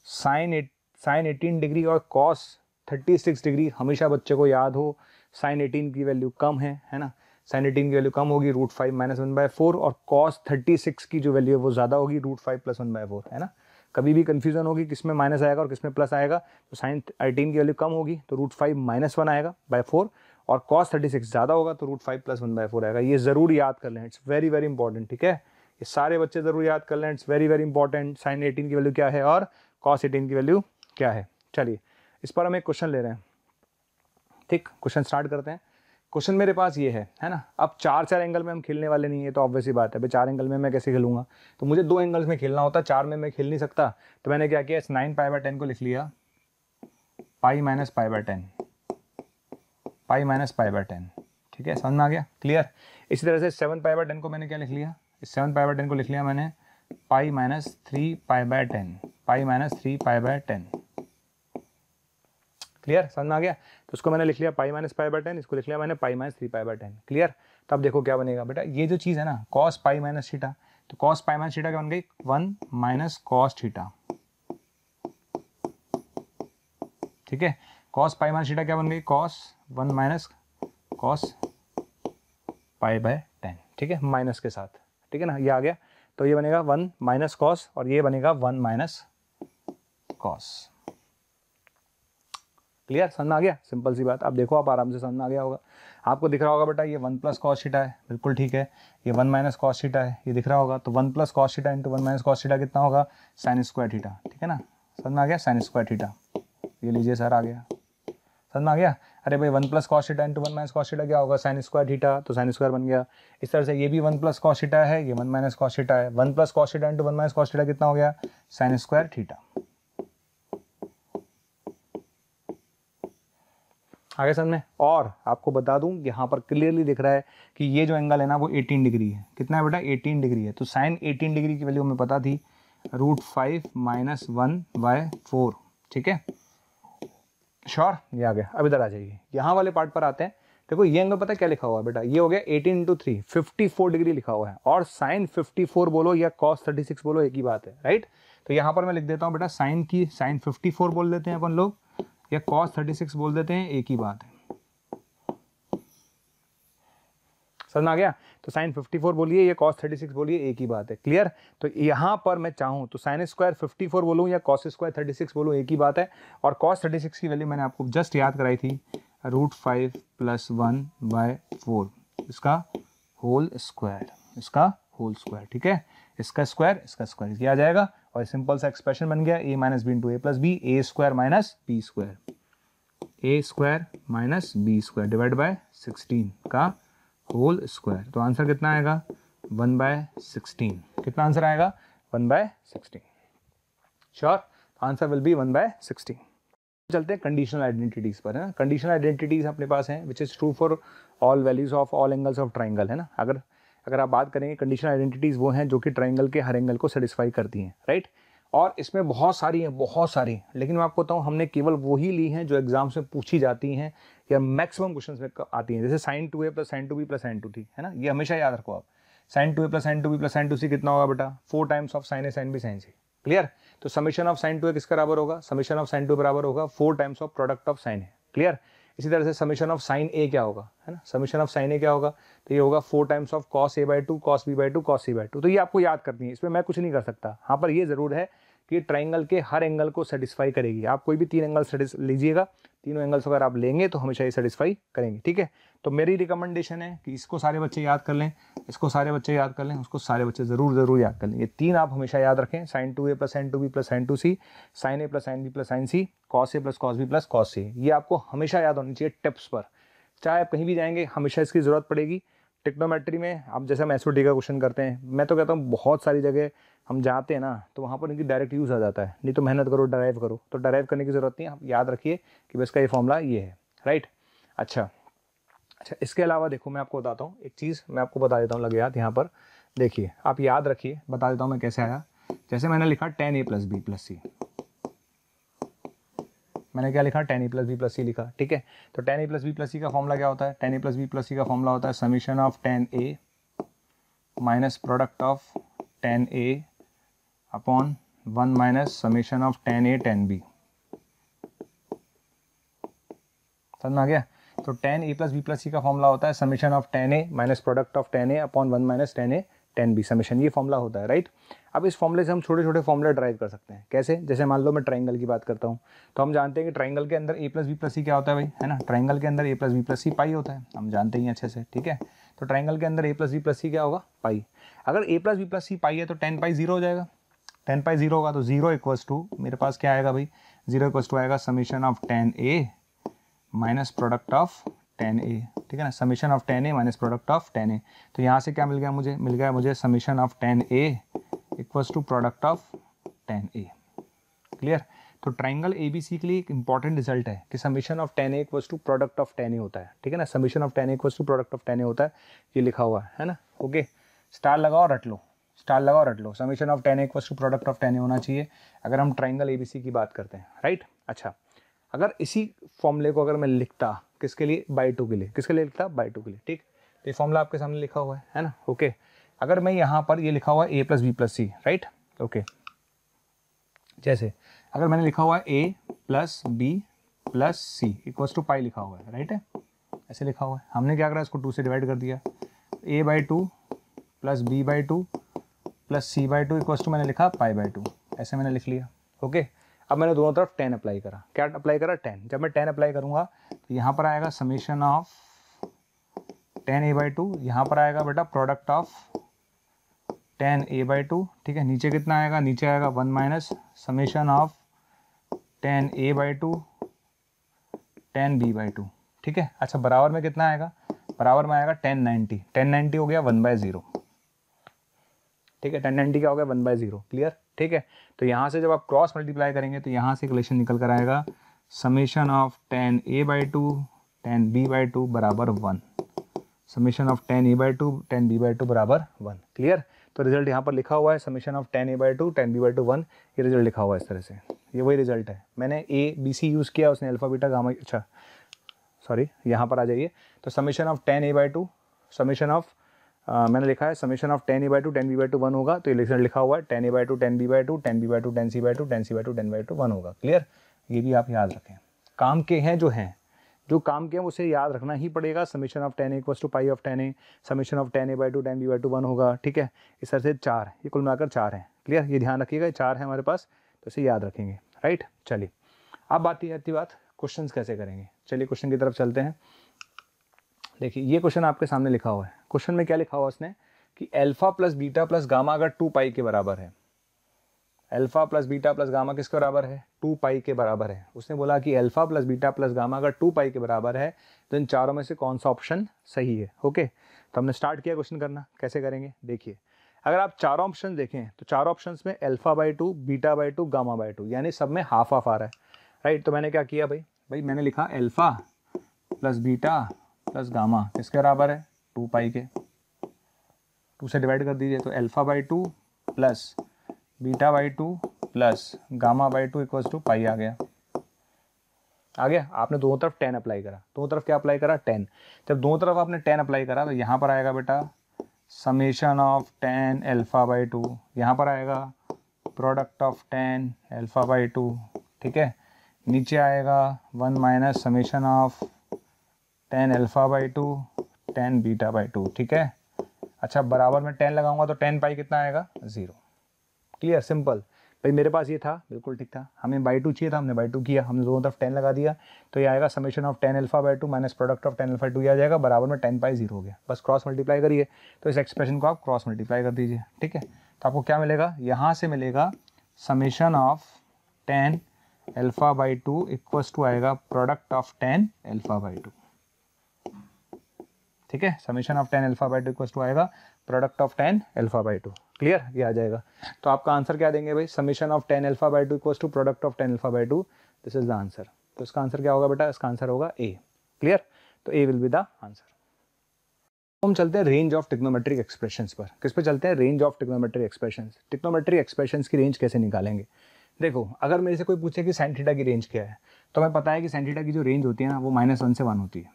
Sine eight, sine eighteen degree और कॉस थर्टी सिक्स डिग्री हमेशा बच्चे को याद हो। साइन एटीन की वैल्यू कम है है ना? साइन एटीन की वैल्यू कम होगी root five minus one by four और कॉस थर्टी सिक्स की जो वैल्यू है वो ज़्यादा होगी root five plus one by four है ना? कभी भी कन्फ्यूज़न होगी किसमें माइनस आएगा और किसमें प्लस आएगा तो साइन एटीन की वैल्यू कम होगी तो रूट फाइव माइनस वन आएगा बाय फोर और कॉस थर्टी सिक्स ज़्यादा होगा तो root five plus one by four आएगा। ये ज़रूर याद कर लें इट्स वेरी वेरी इंपॉर्टेंट ठीक है? ये सारे बच्चे ज़रूर याद कर लें it's very very important sine eighteen की वैल्यू क्या है और कॉस एटीन की वैल्यू क्या है? चलिए, इस पर हम एक क्वेश्चन ले रहे हैं, ठीक? क्वेश्चन स्टार्ट करते हैं। क्वेश्चन मेरे पास ये है है ना? अब चार चार एंगल में हम खेलने वाले नहीं है तो ऑब्वियस ही बात है। भाई, चार एंगल में मैं कैसे खेलूँगा? तो मुझे दो एंगल्स में खेलना होता, चार में मैं खेल नहीं सकता। तो मैंने क्या किया, इस नाइन पाई बाय टेन को लिख लिया। Pi minus pi by ten pi minus pi by ten ठीक है? समझ में आ गया? क्लियर इसी तरह से सेवन पाई बाय टेन को मैंने क्या लिख लिया? इस सेवन पाई बाय टेन को लिख लिया मैंने। Pi minus three pi by ten pi minus three pi by ten clear समझ में आ गया? तो उसको मैंने लिख लिया pi minus pi by ten इसको लिख लिया मैंने pi minus three pi by ten clear तो अब देखो क्या बनेगा। बेटा, ये जो चीज़ है ना कॉस पाई माइनस थीटा तो कॉस पाई माइनस थीटा क्या बन गई? वन माइनस कॉस थीटा ठीक है? कॉस पाई माइनस थीटा क्या बन गई? Cos one minus cos pi by ten ठीक है? माइनस के साथ। ठीक है ना? ये आ गया। तो ये बनेगा वन माइनस कॉस और ये बनेगा वन माइनस कॉस क्लियर में आ गया सिंपल सी बात आप देखो आप आराम से में आ गया होगा आपको दिख रहा होगा बेटा ये वन प्लस कॉस शीटा है बिल्कुल ठीक है ये वन माइनस कॉस शीटा है ये दिख रहा होगा तो one plus cos into one minus cos theta कितना होगा साइन स्क्वायर थीटा ठीक है ना में आ गया साइन स्क्वायर थीटा ये लीजिए सर आ गया समझ में आ गया अरे भाई one plus cos into one minus cos theta क्या होगा साइन स्क्वायर थीटा तो साइन स्क्वायर बन गया इस तरह से ये भी वन प्लस कॉस शीटा है ये वन माइनस कॉस है one plus cos into one minus cos कितना हो गया साइन स्क्वायर थीटा आगे समझ में और आपको बता दूँ, यहाँ पर क्लियरली दिख रहा है कि ये जो एंगल है ना, वो 18 डिग्री है। कितना है बेटा? 18 डिग्री है। तो साइन 18 डिग्री की वैल्यू हमें पता थी root five minus one by four ठीक है? श्योर ये आ गया। अब इधर आ जाइए। यहाँ वाले पार्ट पर आते हैं। देखो, ये एंगल पता है क्या लिखा हुआ है बेटा? ये हो गया एटीन इंटू थ्री डिग्री लिखा हुआ है। और साइन फिफ्टी बोलो या कॉस थर्टी बोलो, एक ही बात है राइट तो यहाँ पर मैं लिख देता हूँ बेटा साइन की साइन फिफ्टी बोल देते हैं अपन लोग। या कॉस थर्टी सिक्स बोल देते हैं, एक ही बात है। समझ आ गया? तो साइन 54 बोलिए, या कॉस 36 बोलिए, एक ही बात है। क्लियर तो यहाँ पर मैं चाहूँ तो साइन स्क्वायर 54 बोलूँ, या कॉस स्क्वायर 36 बोलूँ, एक ही बात है। और कॉस 36 की वैल्यू मैंने आपको जस्ट याद कराई थी root five plus one by four इसका होल स्क्वायर इसका होल स्क्वायर ठीक है? इसका स्क्वायर इसका स्क्वायर किया जाएगा। और सिंपल सा एक्सप्रेशन बन गया A minus B into A plus B A square minus B square A square minus B square divide by sixteen का होल स्क्वायर तो आंसर कितना आएगा? वन बाय सिक्सटीन कितना आंसर आएगा? One by sixteen sure answer will be one by sixteen चलते हैं conditional identities पर, है ना? कंडीशनल आइडेंटिटीज अपने पास हैं which is true for all values of all angles of triangle है ना? अगर अगर आप बात करेंगे कंडीशन आइडेंटिटीज़ वो हैं जो कि ट्राइंगल के हर एंगल को सेटिस्फाई करती हैं राइट और इसमें बहुत सारी हैं, बहुत सारी लेकिन मैं आपको बताऊँ, हमने केवल वही ली हैं जो एग्ज़ाम से पूछी जाती हैं या मैक्सिमम क्वेश्चन में आती हैं। जैसे sine two A plus sine two B plus sine two थी है ना? ये हमेशा याद रखो आप। Sine two A plus sine two B plus sine two C कितना होगा बेटा? Four times of sine A sine B sine C clear तो summation of sine two A किसका बराबर होगा? समीशन ऑफ़ साइन टू बराबर होगा। Four times of product of sine A clear इसी तरह से समीशन ऑफ़ साइन ए क्या होगा? है ना? समीशन ऑफ़ साइन ए क्या होगा? तो ये होगा four times of cos A by two cos B by two cos C by two तो ये आपको याद करनी है, इसमें मैं कुछ नहीं कर सकता। हाँ पर ये ज़रूर है कि ट्राइंगल के हर एंगल को सेटिस्फाई करेगी। आप कोई भी तीन एंगल लीजिएगा, तीनों एंगल्स अगर आप लेंगे तो हमेशा ये सेटिस्फाई करेंगे, ठीक है? तो मेरी रिकमेंडेशन है कि इसको सारे बच्चे याद कर लें, इसको सारे बच्चे याद कर लें, उसको सारे बच्चे ज़रूर ज़रूर याद कर लें। ये तीन आप हमेशा याद रखें sine two A plus sine two B plus sine two C sine A plus sine B plus sine C cos A plus cos B plus cos C ये आपको हमेशा याद होनी चाहिए टिप्स पर। चाहे आप कहीं भी जाएँगे, हमेशा इसकी ज़रूरत पड़ेगी। टिक्नोमेट्री में, आप जैसे हम एस का क्वेश्चन करते हैं, मैं तो कहता हूँ बहुत सारी जगह हम जाते हैं ना तो वहाँ पर इनकी डायरेक्ट यूज़ आ जाता है। नहीं तो मेहनत करो ड्राइव करो। तो ड्राइव करने की ज़रूरत नहीं, आप याद रखिए कि बस का ये फॉर्मूला ये है राइट अच्छा अच्छा इसके अलावा देखो, मैं आपको बताता हूँ एक चीज़, मैं आपको बता देता हूँ लगे याद यहाँ पर। देखिए, आप याद रखिए, बता देता हूँ मैं कैसे आया। जैसे मैंने लिखा tan A plus B plus C मैंने क्या लिखा tan A plus B plus C लिखा ठीक है तो tan A plus B plus C का फॉर्मूला क्या होता है tan A plus B plus C का फॉर्मूला होता है summation of tan A minus product of tan A upon one minus summation of tan A tan B समझ में आ गया तो tan A plus B plus C का formula होता है summation of tan A minus product of tan A upon one minus tan A tan B summation ये formula होता है राइट अब इस फॉर्मूले से हम छोटे छोटे फॉर्मूले ड्राइव कर सकते हैं। कैसे? जैसे मान लो मैं ट्राइंगल की बात करता हूँ। तो हम जानते हैं कि ट्राइंगल के अंदर A plus B plus C क्या होता है भाई? है ना? ट्राइंगल के अंदर A plus B plus C pi होता है। हम जानते ही अच्छे से, ठीक है? तो ट्राइंगल के अंदर A plus B plus C क्या होगा? पाई अगर A plus B plus C pi है तो टेन पाई ज़ीरो हो जाएगा। टेन पाई ज़ीरो होगा तो ज़ीरो इक्वल्स टू मेरे पास क्या आएगा भाई? ज़ीरो इक्वल्स टू आएगा summation of tan A minus product of tan A ठीक है ना? Summation of tan A minus product of tan A तो यहाँ से क्या मिल गया मुझे? मिल गया मुझे summation of tan A equals to product of tan A clear तो ट्राइंगल ए बी सी के लिए एक इंपॉर्टेंट रिज़ल्ट है कि summation of tan A equals to product of tan A होता है। ठीक है ना? Summation of tan A to product of tan A होता है। ये लिखा हुआ है ना? ओके स्टार लगाओ, रट लो। स्टार लगाओ, रट लो। Summation of tan A equals to product of tan A होना चाहिए। अगर हम ट्राइंगल ए बी सी की बात करते हैं राइट अच्छा। अगर इसी फॉर्मूले को अगर मैं लिखता, किसके लिए? बाई टू के लिए। किसके लिए लिखता? बाई टू के लिए। ठीक? तो ये फॉर्मूला आपके सामने लिखा हुआ है है ना? ओके अगर मैं यहाँ पर ये लिखा हुआ है A plus B plus C right okay जैसे, अगर मैंने लिखा हुआ है A plus B plus C equals to pi लिखा हुआ है राइट है ऐसे लिखा हुआ है। हमने क्या करा? इसको टू से डिवाइड कर दिया। A by two plus B by two plus C by two equals to मैंने लिखा पाई बाई टू ऐसे मैंने लिख लिया। ओके अब मैंने दोनों तरफ़ टेन अप्लाई करा। क्या अप्लाई करा? टेन जब मैं टेन अप्लाई करूँगा तो यहाँ पर आएगा summation of tan A by two यहाँ पर आएगा बेटा product of tan A by two ठीक है? नीचे कितना आएगा? नीचे आएगा one minus summation of tan A by two tan B by two ठीक है? अच्छा बराबर में कितना आएगा? बराबर में आएगा टेन नाइन्टी टेन नाइन्टी हो गया वन बाय ज़ीरो ठीक है? टेन नाइन्टी क्या हो गया? वन बाय ज़ीरो क्लियर ठीक है? तो यहाँ से जब आप क्रॉस मल्टीप्लाई करेंगे तो यहाँ से रिलेशन निकल कर आएगा summation of tan A by two tan B by two बराबर one summation of tan A by two tan B by two बराबर वन क्लियर तो रिज़ल्ट यहाँ पर लिखा हुआ है summation of tan A by two tan B by two one ये result लिखा हुआ है इस तरह से ये वही रिज़ल्ट है मैंने ए बी सी यूज़ किया उसने अल्फ़ा बीटा गामा अच्छा सॉरी यहाँ पर आ जाइए तो summation of tan A by two summation of मैंने लिखा है summation of tan A by two tan B by two one होगा तो ये रिज़ल्ट लिखा हुआ है tan A by two tan B by two tan B by two tan C by two tan C by two tan by two one होगा clear ये भी आप याद रखें काम के हैं जो हैं जो काम किया, उसे याद रखना ही पड़ेगा। Summation of tan equals to pi of tan A summation of tan A by two tan B by two one होगा, ठीक है? इस तरह से चार ये कुल मिलाकर चार हैं क्लियर ये ध्यान रखिएगा चार है हमारे पास तो इसे याद रखेंगे राइट चलिए, अब आती आती बात क्वेश्चन कैसे करेंगे? चलिए क्वेश्चन की तरफ़ चलते हैं। देखिए, ये क्वेश्चन आपके सामने लिखा हुआ है। क्वेश्चन में क्या लिखा हुआ उसने? कि alpha plus beta plus gamma अगर टू पाई के बराबर है alpha plus beta plus gamma किसके बराबर है? टू पाई के बराबर है। उसने बोला कि alpha plus beta plus gamma अगर टू पाई के बराबर है तो इन चारों में से कौन सा ऑप्शन सही है? ओके? तो हमने स्टार्ट किया क्वेश्चन करना। कैसे करेंगे? देखिए, अगर आप चारों ऑप्शन देखें तो चारों ऑप्शन में alpha by two, beta by two, gamma by two, यानी सब में हाफ़ हाफ़ आ रहा है। राइट तो मैंने क्या किया भाई? भाई, मैंने लिखा alpha plus beta plus gamma किसके बराबर है? टू पाई के। टू से डिवाइड कर दीजिए तो alpha by two plus beta by two plus gamma by two equals to pi आ गया। आ गया? आपने दोनों तरफ़ टेन अप्लाई करा। दोनों तरफ़ क्या अप्लाई करा? टेन। जब दोनों तरफ़ आपने टेन अप्लाई करा तो यहाँ पर आएगा बेटा summation of tan alpha by two. यहाँ पर आएगा product of tan alpha by two. ठीक है? नीचे आएगा one minus summation of tan alpha by two, tan beta by two. ठीक है? अच्छा बराबर में टेन लगाऊँगा तो टेन पाई कितना आएगा? ज़ीरो। क्लियर सिंपल भाई, मेरे पास ये था, बिल्कुल ठीक था। हमें बाई टू चाहिए था, हमने बाई टू किया, हमने दोनों तरफ़ टेन लगा दिया। तो ये आएगा summation of tan alpha by two minus product of tan alpha two आ जाएगा, बराबर में टेन पाई ज़ीरो हो गया। बस क्रॉस मल्टीप्लाई करिए। तो इस एक्सप्रेशन को आप क्रॉस मल्टीप्लाई कर दीजिए, ठीक है? तो आपको क्या मिलेगा? यहाँ से मिलेगा summation of tan alpha by two equals to आएगा product of tan alpha by two ठीक है? Summation of tan alpha by two equals to आएगा product of tan alpha by two clear ये आ जाएगा। तो आपका आंसर क्या देंगे भाई? Summation of tan alpha by two equals to product of tan alpha by two this is the answer तो इसका आंसर क्या होगा बेटा? इसका आंसर होगा ए क्लियर तो A will be the answer हम चलते हैं रेंज ऑफ़ टिक्नोमेट्रिक एक्सप्रेशन पर। किस पे चलते हैं? Range of trigonometric expression trigonometric expression की रेंज कैसे निकालेंगे? देखो, अगर मेरे से कोई पूछे कि थीटा की रेंज क्या है तो हमें पता है कि थीटा की जो रेंज होती है ना, वो माइनस वन से वन होती है।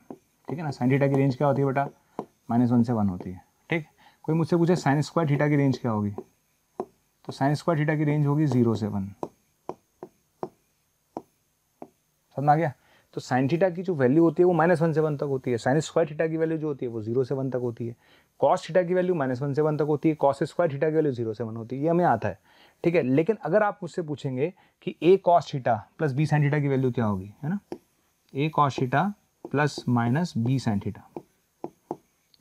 ठीक है ना? थीटा की रेंज क्या होती है बेटा? माइनस वन से वन होती है। कोई मुझसे पूछे साइन स्क्वायर थीटा की रेंज क्या होगी? तो साइन स्क्वायर थीटा की रेंज होगी ज़ीरो से वन समझ आ गया? तो साइन थीटा की जो वैल्यू होती है वो माइनस वन से वन तक होती है। साइन स्क्वायर थीटा की वैल्यू जो होती है वो ज़ीरो से वन तक होती है। कॉस थीटा की वैल्यू माइनस वन से वन तक होती है। कॉस स्क्वायर थीटा की वैल्यू ज़ीरो से वन होती है। ये हमें आता है। ठीक है? लेकिन अगर आप मुझसे पूछेंगे कि A cos theta plus B sine theta की वैल्यू क्या होगी, है ना? A cos theta plus minus B sine theta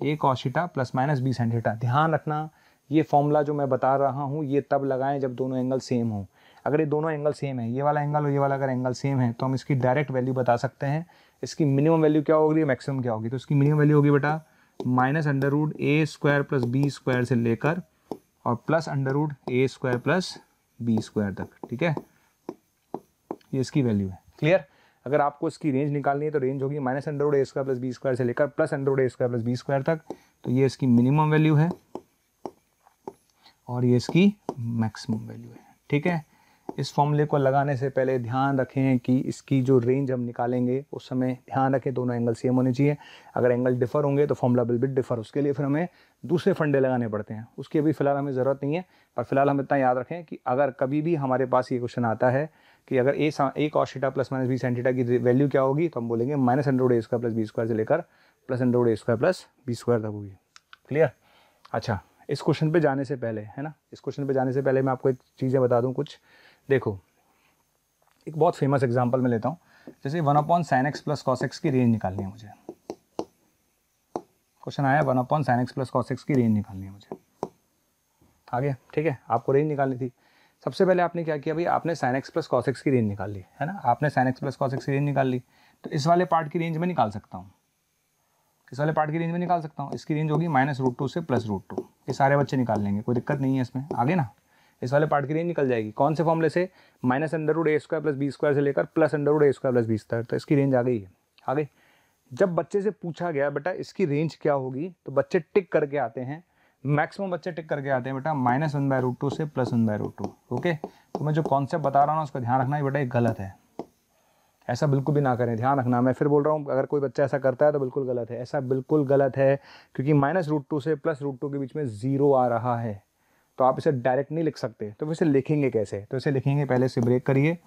A cos theta plus minus B sine ध्यान रखना, ये फॉर्मूला जो मैं बता रहा हूँ, ये तब लगाएँ जब दोनों एंगल सेम हो। अगर ये दोनों एंगल सेम है, ये वाला एंगल और ये वाला अगर एंगल सेम है तो हम इसकी डायरेक्ट वैल्यू बता सकते हैं। इसकी मिनिमम वैल्यू क्या होगी मैक्सिमम क्या होगी? तो इसकी मिनिमम वैल्यू होगी बेटा minus under root A square plus B square से लेकर, और plus under root A square plus B square तक, ठीक है? ये इसकी वैल्यू है। क्लियर अगर आपको इसकी रेंज निकालनी है तो रेंज होगी minus under A square plus B square से लेकर plus under A square plus B square तक। तो ये इसकी मिनिमम वैल्यू है और ये इसकी मैक्सिमम वैल्यू है। ठीक है? इस फॉर्मूले को लगाने से पहले ध्यान रखें कि इसकी जो रेंज हम निकालेंगे, उस समय ध्यान रखें, दोनों एंगल सेम होने चाहिए। अगर एंगल डिफर होंगे तो फॉर्मूला बिल बिट डिफर उसके लिए फिर हमें दूसरे फंडे लगाने पड़ते हैं। उसकी अभी फ़िलहाल हमें ज़रूरत नहीं है, पर फ़िलहाल हम इतना याद रखें कि अगर कभी भी हमारे पास ये क्वेश्चन आता है कि अगर A A cos theta plus minus B sine theta की वैल्यू क्या होगी तो हम बोलेंगे minus under A square plus B square से लेकर plus under A square plus B square तक होगी। क्लियर अच्छा इस क्वेश्चन पे जाने से पहले, है ना? इस क्वेश्चन पे जाने से पहले मैं आपको एक चीज़ें बता दूँ कुछ। देखो, एक बहुत फ़ेमस एग्ज़ाम्पल मैं लेता हूँ। जैसे one upon sine X plus cos X की रेंज निकालनी है मुझे। क्वेश्चन आया one upon sine X plus cos X की रेंज निकालनी है मुझे। आगे, ठीक है? आपको रेंज निकालनी थी। सबसे पहले आपने क्या किया भाई? आपने sine X plus cos X की रेंज निकाल ली, है ना? आपने sine X plus cos X की रेंज निकाल ली। तो इस वाले पार्ट की रेंज में निकाल सकता हूँ। इस वाले पार्ट की रेंज में निकाल सकता हूँ। इसकी रेंज होगी माइनस रूट टू से प्लस रूट टू ये सारे बच्चे निकाल लेंगे, कोई दिक्कत नहीं है इसमें। आगे ना? इस वाले पार्ट की रेंज निकल जाएगी। कौन से फॉर्मूले से? Minus under root A square plus B square से लेकर plus under root A square plus B square तो इसकी रेंज आ गई है। आगे, जब बच्चे से पूछा गया, बेटा, इसकी रेंज क्या होगी? तो बच्चे टिक करके आते हैं। मैक्सिमम बच्चे टिक करके आते हैं बेटा, minus one by root two से plus one by root two, okay? तो मैं जो कॉन्सेप्ट बता रहा हूँ उसका ध्यान रखना है बेटा ये गलत है। ऐसा बिल्कुल भी ना करें, ध्यान रखना। मैं फिर बोल रहा हूँ, अगर कोई बच्चा ऐसा करता है तो बिल्कुल गलत है। ऐसा बिल्कुल गलत है, क्योंकि माइनस रूट टू से प्लस रूट टू के बीच में ज़ीरो आ रहा है। तो आप इसे डायरेक्ट नहीं लिख सकते। तो इसे लिखेंगे कैसे? तो इसे लिखेंगे, पहले से ब्रेक करिए।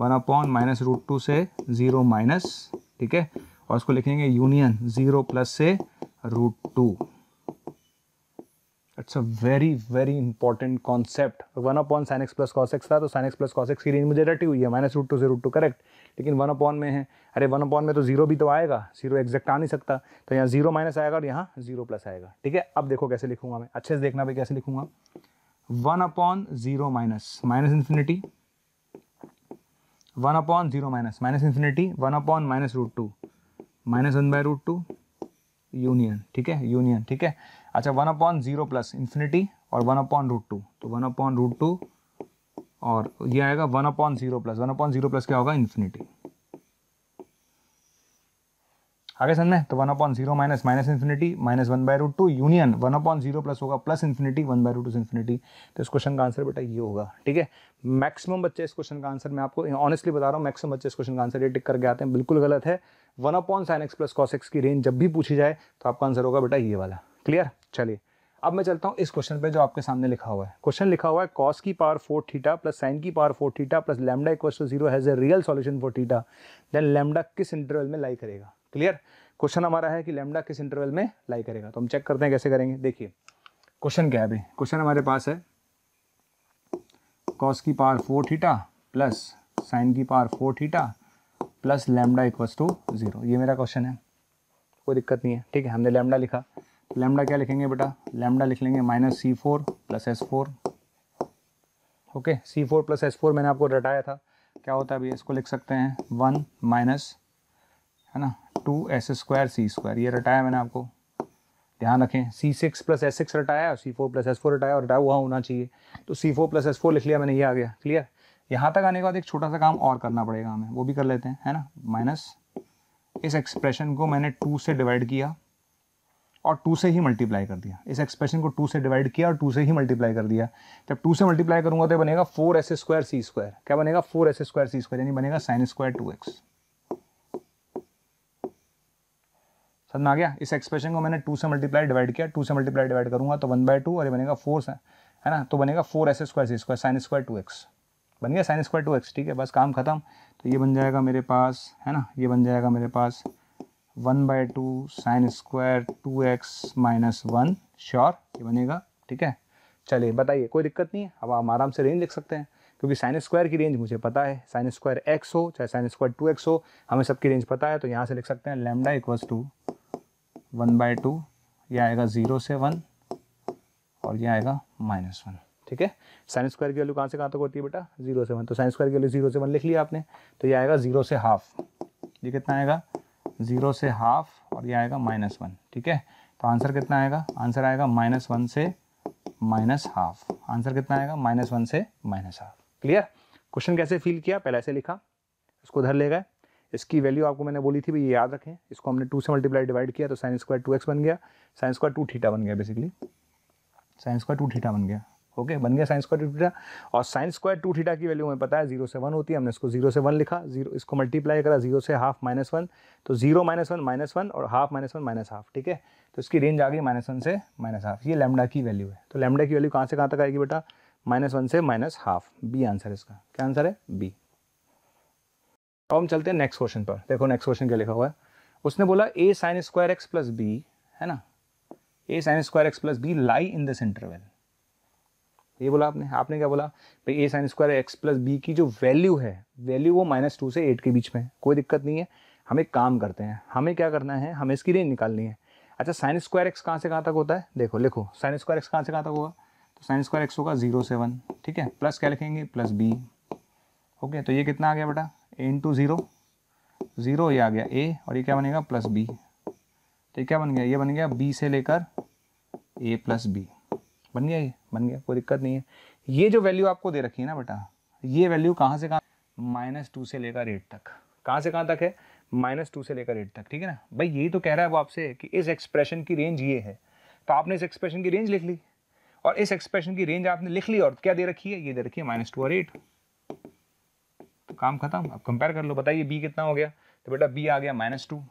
One upon minus root two से ज़ीरो माइनस, ठीक है? और उसको लिखेंगे यूनियन, ज़ीरो प्लस से root two. It's a very very important concept one upon sine X plus cos X था तो sine X plus cos X की रेंज मुझे रटी हुई है माइनस रूट टू से रूट टू करेक्ट लेकिन वन अपॉन में है। अरे वन अपॉन में तो ज़ीरो भी तो आएगा ज़ीरो एग्जैक्ट आ नहीं सकता। तो यहाँ ज़ीरो माइनस आएगा और यहाँ ज़ीरो प्लस आएगा। ठीक है? अब देखो कैसे लिखूँगा मैं। अच्छे से देखना भाई कैसे लिखूँगा। One upon zero minus minus infinity one upon zero minus minus infinity one upon minus root two minus one by root two union ठीक है? यूनियन ठीक है? अच्छा one upon zero plus infinity और वन अपॉन रूट टू तो one upon root two और ये आएगा one upon zero plus one upon zero plus क्या होगा? इन्फिनिटी आगे समझ में तो one upon zero minus minus infinity minus one by root two union one upon zero plus होगा plus infinity one by root two infinity तो इस question का आंसर बेटा ये होगा, ठीक है? मैक्सिमम बच्चे इस क्वेश्चन का आंसर मैं आपको ऑनेस्टली बता रहा हूँ मैक्सिमम बच्चे इस क्वेश्चन का आंसर ये टिक करके आते हैं, बिल्कुल गलत है। One upon sine X plus cos X की रेंज जब भी पूछी जाए तो आपका आंसर होगा बेटा ये वाला क्लियर चलिए, अब मैं चलता हूँ इस क्वेश्चन पे जो आपके सामने लिखा हुआ है। क्वेश्चन लिखा हुआ है कॉस की power four theta plus sine की power four theta plus lambda equal to zero has a real solution for theta then lambda किस इंटरवल में लाई करेगा? क्लियर क्वेश्चन हमारा है कि लैमडा किस इंटरवल में लाई करेगा? तो हम चेक करते हैं कैसे करेंगे। देखिए क्वेश्चन क्या है अभी? क्वेश्चन हमारे पास है कॉस की power four theta plus sine की power four theta plus lambda equals to zero ये मेरा क्वेश्चन है, कोई दिक्कत नहीं है, ठीक है, हमने लैमडा लिखा। लैमडा क्या लिखेंगे बेटा? लेमडा लिख लेंगे minus C four plus S four okay C four plus S four मैंने आपको रटाया था। क्या होता है अभी? इसको लिख सकते हैं वन माइनस, है ना, two S square C square. ये रटाया मैंने आपको। ध्यान रखें C six plus S six रटाया और C four plus S four रटाया, और रटाया हुआ होना चाहिए। तो C four plus S four लिख लिया मैंने, ये आ गया। क्लियर यहाँ तक आने के बाद एक छोटा सा काम और करना पड़ेगा हमें। वो भी कर लेते हैं, है ना? माइनस, इस एक्सप्रेशन को मैंने टू से डिवाइड किया। और टू से ही मल्टीप्लाई कर दिया। इस एक्सप्रेशन को टू से डिवाइड किया और टू से ही मल्टीप्लाई कर दिया। जब टू से मल्टीप्लाई करूँगा तो बनेगा four S square C square क्या बनेगा? Four S square C square यानी बनेगा साइन स्क्वायर टू एक्स समझ में आ गया? इस एक्सप्रेशन को मैंने टू से मल्टीप्लाई डिवाइड किया, टू से मल्टीप्लाई डिवाइड करूँगा तो वन बाय टू और ये बनेगा फोर है ना? तो बनेगा four S square C square sine square two X बन गया साइन स्क्वायर टू एक्स ठीक है? बस काम खत्म। तो ये बन जाएगा मेरे पास, है ना? ये बन जाएगा मेरे पास one by two sine square two X minus one, sure? ये बनेगा, ठीक है? चलिए, बताइए, कोई दिक्कत नहीं है? अब हम आराम से रेंज लिख सकते हैं, क्योंकि साइन स्क्वायर की रेंज मुझे पता है। साइन स्क्वायर एक्स हो, चाहे साइन स्क्वायर टू एक्स हो, हमें सबकी रेंज पता है तो यहाँ से लिख सकते हैं lambda equals to one by two यह आएगा ज़ीरो से वन, और यह आएगा माइनस वन, ठीक है? साइन स्क्वायर की वैल्यू कहाँ से कहाँ तक होती है बेटा? ज़ीरो से वन। तो साइन स्क्वायर की वैल्यू ज़ीरो से वन लिख लिया आपने तो ये आएगा ज़ीरो से हाफ़। ये कितना आएगा? ज़ीरो से हाफ़ और ये आएगा माइनस वन, ठीक है? तो आंसर कितना आएगा? आंसर आएगा माइनस वन से माइनस हाफ़। आंसर कितना आएगा? माइनस वन से माइनस हाफ़। क्लियर? क्वेश्चन कैसे फील किया? पहले ऐसे लिखा, इसको उधर ले गए। इसकी वैल्यू आपको मैंने बोली थी, भाई ये याद रखें। इसको हमने टू से मल्टीप्लाई डिवाइड किया तो साइन स्क्वायर टू एक्स बन गया, साइन स्क्वायर टू थीटा बन गया basically sine square two theta बन गया। ओके, बन गया साइन स्क्वायर टू थीटा और साइन स्क्वायर टू थीटा की वैल्यू हमें पता है ज़ीरो से वन होती है, हमने इसको ज़ीरो से वन लिखा ज़ीरो इसको मल्टीप्लाई करा ज़ीरो से हाफ़ माइनस वन तो zero minus one minus one और half minus one minus half ठीक है? तो इसकी रेंज आ गई माइनस वन से माइनस हाफ़ ये लेमडा की वैल्यू है। तो लेमडा की वैल्यू कहाँ से कहाँ तक आएगी बेटा? माइनस वन से माइनस हाफ़ बी आंसर इसका। क्या आंसर है? बी अब हम चलते हैं नेक्स्ट क्वेश्चन पर। देखो नेक्स्ट क्वेश्चन क्या लिखा हुआ है। उसने बोला a sine square x plus b है ना? A sine square x plus b lie in this interval ये बोला आपने आपने क्या बोला? भाई a sine square x plus b की जो वैल्यू है वैल्यू वो माइनस टू से एट के बीच में है, कोई दिक्कत नहीं है। हम एक काम करते हैं, हमें क्या करना है, हमें इसकी रेंज निकालनी है। अच्छा साइन स्क्वायर एक्स कहाँ से कहाँ तक होता है? देखो, लिखो साइन स्क्वायर एक्स कहाँ से कहाँ तक होगा? तो साइन स्क्वायर एक्स होगा ज़ीरो से वन ठीक है? प्लस क्या लिखेंगे? Plus b okay? तो ये कितना आ गया बेटा? ए इंटू ज़ीरो ज़ीरो ये आ गया ए और ये क्या बनेगा? प्लस बी तो ये क्या बन गया? ये बन गया बी से लेकर ए प्लस बी बन गया ये? बन गया, कोई दिक्कत नहीं है। ये जो वैल्यू आपको दे रखी है ना बेटा, ये वैल्यू कहाँ से कहाँ माइनस टू से लेकर एट तक। कहाँ से कहाँ तक है? माइनस टू से लेकर एट तक, ठीक है ना? भाई ये तो कह रहा है वो आपसे कि इस एक्सप्रेशन की रेंज ये है। तो आपने इस एक्सप्रेशन की रेंज लिख ली। और इस एक्सप्रेशन की रेंज आपने लिख ली और क्या दे रखी है? ये दे रखी है माइनस टू और एट तो काम खत्म। अब कंपेयर कर लो, बताइए बी कितना हो गया? तो बेटा बी आ गया माइनस टू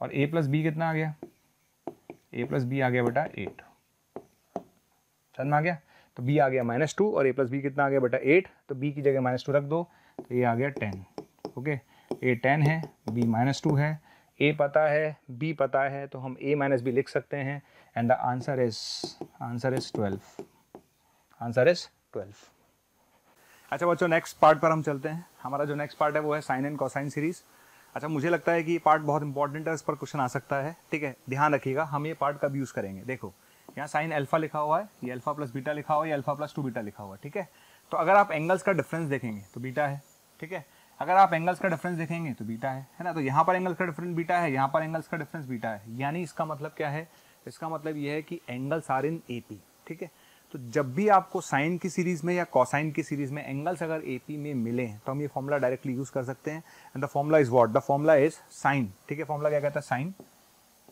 और ए प्लस बी कितना आ गया? ए प्लस बी आ गया बेटा एट समझ में आ गया। तो बी आ गया माइनस टू और ए प्लस बी कितना आ गया बेटा एट तो बी की जगह माइनस टू रख दो। तो ये आ गया टेन ओके ए टेन है बी माइनस टू है। ए पता है बी पता है तो हम ए माइनस बी लिख सकते हैं। And the answer is answer is twelve answer is twelve अच्छा बच्चों नेक्स्ट पार्ट पर हम चलते हैं। हमारा जो नेक्स्ट पार्ट है, वो है साइन एंड कॉसाइन सीरीज़ अच्छा मुझे लगता है कि ये पार्ट बहुत इंपॉर्टेंट है, इस पर क्वेश्चन आ सकता है। ठीक है, ध्यान रखिएगा, हम ये पार्ट कब यूज़ करेंगे? देखो यहाँ साइन अल्फ़ा लिखा हुआ है, ये अल्फ़ा प्लस बीटा लिखा हुआ है, ये अल्फ़ा प्लस टू बीटा लिखा हुआ है, ठीक है? तो अगर आप एंगल्स का डिफरेंस देखेंगे तो बीटा है, ठीक है? अगर आप एंगल्स का डिफरेंस देखेंगे तो बीटा है है ना? तो यहाँ पर एंगल्स का डिफरेंस बीटा है, यहाँ पर एंगल्स का डिफरेंस बीटा है। यानी इसका मतलब क्या है? इसका मतलब ये है कि angles are in A P ठीक है? तो जब भी आपको साइन की सीरीज़ में या कॉसाइन की सीरीज़ में एंगल्स अगर एपी में मिले तो हम ये फॉर्मूला डायरेक्टली यूज़ कर सकते हैं। And the formula is what the formula is sine ठीक है? फॉर्मूला क्या कहता है? साइन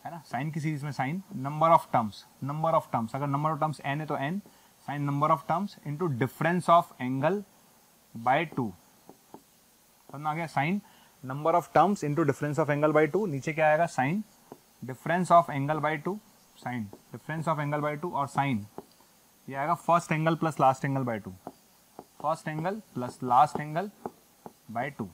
है ना? साइन की सीरीज़ में sine number of terms number of terms अगर नंबर ऑफ़ टर्म्स एन है तो n sine number of terms into difference of angle by two समझ आ गया? Sine number of terms into difference of angle by two नीचे क्या आएगा? Sine difference of angle by two sine difference of angle by two और sine. ये आएगा first angle plus last angle by two first angle plus last angle by two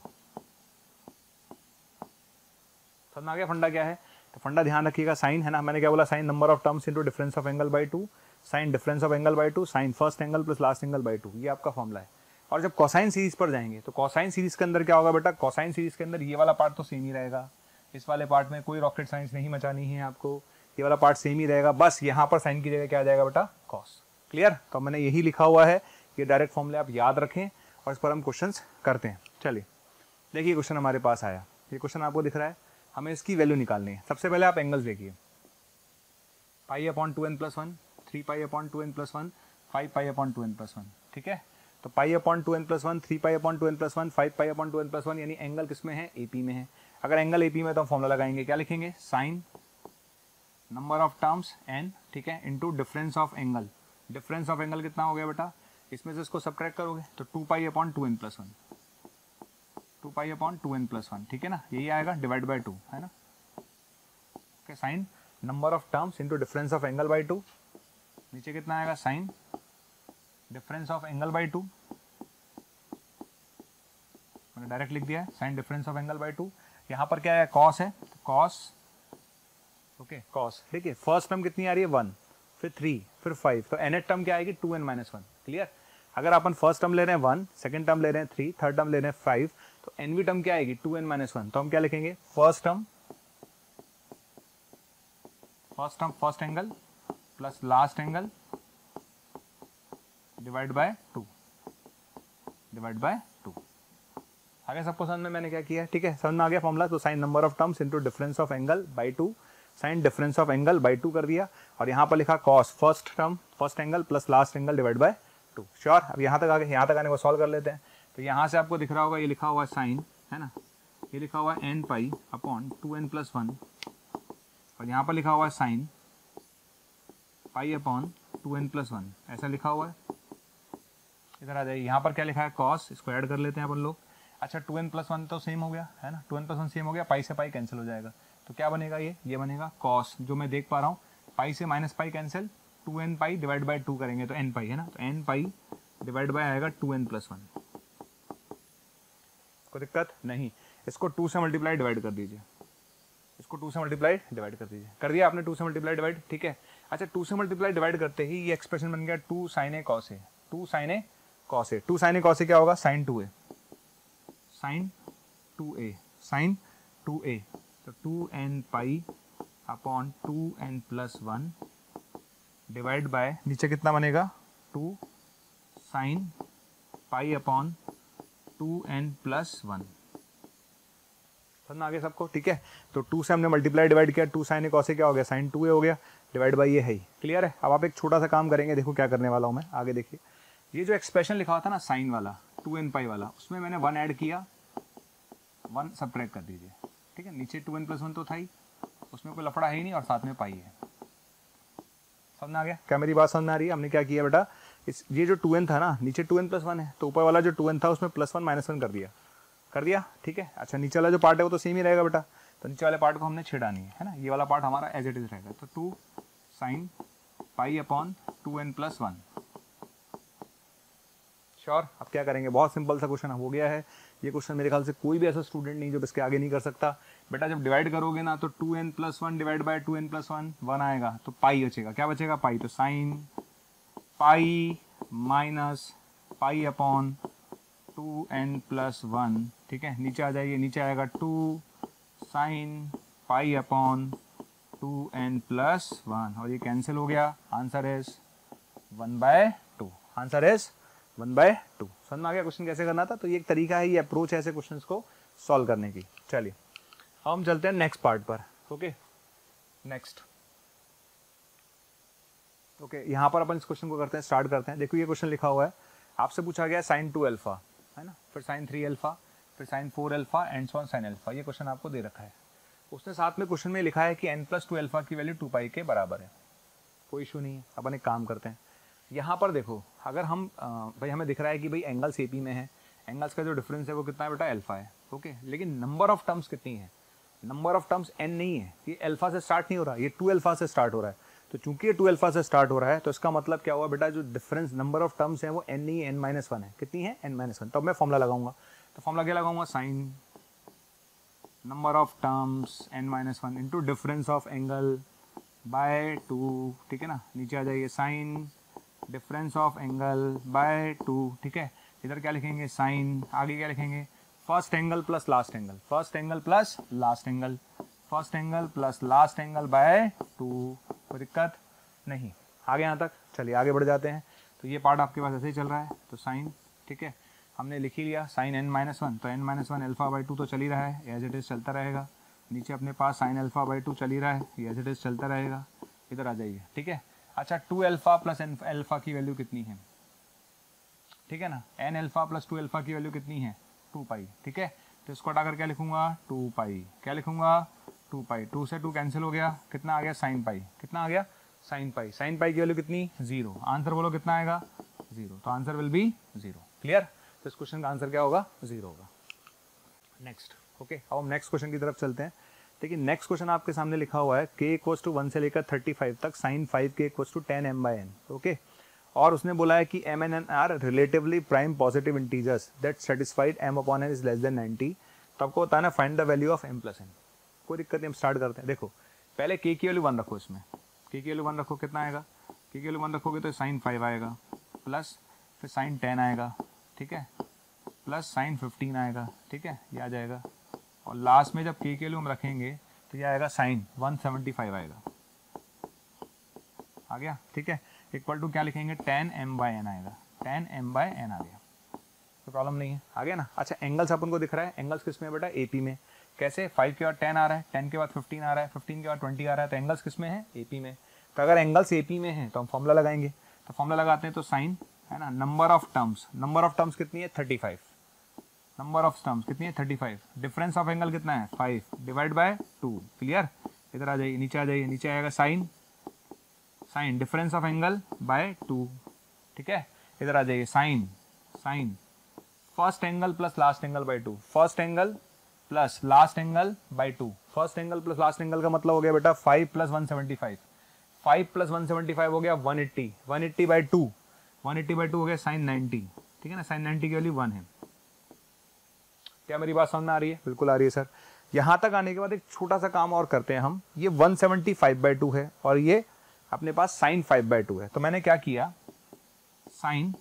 समझ आ गया? फंडा क्या है? तो फंडा ध्यान रखिएगा, साइन है ना? मैंने क्या बोला? Sine number of terms into difference of angle by two sine difference of angle by two sine first angle plus last angle by two ये आपका फॉर्मला है। और जब कॉसाइन सीरीज़ पर जाएँगे तो कॉसाइन सीरीज़ के अंदर क्या होगा बेटा? कॉसाइन सीरीज़ के अंदर ये वाला पार्ट तो सेम ही रहेगा। इस वाले पार्ट में कोई रॉकेट साइंस नहीं मचानी है आपको। ये वाला पार्ट सेम ही रहेगा। बस यहाँ पर साइन की जगह क्या आ जाएगा बेटा? कॉस क्लियर तो मैंने यही लिखा हुआ है। ये डायरेक्ट फॉर्मूले आप याद रखें और इस पर हम क्वेश्चन करते हैं। चलिए, देखिए क्वेश्चन हमारे पास आया। ये क्वेश्चन आपको दिख रहा है। हमें इसकी वैल्यू निकालनी है। सबसे पहले आप एंगल्स देखिए। Pi upon two n plus one three pi upon two n plus one five pi upon two n plus one ठीक है? तो pi upon two n plus one three pi upon two n plus one five pi upon two n plus one यानी angle किसमें है? A P में है। अगर angle A P में तो हम फॉर्मुला लगाएँगे। क्या लिखेंगे? Sine number of terms n ठीक है? Into difference of angle difference of angle कितना हो गया बेटा? इसमें से इसको सब्ट्रैक्ट करोगे तो two pi upon two n plus one two pi upon two n plus one ठीक है ना? यही आएगा डिवाइड बाई टू है ना? Okay sine number of terms into difference of angle by two नीचे कितना आएगा? Sine difference of angle by two मैंने डायरेक्ट लिख दिया है sine difference of angle by two यहाँ पर क्या है? कॉस है कॉस ओके कॉस देखिए फ़र्स्ट टर्म कितनी आ रही है? वन फिर थ्री फिर फाइव तो एन टर्म क्या आएगी? Two n minus one clear अगर अपन फ़र्स्ट टर्म ले रहे हैं वन सेकंड टर्म ले रहे हैं थ्री थर्ड टर्म ले रहे हैं फाइव तो एनवी टर्म क्या आएगी? टू एन माइनस वन तो हम क्या लिखेंगे? First term first term first angle plus last angle divide by two divide by two आगे सबको समझ में मैंने क्या किया ठीक है, समझ में आ गया फॉर्मूला तो sine number of terms into difference of angle by two sine difference of angle by two कर दिया। और यहाँ पर लिखा cos first term first angle plus last angle divide by two sure अब यहाँ तक आगे यहाँ तक आने को सॉल्व कर लेते हैं। तो यहाँ से आपको दिख रहा होगा, ये लिखा हुआ साइन, है ना? ये लिखा हुआ है n pi upon two n plus one और यहाँ पर लिखा हुआ है sine pi upon two n plus one ऐसा लिखा हुआ है। इधर आ जाइए, यहाँ पर क्या लिखा है? कॉस इसको ऐड कर लेते हैं अपन लोग। अच्छा टू एन प्लस वन तो सेम हो गया, है ना? Two n plus one same हो गया पाई से पाई कैंसिल हो जाएगा। तो क्या बनेगा ये? ये बनेगा कॉस जो मैं देख पा रहा हूँ। पाई से minus pi cancel two n pi divide by two करेंगे तो एन पाई है ना? तो एन पाई डिवाइड बाई आएगा टू एन प्लस वन कोई दिक्कत नहीं। इसको टू से मल्टीप्लाई डिवाइड कर दीजिए। इसको टू से मल्टीप्लाई डिवाइड कर दीजिए। कर दिया आपने टू से मल्टीप्लाई डिवाइड ठीक है। अच्छा टू से मल्टीप्लाई डिवाइड करते ही ये एक्सप्रेशन बन गया two sine a cos a two sine a cos a two sine a cos a क्या होगा? Sine two a sine two a sine two a तो two n pi upon two n plus one divide by नीचे कितना बनेगा? Two sine pi upon two n plus one. आगे सबको, ठीक है? तो टू से हमने मल्टीप्लाई डिवाइड किया, टू साइन एक से क्या हो गया? साइन टू ए हो गया डिवाइड बाई ये है ही। क्लियर है? अब आप एक छोटा सा काम करेंगे, देखो क्या करने वाला हूँ मैं। आगे देखिए। ये जो एक्सप्रेशन लिखा हुआ था ना साइन वाला टू एन पाई वाला, उसमें मैंने वन ऐड किया। वन सब्ट्रैक्ट कर दीजिए। ठीक है? नीचे टू एन प्लस वन तो था ही। उसमें कोई लफड़ा है ही नहीं और साथ में पाई है। समझ आ गया? क्या मेरी बात समझ आ रही है? हमने क्या किया बेटा? इस, ये जो टू एन था ना, नीचे टू एन प्लस वन है तो ऊपर वाला जो टू एन था, उसमें प्लस वन माइनस वन कर दिया। कर दिया? ठीक है? अच्छा नीचे वाला जो पार्ट है, वो तो सेम ही रहेगा बेटा। तो नीचे वाले पार्ट को हमने छेड़ा नहीं है ना? ये वाला पार्ट हमारा एज इट इज़ रहेगा। तो two sine pi upon two n plus one sure अब क्या करेंगे? बहुत सिंपल सा क्वेश्चन हो गया है। ये क्वेश्चन मेरे ख्याल से कोई भी ऐसा स्टूडेंट नहीं जो इसके आगे नहीं कर सकता। बेटा, जब डिवाइड करोगे ना तो two n plus one divide by two n plus one one आएगा। तो पाई बचेगा। क्या बचेगा? पाई तो sine minus pi upon two n plus one ठीक है? नीचे आ जाइए, नीचे आएगा two sine pi upon two n plus one और ये कैंसिल हो गया। Answer is one by two answer is one by two समझ में आ गया क्वेश्चन कैसे करना था? तो ये एक तरीका है, ये अप्रोच है ऐसे क्वेश्चंस को सॉल्व करने की। चलिए, हम चलते हैं नेक्स्ट पार्ट पर ओके नेक्स्ट ओके okay, यहाँ पर अपन इस क्वेश्चन को करते हैं स्टार्ट करते हैं। देखो ये क्वेश्चन लिखा हुआ है। आपसे पूछा गया साइन टू अल्फ़ा है ना? फिर साइन थ्री अल्फ़ा फिर sine four alpha and so on sine alpha ये क्वेश्चन आपको दे रखा है। उसने साथ में क्वेश्चन में लिखा है कि एन प्लस टू अल्फ़ा की वैल्यू टू पाई के बराबर है। कोई इशू नहीं है। अपन एक काम करते हैं। यहाँ पर देखो अगर हम भाई हमें दिख रहा है कि भाई एंगल्स ए में है। एंगल्स का जो डिफरेंस है वो कितना है बेटा? एल्फा है। ओके लेकिन नंबर ऑफ़ टर्म्स कितनी है? नंबर ऑफ़ टर्म्स एन नहीं है। ये एल्फा से स्टार्ट नहीं हो रहा। ये टू एल्फा से स्टार्ट हो रहा है। तो चूँकि टू एल्फा से स्टार्ट हो रहा है तो इसका मतलब क्या हुआ बेटा? जो डिफरेंस नंबर ऑफ़ टर्म्स है वो एन नहीं एन माइनस वन है। कितनी है? एन माइनस वन तो मैं फॉर्मुला लगाऊँगा। तो फॉर्मुला क्या लगाऊँगा? Sine number of terms n minus one into difference of angle by two ठीक है ना? नीचे आ जाइए। Sine difference of angle by two ठीक है? इधर क्या लिखेंगे? साइन आगे क्या लिखेंगे? First angle plus last angle first angle plus last angle first angle plus last angle by two. कोई दिक्कत नहीं। आगे यहाँ तक। चलिए, आगे बढ़ जाते हैं। तो ये पार्ट आपके पास ऐसे ही चल रहा है। तो साइन, ठीक है? हमने लिख ही लिया, साइन एन माइनस वन तो n minus one alpha by two तो चल ही रहा है। एज इट इज़ चलता रहेगा। नीचे अपने पास साइन अल्फ़ा बाई टू चल ही रहा है। एज इट इज़ चलता रहेगा। इधर आ जाइए, ठीक है? अच्छा two alpha plus n alpha की वैल्यू कितनी है? ठीक है ना? N alpha plus two alpha की वैल्यू कितनी है? टू पाई ठीक है? तो इसको हटाकर क्या लिखूँगा? Two pi. क्या लिखूँगा? Two pi. टू से टू कैंसिल हो गया। कितना आ गया? Sine pi. कितना आ गया? Sine pi. साइन पाई की वैल्यू कितनी? ज़ीरो। आंसर बोलो कितना आएगा? ज़ीरो। तो answer will be zero. Clear? तो इस क्वेश्चन का आंसर क्या होगा? ज़ीरो होगा। नेक्स्ट ओके अब हम नेक्स्ट क्वेश्चन की तरफ़ चलते हैं। देखिए नेक्स्ट क्वेश्चन आपके सामने लिखा हुआ है। के इक्वस टू वन से लेकर थर्टी फाइव तक साइन फाइव के equals to ten m by n okay और उसने बोला है कि m and n are relatively prime positive integers that satisfied m upon n is less than ninety तो आपको बताना find the value of m plus n कोई दिक्कत नहीं, हम स्टार्ट करते हैं। देखो, पहले के की वैल्यू वन रखो इसमें। के की वैल्यू वन रखो, कितना आएगा? के की वैल्यू वन रखोगे तो साइन फाइव आएगा प्लस फिर साइन टेन आएगा, ठीक है? प्लस साइन फिफ्टीन आएगा, ठीक है? ये आ जाएगा। और लास्ट में जब के के वैल्यू हम रखेंगे तो ये आएगा साइन वन सेवेंटी फाइव आएगा। आ गया, ठीक है? इक्वल टू क्या लिखेंगे? टेन एम बाय एन आएगा। टेन एम बाय एन आ गया। तो प्रॉब्लम नहीं है। आ गया ना? अच्छा एंगल्स अपन को दिख रहा है। एंगल्स किसमें बेटा? एपी में। कैसे? फाइव के बाद टेन आ रहा है। टेन के बाद फिफ्टीन आ रहा है। फिफ्टीन के बाद ट्वेंटी आ रहा है। तो एंगल्स किसमें है? एपी में। तो अगर एंगल्स एपी में है तो हम फॉर्मूला लगाएँगे। तो फॉर्मूला लगाते हैं तो साइन है ना? Number of terms number of terms कितनी है? Thirty five number of terms कितनी है? Thirty five difference of angle कितना है? Five divide by two clear इधर आ जाइए, नीचे आ जाइए, नीचे आएगा sine sine difference of angle by two ठीक है? इधर आ जाइए, sine sine. First angle plus last angle by two first angle plus last angle by two first angle plus last angle का मतलब हो गया बेटा five plus one seventy five five plus one seventy five हो गया one eighty one eighty by two one eighty by two हो गया sine ninety. ठीक है ना? साइन नाइनटी की वैल्यू वन है। क्या मेरी बात समझ में आ रही है? बिल्कुल आ रही है, सर। यहाँ तक आने के बाद एक छोटा सा काम और करते हैं हम। ये 175 सेवेंटी फाइव बाई टू है और ये अपने पास साइन फाइव बाई टू है। तो मैंने क्या किया? Sine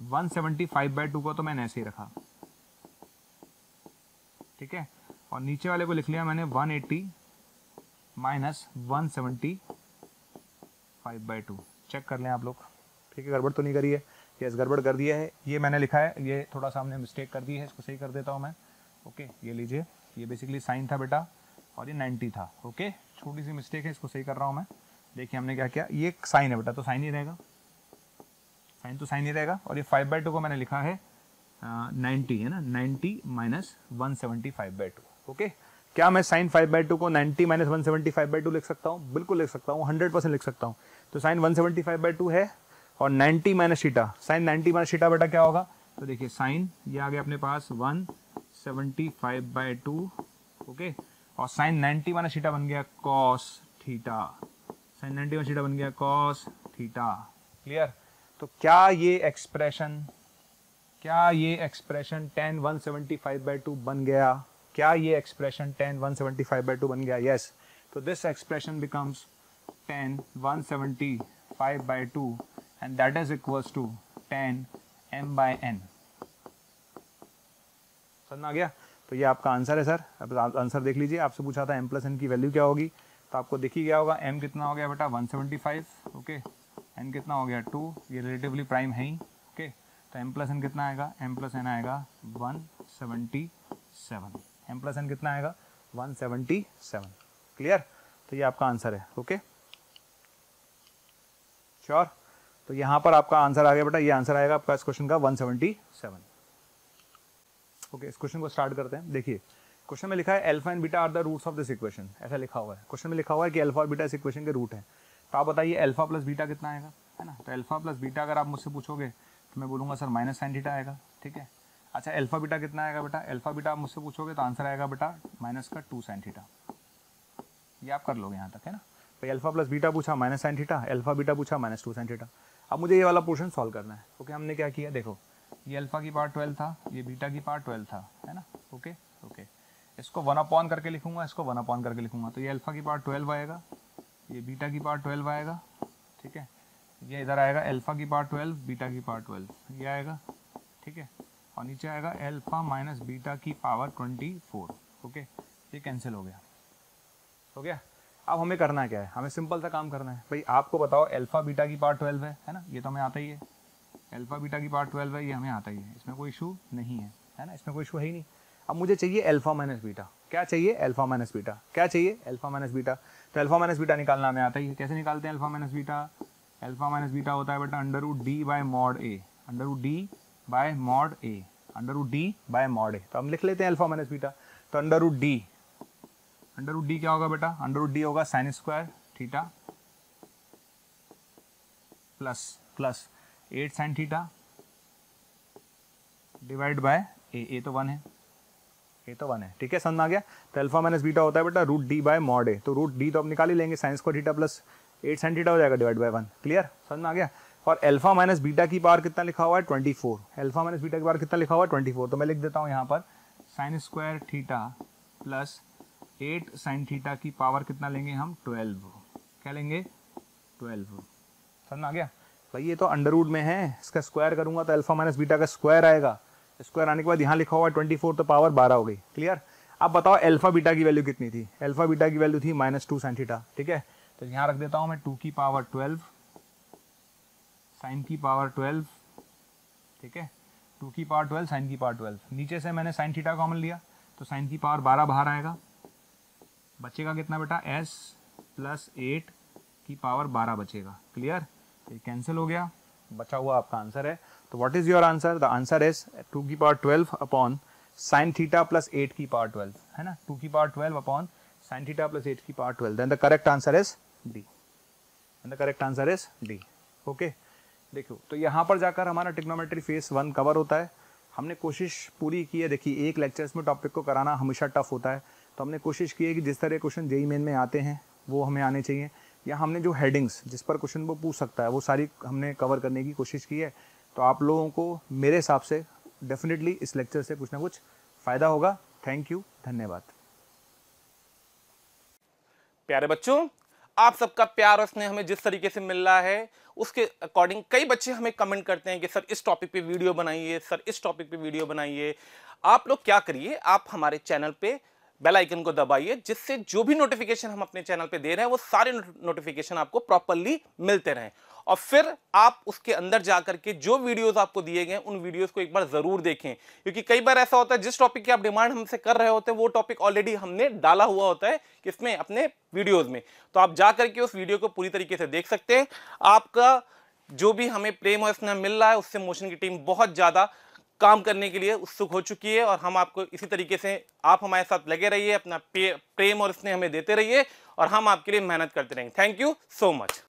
one seventy five by two को तो मैंने ऐसे ही रखा। ठीक है? और नीचे वाले को लिख लिया मैंने one eighty minus one seventy five by two check कर लें आप लोग। ठीक है, गड़बड़ तो नहीं करी है? यस गड़बड़ कर दिया है। ये मैंने लिखा है। ये थोड़ा सा हमने मिस्टेक कर दी है, इसको सही कर देता हूँ मैं। ओके ये लीजिए। ये बेसिकली साइन था बेटा। और ये 90 था। ओके छोटी सी मिस्टेक है, इसको सही कर रहा हूँ मैं। देखिए हमने क्या किया? ये साइन है बेटा तो साइन ही रहेगा। साइन तो साइन ही रहेगा, और ये फाइव बाई टू को मैंने लिखा है नाइन्टी है ना? Ninety minus one seventy five by two okay क्या मैं साइन फाइव बाई टू को ninety minus one seventy five by two लिख सकता हूँ? बिल्कुल लिख सकता हूँ हंड्रेड परसेंट लिख सकता हूँ। तो sine one seventy five by two है, और ninety minus theta sine ninety minus theta बेटा क्या होगा? तो देखिए, साइन, ये आ गया अपने पास one seventy five by two okay और साइन नाइन्टी माइनस थीटा बन गया cos theta sine ninety minus theta बन गया कॉस थीटा। क्लियर तो क्या ये एक्सप्रेशन क्या ये expression ten one seventy five by two बन गया? क्या ये expression ten one seventy five by two बन गया? यस तो this expression becomes ten one seventy five by two and that is equals to ten M by N समझ आ गया? तो ये आपका आंसर है सर अब आंसर देख लीजिए। आपसे पूछा था एम प्लस एन की वैल्यू क्या होगी? तो आपको दिख ही गया होगा एम कितना हो गया बेटा? 175 ओके एन कितना हो गया? टू ये रिलेटिवली प्राइम है ही ओके तो एम प्लस एन कितना आएगा? एम प्लस एन आएगा 177 एम प्लस एन कितना आएगा? 177 क्लियर तो ये आपका आंसर है ओके श्योर तो यहाँ पर आपका आंसर आ गया बेटा, ये आंसर आएगा आपका इस क्वेश्चन का 177 ओके इस क्वेश्चन को स्टार्ट करते हैं। देखिए क्वेश्चन में लिखा है alpha and beta are the roots of this equation ऐसा लिखा हुआ है। क्वेश्चन में लिखा हुआ है कि अल्फ़ा और बीटा इस इक्वेशन के रूट है। तो आप बताइए अल्फ़ा प्लस बीटा कितना आएगा? है ना? तो अल्फ़ा प्लस बीटा अगर आप मुझसे पूछोगे तो मैं बोलूँगा, सर माइनस साइन थीटा आएगा। ठीक है? अच्छा अल्फ़ा बीटा कितना आएगा बेटा? अल्फ़ा बीटा आप मुझसे पूछोगे तो आंसर आएगा बेटा माइनस का टू साइन थीटा ये आप कर लोगे यहाँ तक, है ना? भाई अल्फ़ा प्लस बीटा पूछा minus sine theta alpha beta पूछा माइनस टू साइन थीटा अब मुझे ये वाला पोर्शन सॉल्व करना है। ओके हमने क्या किया? देखो, ये अल्फ़ा की पार्ट ट्वेल्व था, ये बीटा की पार्ट ट्वेल्व था, है ना? ओके ओके इसको वन अपॉन करके लिखूँगा, इसको वन अपॉन करके लिखूँगा। तो ये अल्फ़ा की पार्ट ट्वेल्व आएगा, ये बीटा की पार्ट ट्वेल्व आएगा, ठीक है? ये इधर आएगा अल्फ़ा की पार्ट ट्वेल्व बीटा की पार्ट ट्वेल्व ये आएगा, ठीक है? और नीचे आएगा अल्फ़ा माइनस बीटा की पावर ट्वेंटी फोर ओके ये कैंसिल हो गया। हो गया? अब हमें करना क्या है? हमें सिंपल सा काम करना है। भाई, आपको बताओ अल्फ़ा बीटा की पार्ट ट्वेल्व है है ना? ये तो हमें आता ही है। अल्फ़ा बीटा की पार्ट ट्वेल्व है, ये हमें आता ही है। इसमें कोई इशू नहीं है है ना? इसमें कोई इशू है ही नहीं। अब मुझे चाहिए अल्फ़ा माइनस बीटा क्या चाहिए? अल्फ़ा माइनस बीटा क्या चाहिए? अल्फ़ा माइनस बीटा तो अल्फ़ा माइनस बीटा निकालना हमें आता ही। कैसे निकालते हैं alpha minus beta alpha minus beta होता है बेटा under root D by mod A under root D by mod A under root D by mod A तो हम लिख लेते हैं अल्फ़ा माइनस बीटा तो under root D under root D क्या होगा बेटा? अंडर रूट डी होगा sine square theta plus plus eight sine theta divide by A A तो वन है। ए तो वन है। ठीक है, समझ में आ गया? तो अल्फ़ा माइनस बीटा होता है बेटा root D by mod A तो रूट डी तो आप निकाल ही लेंगे साइंस को theta plus eight sine theta हो जाएगा डिवाइड बाय वन क्लियर समझ में आ गया? और अल्फ़ा माइनस बीटा की पावर कितना लिखा हुआ है? Twenty four alpha minus beta की पावर कितना लिखा हुआ है? ट्वेंटी फोर तो मैं लिख देता हूँ यहाँ पर sine square theta plus eight sine theta की पावर कितना लेंगे हम? ट्वेल्व क्या लेंगे? ट्वेल्व समझ में आ गया? भाई, ये तो अंडरवुड में है, इसका स्क्वायर करूँगा तो अल्फ़ा माइनस बीटा का स्क्वायर आएगा। स्क्वायर आने के बाद यहाँ लिखा हुआ ट्वेंटी फोर तो पावर बारह हो गई। क्लियर अब बताओ अल्फ़ा बीटा की वैल्यू कितनी थी? अल्फ़ा बीटा की वैल्यू थी माइनस टू साइन थीटा ठीक है? तो यहाँ रख देता हूँ मैं टू की पावर ट्वेल्व साइन की पावर ट्वेल्व ठीक है? टू की पावर ट्वेल्व साइन की पावर ट्वेल्व नीचे से मैंने साइन थीटा कॉमन लिया तो साइन की पावर बारह बाहर आएगा। बचेगा कितना बेटा? एस प्लस एट की पावर बारह बचेगा। क्लियर ये कैंसिल हो गया। बचा हुआ आपका आंसर है। तो what is your answer the answer is two की power twelve upon sine theta plus eight की पावर ट्वेल्व है ना? टू की power twelve upon sine theta plus eight की power twelve then the correct answer is D and the correct answer is D okay देखो तो यहाँ पर जाकर हमारा टिक्नोमेट्री फेस वन कवर होता है। हमने कोशिश पूरी की है। देखिए, एक लेक्चर्स में टॉपिक को कराना हमेशा टफ होता है। तो हमने कोशिश की है कि जिस तरह क्वेश्चन जेई मेन में आते हैं, वो हमें आने चाहिए। या हमने जो हेडिंग्स जिस पर क्वेश्चन वो पूछ सकता है, वो सारी हमने कवर करने की कोशिश की है। तो आप लोगों को मेरे हिसाब से डेफिनेटली इस लेक्चर से कुछ ना कुछ फ़ायदा होगा। थैंक यू धन्यवाद। प्यारे बच्चों, आप सबका प्यार और स्नेह हमें जिस तरीके से मिल रहा है, उसके अकॉर्डिंग कई बच्चे हमें कमेंट करते हैं कि, सर, इस टॉपिक पे वीडियो बनाइए, सर, इस टॉपिक पे वीडियो बनाइए। आप लोग क्या करिए, आप हमारे चैनल पे बेल आइकन को दबाइए, जिससे जो भी नोटिफिकेशन हम अपने चैनल पे दे रहे हैं, वो सारे नोटिफिकेशन आपको प्रॉपरली मिलते रहें। और फिर आप उसके अंदर जाकर के जो वीडियोस आपको दिए गए उन वीडियोस को एक बार ज़रूर देखें। क्योंकि कई बार ऐसा होता है, जिस टॉपिक की आप डिमांड हमसे कर रहे होते हैं, वो टॉपिक ऑलरेडी हमने डाला हुआ होता है किसमें? अपने वीडियोज़ में। तो आप जाकर के उस वीडियो को पूरी तरीके से देख सकते हैं। आपका जो भी हमें प्रेम और स्नेह मिल रहा है, उससे मोशन की टीम बहुत ज़्यादा काम करने के लिए उत्सुक हो चुकी है और हम आपको इसी तरीके से, आप हमारे साथ लगे रहिए, अपना प्रेम और स्नेह हमें देते रहिए और हम आपके लिए मेहनत करते रहेंगे। Thank you so much